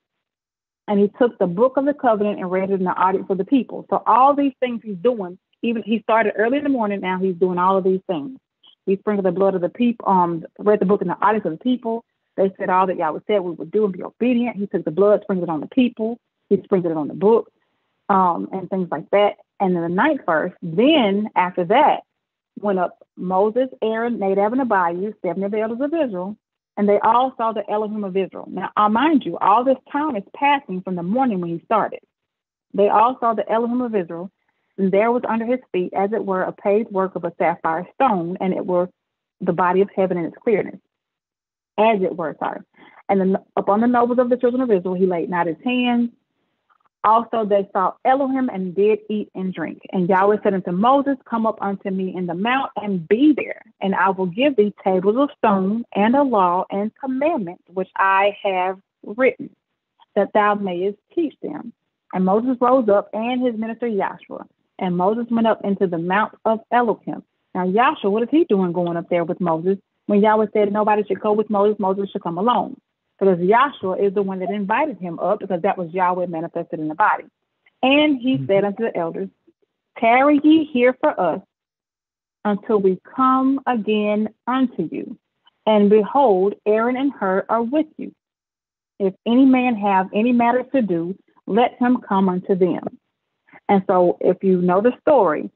And he took the book of the covenant and read it in the audience for the people. So all these things he's doing, even he started early in the morning, now he's doing all of these things. He sprinkled the blood of the people, um, read the book in the audience of the people, They said all that Yahweh said we would do and be obedient. He took the blood, sprinkled it on the people. He sprinkled it on the book, um, and things like that. And then the ninth verse, then after that, went up Moses, Aaron, Nadab, and Abihu, seven of the elders of Israel, and they all saw the Elohim of Israel. Now, I'll mind you, all this time is passing from the morning when he started. They all saw the Elohim of Israel, and there was under his feet, as it were, a paved work of a sapphire stone, and it were the body of heaven in its clearness, as it were, sorry. And upon the nobles of the children of Israel, he laid not his hands, also they saw Elohim and did eat and drink. And Yahweh said unto Moses, Come up unto me in the mount and be there, and I will give thee tables of stone and a law and commandments which I have written, that thou mayest teach them. And Moses rose up and his minister Yahshua. And Moses went up into the mount of Elohim. Now Yahshua, what is he doing going up there with Moses? When Yahweh said nobody should go with Moses, Moses should come alone because Yahshua is the one that invited him up because that was Yahweh manifested in the body. And he mm-hmm. said unto the elders, Tarry ye here for us until we come again unto you. And behold, Aaron and Hur are with you. If any man have any matter to do, let him come unto them. And so, if you know the story,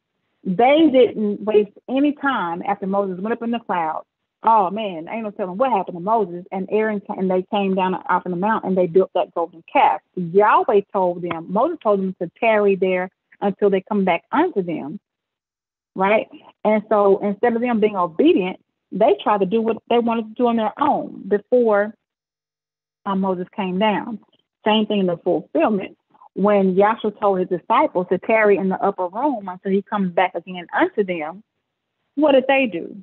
they didn't waste any time after Moses went up in the cloud oh man, ain't no telling what happened to Moses and Aaron, and they came down off the mountain and they built that golden calf. Yahweh told them, Moses told them to tarry there until they come back unto them, right? And so instead of them being obedient, they tried to do what they wanted to do on their own before um, Moses came down. Same thing in the fulfillment. When Yahshua told his disciples to tarry in the upper room until he comes back again unto them, what did they do?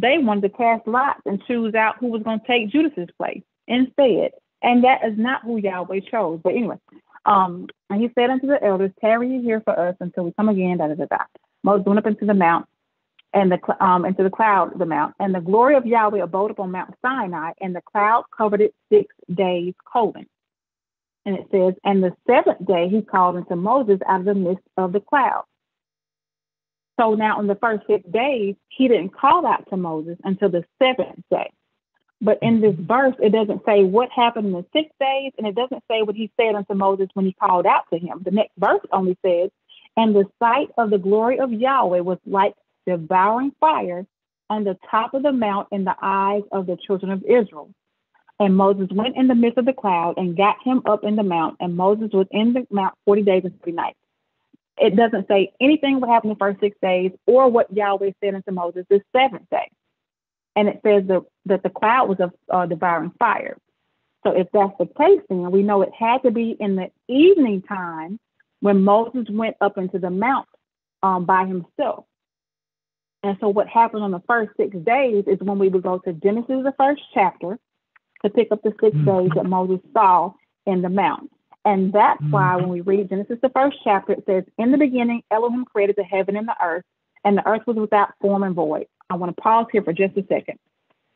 They wanted to cast lots and choose out who was going to take Judas's place instead. And that is not who Yahweh chose. But anyway, um, and he said unto the elders, Tarry here for us until we come again. Da, da, da, da. Moses went up into the mount and the um into the cloud the mount, and the glory of Yahweh abode upon Mount Sinai, and the cloud covered it six days colon. And it says, and the seventh day he called unto Moses out of the midst of the cloud. So now in the first six days, he didn't call out to Moses until the seventh day. But in this mm-hmm. verse, it doesn't say what happened in the six days, and it doesn't say what he said unto Moses when he called out to him. The next verse only says, And the sight of the glory of Yahweh was like devouring fire on the top of the mount in the eyes of the children of Israel. And Moses went in the midst of the cloud and got him up in the mount, and Moses was in the mount 40 days and 40 nights it doesn't say anything what happened the first six days or what Yahweh said unto Moses the seventh day. And it says that, that the cloud was a uh, devouring fire. So if that's the case, then we know it had to be in the evening time when Moses went up into the mount um, by himself. And so what happened on the first six days is when we would go to Genesis, the first chapter, to pick up the 6 mm-hmm. days that Moses saw in the mount. And that's mm-hmm. why when we read Genesis, the first chapter, it says, In the beginning, Elohim created the heaven and the earth, and the earth was without form and void. I want to pause here for just a second.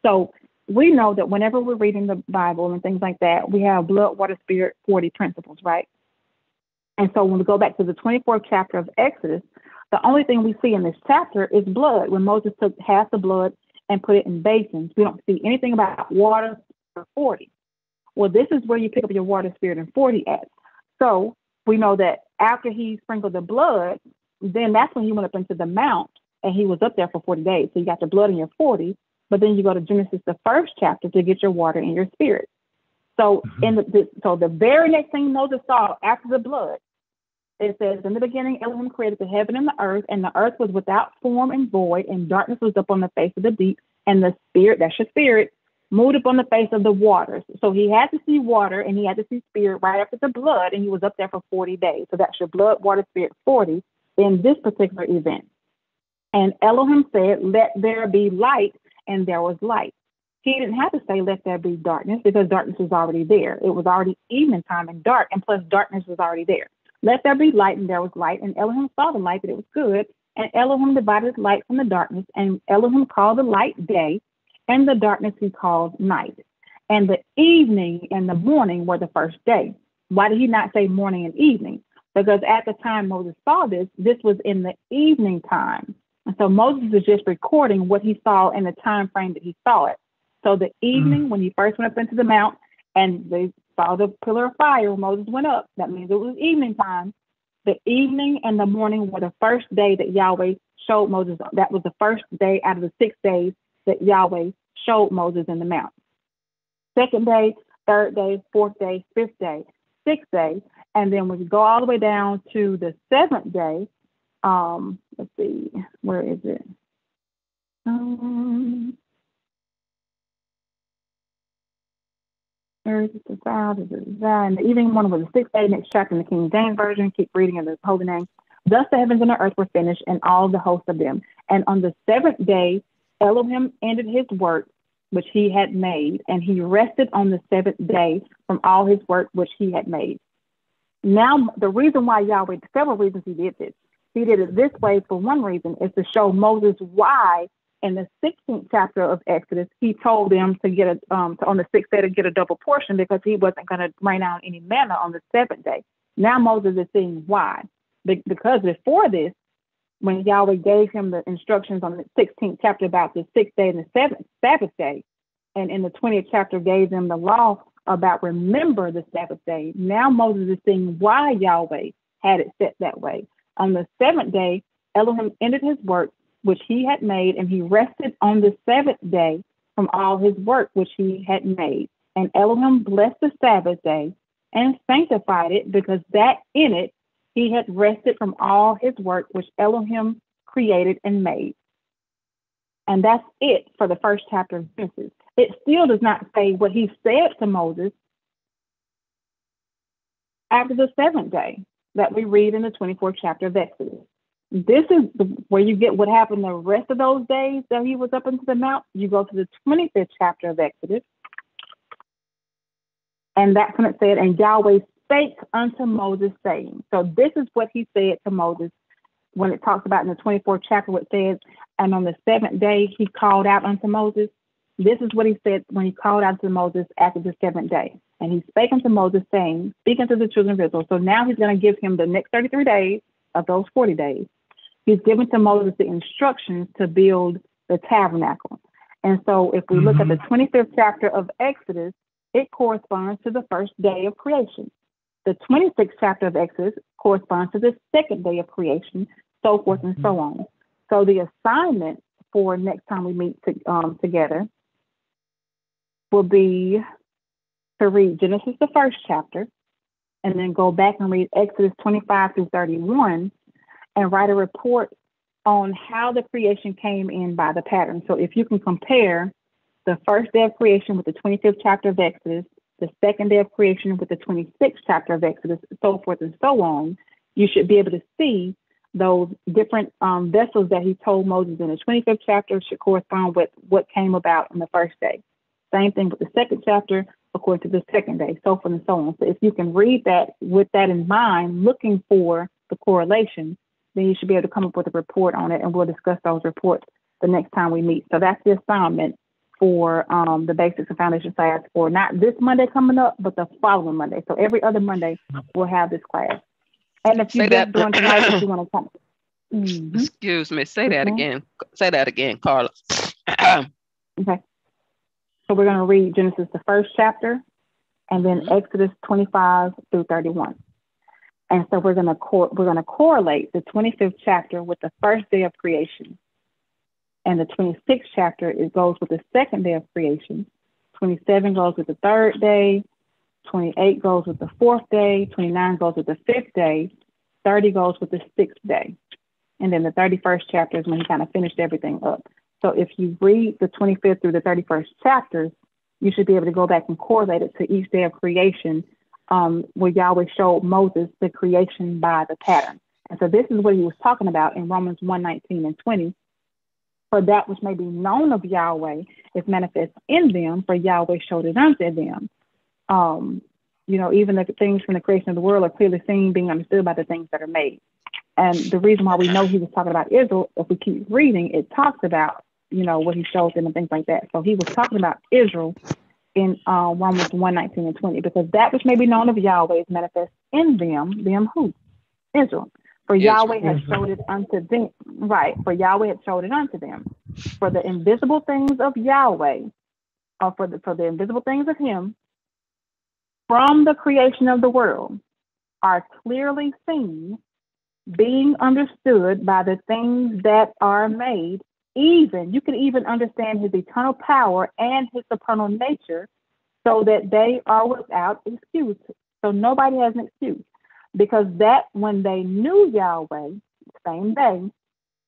So we know that whenever we're reading the Bible and things like that, we have blood, water, spirit, 40 principles, right? And so when we go back to the 24th chapter of Exodus, the only thing we see in this chapter is blood. When Moses took half the blood and put it in basins, we don't see anything about water or 40. Well, this is where you pick up your water, spirit, and 40 at. So we know that after he sprinkled the blood, then that's when he went up into the mount and he was up there for 40 days. So you got the blood in your 40, but then you go to Genesis, the first chapter, to get your water and your spirit. So mm-hmm. in the, the, so the very next thing Moses saw after the blood, it says, In the beginning, Elohim created the heaven and the earth, and the earth was without form and void, and darkness was upon the face of the deep, and the spirit, that's your spirit, moved upon the face of the waters. So he had to see water and he had to see spirit right after the blood, and he was up there for 40 days. So that's your blood, water, spirit 40 in this particular event. And Elohim said, Let there be light, and there was light. He didn't have to say, Let there be darkness, because darkness was already there. It was already evening time and dark, and plus darkness was already there. Let there be light, and there was light. And Elohim saw the light, that it was good. And Elohim divided light from the darkness, and Elohim called the light day, and the darkness he called night. And the evening and the morning were the first day. Why did he not say morning and evening? Because at the time Moses saw this, this was in the evening time. And so Moses is just recording what he saw in the time frame that he saw it. So the evening, mm. when he first went up into the mount and they saw the pillar of fire when Moses went up, that means it was evening time. The evening and the morning were the first day that Yahweh showed Moses. That was the first day out of the six days that Yahweh showed Moses in the mount. Second day, third day, fourth day, fifth day, sixth day, and then we go all the way down to the seventh day, um, let's see, where is it? Um, where is it? The and the evening one was the sixth day, next chapter in the King James Version. Keep reading in the Holy Name. Thus the heavens and the earth were finished, and all the hosts of them. And on the seventh day, Elohim ended his work which he had made, and he rested on the seventh day from all his work which he had made. Now, the reason why Yahweh, several reasons he did this. He did it this way for one reason, is to show Moses why in the 16th chapter of Exodus, he told them to get a, um, to, on the sixth day to get a double portion because he wasn't going to rain out any manna on the seventh day. Now Moses is seeing why. Because before this, when Yahweh gave him the instructions on the 16th chapter about the sixth day and the seventh Sabbath day, and in the 20th chapter gave them the law about remember the Sabbath day. Now Moses is seeing why Yahweh had it set that way. On the seventh day, Elohim ended his work which he had made, and he rested on the seventh day from all his work which he had made. And Elohim blessed the Sabbath day and sanctified it, because that in it he had rested from all his work which Elohim created and made. And that's it for the first chapter of Genesis. It still does not say what he said to Moses after the seventh day that we read in the 24th chapter of Exodus. This is where you get what happened the rest of those days that he was up into the mount. You go to the 25th chapter of Exodus. And that's when it said, and Yahweh spake unto Moses, saying. So this is what he said to Moses when it talks about in the 24th chapter, what says, and on the seventh day he called out unto Moses. This is what he said when he called out to Moses after the seventh day. And he spake unto Moses, saying, Speak unto the children of Israel. So now he's going to give him the next 33 days of those 40 days. He's given to Moses the instructions to build the tabernacle. And so if we mm-hmm. look at the 25th mm-hmm. chapter of Exodus, it corresponds to the first day of creation. The 26th chapter of Exodus corresponds to the second day of creation, so forth and so mm-hmm. on. So the assignment for next time we meet to, um, together will be to read Genesis, the first chapter, and then go back and read Exodus 25 through 31 and write a report on how the creation came in by the pattern. So if you can compare the first day of creation with the 25th chapter of Exodus, the second day of creation with the 26th chapter of Exodus, so forth and so on, you should be able to see those different um, vessels that he told Moses in the 25th chapter should correspond with what came about in the first day. Same thing with the second chapter, according to the second day, so forth and so on. So if you can read that with that in mind, looking for the correlation, then you should be able to come up with a report on it, and we'll discuss those reports the next time we meet. So that's the assignment for um, the basics and foundation class for not this Monday coming up, but the following Monday. So every other Monday we'll have this class. And if you just doing tonight, if you want to come. Mm-hmm. Excuse me. Say that mm-hmm. again. Say that again, Carla. okay. So we're going to read Genesis, the first chapter, and then mm-hmm. Exodus 25 through 31. And so we're going to cor- we're going to correlate the 25th chapter with the first day of creation, and the 26th chapter it goes with the second day of creation. 27 goes with the third day. 28 goes with the fourth day. 29 goes with the fifth day. 30 goes with the sixth day. And then the 31st chapter is when he kind of finished everything up. So if you read the 25th through the 31st chapters, you should be able to go back and correlate it to each day of creation um, where Yahweh showed Moses the creation by the pattern. And so this is what he was talking about in Romans 1 19 and 20. For that which may be known of Yahweh is manifest in them, for Yahweh showed it unto them. Um, you know, even the things from the creation of the world are clearly seen, being understood by the things that are made. And the reason why we know he was talking about Israel, if we keep reading, it talks about, you know, what he shows them and things like that. So he was talking about Israel in uh, Romans 1 19 and 20, because that which may be known of Yahweh is manifest in them, them who? Israel. For Yahweh has mm-hmm. showed it unto them. Right. For Yahweh has showed it unto them. For the invisible things of Yahweh or for the for the invisible things of Him from the creation of the world are clearly seen, being understood by the things that are made. Even you can even understand His eternal power and His supernal nature, so that they are without excuse. So nobody has an excuse because that when they knew Yahweh, same day,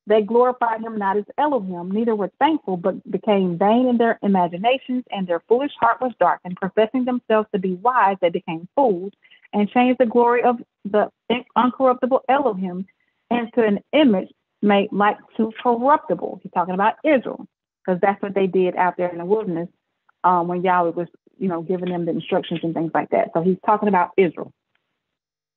they glorified him not as Elohim, neither were thankful, but became vain in their imaginations, and their foolish heart was darkened. Professing themselves to be wise, they became fools, and changed the glory of the uncorruptible Elohim into an image made like to corruptible. He's talking about Israel, because that's what they did out there in the wilderness um, when Yahweh was, you know, giving them the instructions and things like that. So he's talking about Israel.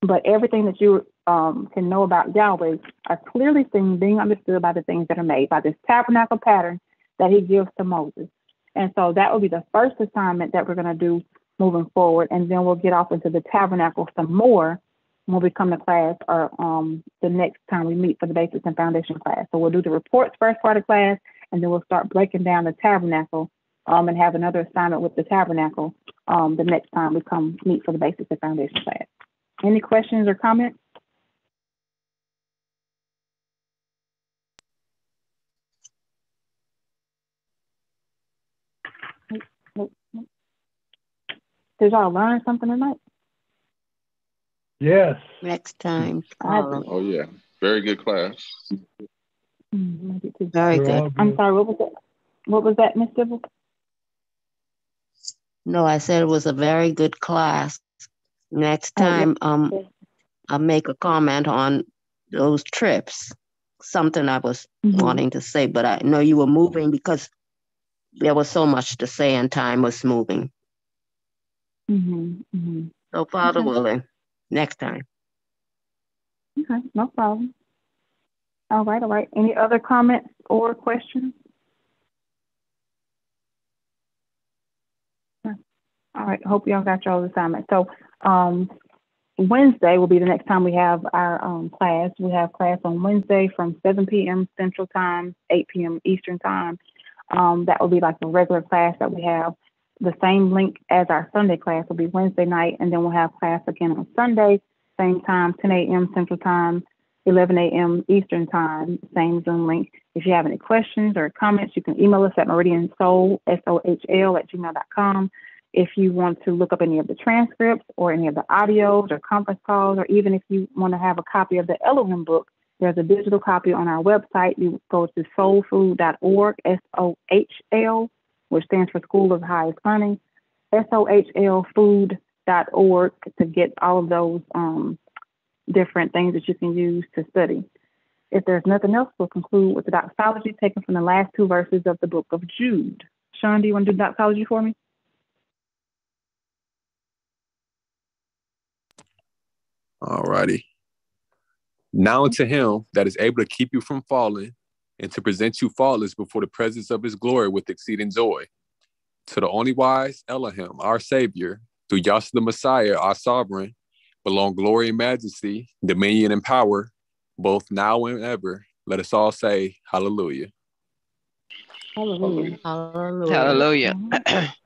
But everything that you um, can know about Yahweh are clearly seen being understood by the things that are made, by this tabernacle pattern that he gives to Moses. And so that will be the first assignment that we're going to do moving forward. And then we'll get off into the tabernacle some more when we come to class or um, the next time we meet for the basics and foundation class. So we'll do the reports first part of class, and then we'll start breaking down the tabernacle um, and have another assignment with the tabernacle um, the next time we come meet for the basics and foundation class. Any questions or comments? Did y'all learn something tonight? Yes. Next time. Oh yeah, very good class. Mm, Very good. good. I'm sorry, what was that? What was that, Miss Sybil? No, I said it was a very good class. Next Oh, time, um, I'll make a comment on those trips. Something I was Mhm. wanting to say, but I know you were moving because there was so much to say and time was moving. Mhm. Mhm. So, Father Okay. willing, next time. Okay, no problem. All right, all right. Any other comments or questions? All right, hope y'all got y'all assignment. So, um, Wednesday will be the next time we have our, um, class. We have class on Wednesday from seven PM Central Time, eight PM Eastern Time. Um, that will be like the regular class that we have. The same link as our Sunday class will be Wednesday night, and then we'll have class again on Sunday, same time, 10 a.m. Central Time, 11 a.m. Eastern Time, same Zoom link. If you have any questions or comments, you can email us at meridiansohl, S-O-H-L, at gmail.com. If you want to look up any of the transcripts or any of the audios or conference calls, or even if you want to have a copy of the Elohim book, there's a digital copy on our website. You go to sohlfood.org, S-O-H-L, which stands for School of Highest Learning, S-O-H-L food.org to get all of those um, different things that you can use to study. If there's nothing else, we'll conclude with the doxology taken from the last two verses of the book of Jude. Sean, do you want to do doxology for me? All righty. Now unto him that is able to keep you from falling and to present you faultless before the presence of his glory with exceeding joy. To the only wise Elohim, our Savior, through Yahshua the Messiah, our sovereign, belong glory and majesty, dominion and power, both now and ever. Let us all say hallelujah. Hallelujah. Hallelujah. Hallelujah. Mhm.